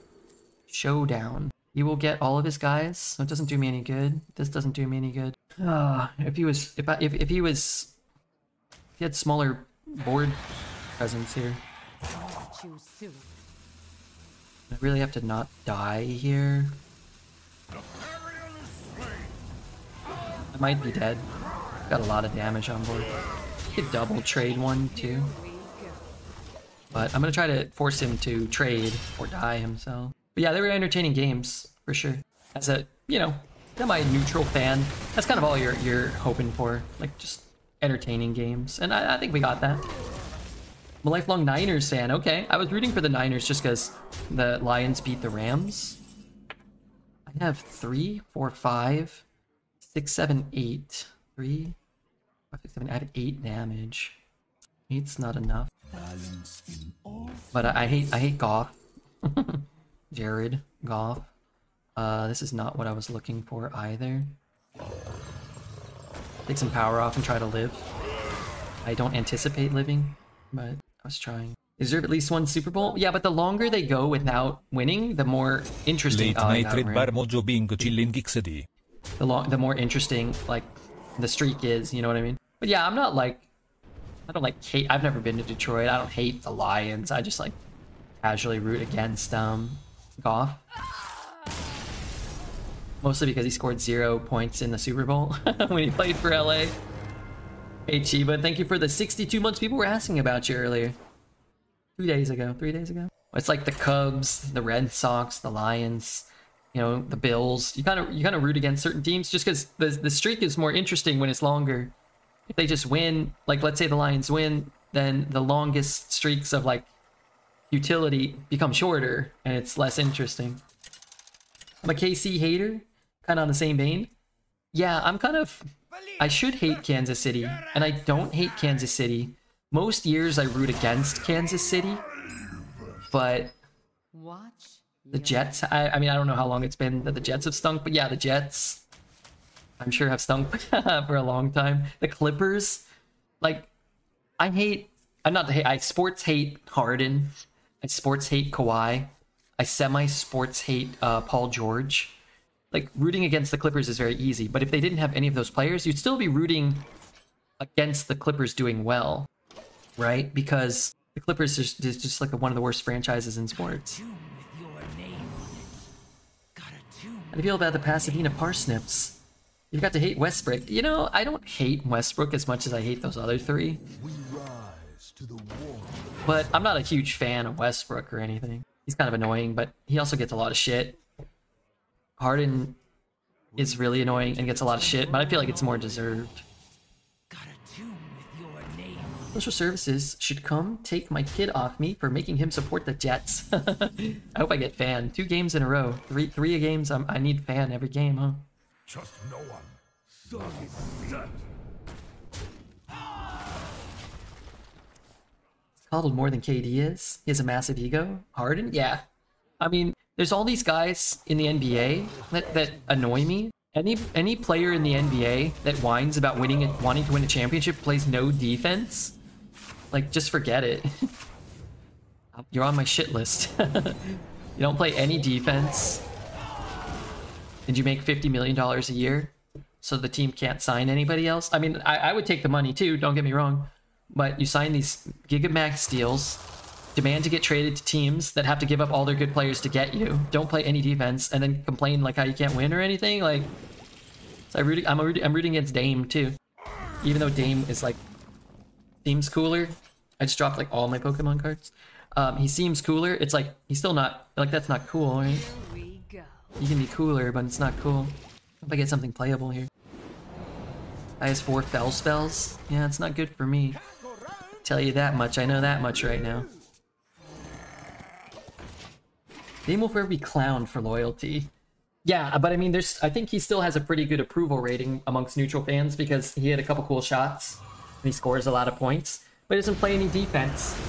Showdown. He will get all of his guys, so it doesn't do me any good. This doesn't do me any good. Ah, if he was if I, if if he was he had smaller board presence here. I really have to not die here. Might be dead. Got a lot of damage on board. Could double trade one too. But I'm gonna try to force him to trade or die himself. But yeah, they were entertaining games for sure. As a you know, semi neutral fan, that's kind of all you're you're hoping for, like just entertaining games, and I, I think we got that. I'm a lifelong Niners fan. Okay, I was rooting for the Niners just because the Lions beat the Rams. I have three, four, five, six, seven, eight. Three, five, six, seven. I have eight damage. Eight's not enough. But I, I hate I hate Goff. Jared Goff. Uh, this is not what I was looking for either. Take some power off and try to live. I don't anticipate living, but I was trying. Deserve at least one Super Bowl? Yeah, but the longer they go without winning, the more interesting. Late Oh, night red bar mojo bingo chillin XD. The long, the more interesting like the streak is. You know what I mean? But yeah, I'm not like I don't like hate. I've never been to Detroit. I don't hate the Lions. I just like casually root against um Goff. Mostly because he scored zero points in the Super Bowl when he played for LA. Hey Chiba, thank you for the 62 months. People were asking about you earlier. Two days ago, three days ago. It's like the Cubs, the Red Sox, the Lions, you know, the Bills. You kind of you kind of root against certain teams just because the the streak is more interesting when it's longer. If they just win, like let's say the Lions win, then the longest streaks of like utility become shorter and it's less interesting. I'm a KC hater, kind of on the same vein. Yeah, I'm kind of. I should hate Kansas City, and I don't hate Kansas City. Most years I root against Kansas City, but Watch. The Jets. I, I mean, I don't know how long it's been that the Jets have stunk, but yeah, the Jets. I'm sure have stunk for a long time. The Clippers, like, I hate. I'm not. Hate, I sports hate Harden. I sports hate Kawhi. I semi sports hate uh, Paul George. Like rooting against the Clippers is very easy, but if they didn't have any of those players, you'd still be rooting against the Clippers doing well, right? Because the Clippers is is just like one of the worst franchises in sports. You feel about the Pasadena Parsnips? You've got to hate Westbrook. You know, I don't hate Westbrook as much as I hate those other three. But I'm not a huge fan of Westbrook or anything. He's kind of annoying, but he also gets a lot of shit. Harden is really annoying and gets a lot of shit, but I feel like it's more deserved. Social services should come take my kid off me for making him support the Jets. I hope I get fan. Two games in a row. Three three games. I'm, I need fan every game, huh? Trust no one. Sun is set. coddled more than KD is. He has a massive ego. Harden, yeah. I mean, there's all these guys in the NBA that, that annoy me. Any any player in the NBA that whines about winning it, wanting to win a championship plays no defense. Like, just forget it. You're on my shit list. you don't play any defense. And you make $50 million a year, so the team can't sign anybody else. I mean, I, I would take the money too, don't get me wrong. But you sign these Gigamax deals, demand to get traded to teams that have to give up all their good players to get you. Don't play any defense, and then complain like how you can't win or anything. Like, so I rooting, I'm, rooting, I'm rooting against Dame too, even though Dame is like seems cooler. I just dropped like all my Pokemon cards. Um, he seems cooler. It's like he's still not like that's not cool, right? can be cooler, but it's not cool. Hope I get something playable here. I has four fel spells. Yeah, it's not good for me. Tell you that much. I know that much right now. Dame will forever be clowned for loyalty. Yeah, but I mean, there's. I think he still has a pretty good approval rating amongst neutral fans because he had a couple cool shots. He scores a lot of points, but doesn't play any defense.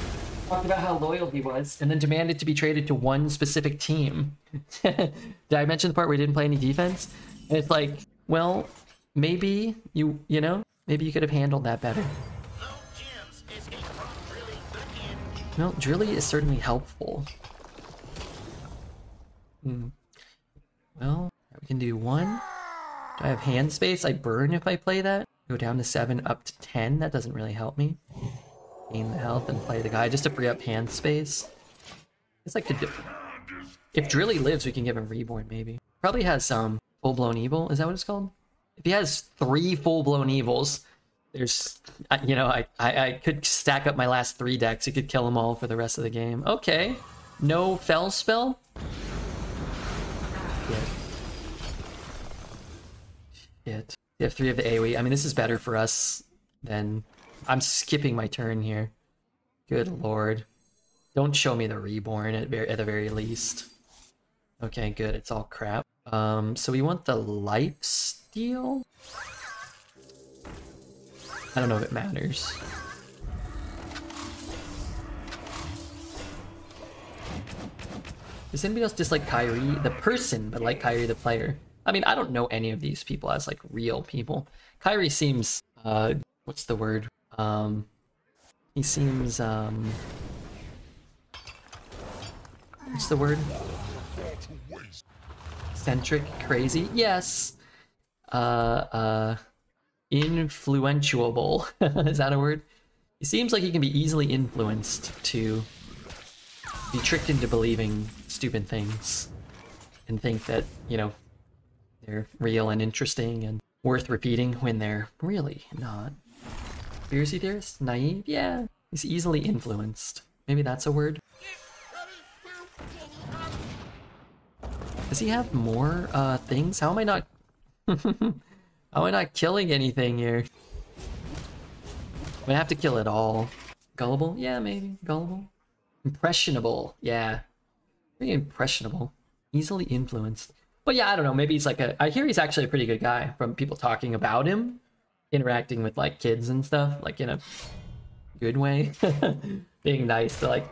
Talked about how loyal he was, and then demanded to be traded to one specific team. Did I mention the part where he didn't play any defense? And it's like, well, maybe you, you know, maybe you could have handled that better. Well, Drilly is certainly helpful. Hmm. Well, we can do one. Do I have hand space? I burn if I play that. Go down to seven, up to ten. That doesn't really help me. Gain the health and play the guy just to free up hand space. It's like to. If Drilly lives, we can give him reborn maybe. Probably has um, some full blown evil. Is that what it's called? If he has three full blown evils, there's, you know, I, I I could stack up my last three decks. You could kill them all for the rest of the game. Okay, no fel spell. Shit. Shit. They have three of the AoE. I mean, this is better for us than. I'm skipping my turn here. Good lord. Don't show me the reborn at, at the very least. Okay, good. It's all crap. Um, so we want the life steal. I don't know if it matters. Does anybody else dislike Kyrie, the person, but like Kyrie, the player? I mean, I don't know any of these people as like real people. Kyrie seems, uh, what's the word? Um, he seems, um, what's the word? Centric, crazy. Yes. Uh, uh, influentiable. Is that a word? He seems like he can be easily influenced to be tricked into believing stupid things and think that, you know, they're real and interesting and worth repeating when they're really not. Conspiracy theorist? Naive? Yeah. He's easily influenced. Maybe that's a word. Does he have more uh, things? How am I not... How am I not killing anything here? I'm gonna have to kill it all. Gullible? Yeah, maybe. Gullible. Impressionable. Yeah. Very impressionable. Easily influenced. But yeah, I don't know. Maybe he's like a. I hear he's actually a pretty good guy from people talking about him, interacting with like kids and stuff, like in a good way, being nice to like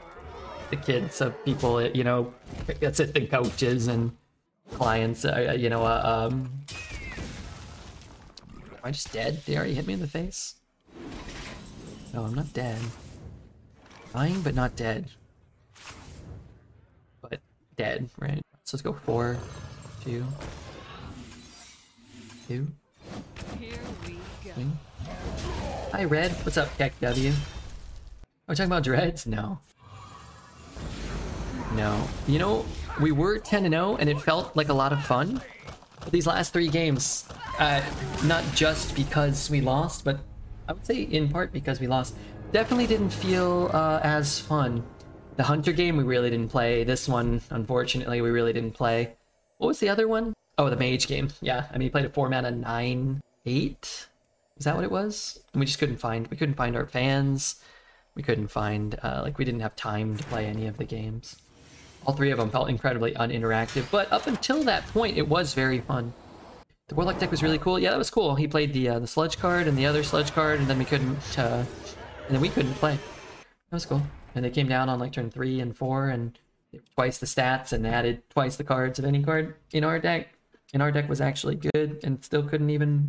the kids of people, you know, assistant coaches and clients. Uh, you know, uh, um. Am I just dead? They already hit me in the face. No, I'm not dead. Dying, but not dead. But dead, right? So let's go four, two, two. Here we go. Swing. Hi, Red. What's up, KW? Are we talking about dreads? No. No. You know, we were 10-0 and it felt like a lot of fun. But these last three games, uh, not just because we lost, but I would say in part because we lost, definitely didn't feel uh, as fun. The Hunter game we really didn't play. This one, unfortunately, we really didn't play. What was the other one? Oh, the Mage game. Yeah, I mean, he played a four mana nine eight. Is that what it was? And we just couldn't find. We couldn't find our fans. We couldn't find. Uh, like we didn't have time to play any of the games. All three of them felt incredibly uninteractive, but up until that point, it was very fun. The Warlock deck was really cool. Yeah, that was cool. He played the uh, the Sludge card and the other Sludge card, and then we couldn't. Uh, and then we couldn't play. That was cool. And they came down on like turn three and four, and twice the stats, and added twice the cards of any card in our deck. And our deck was actually good, and still couldn't even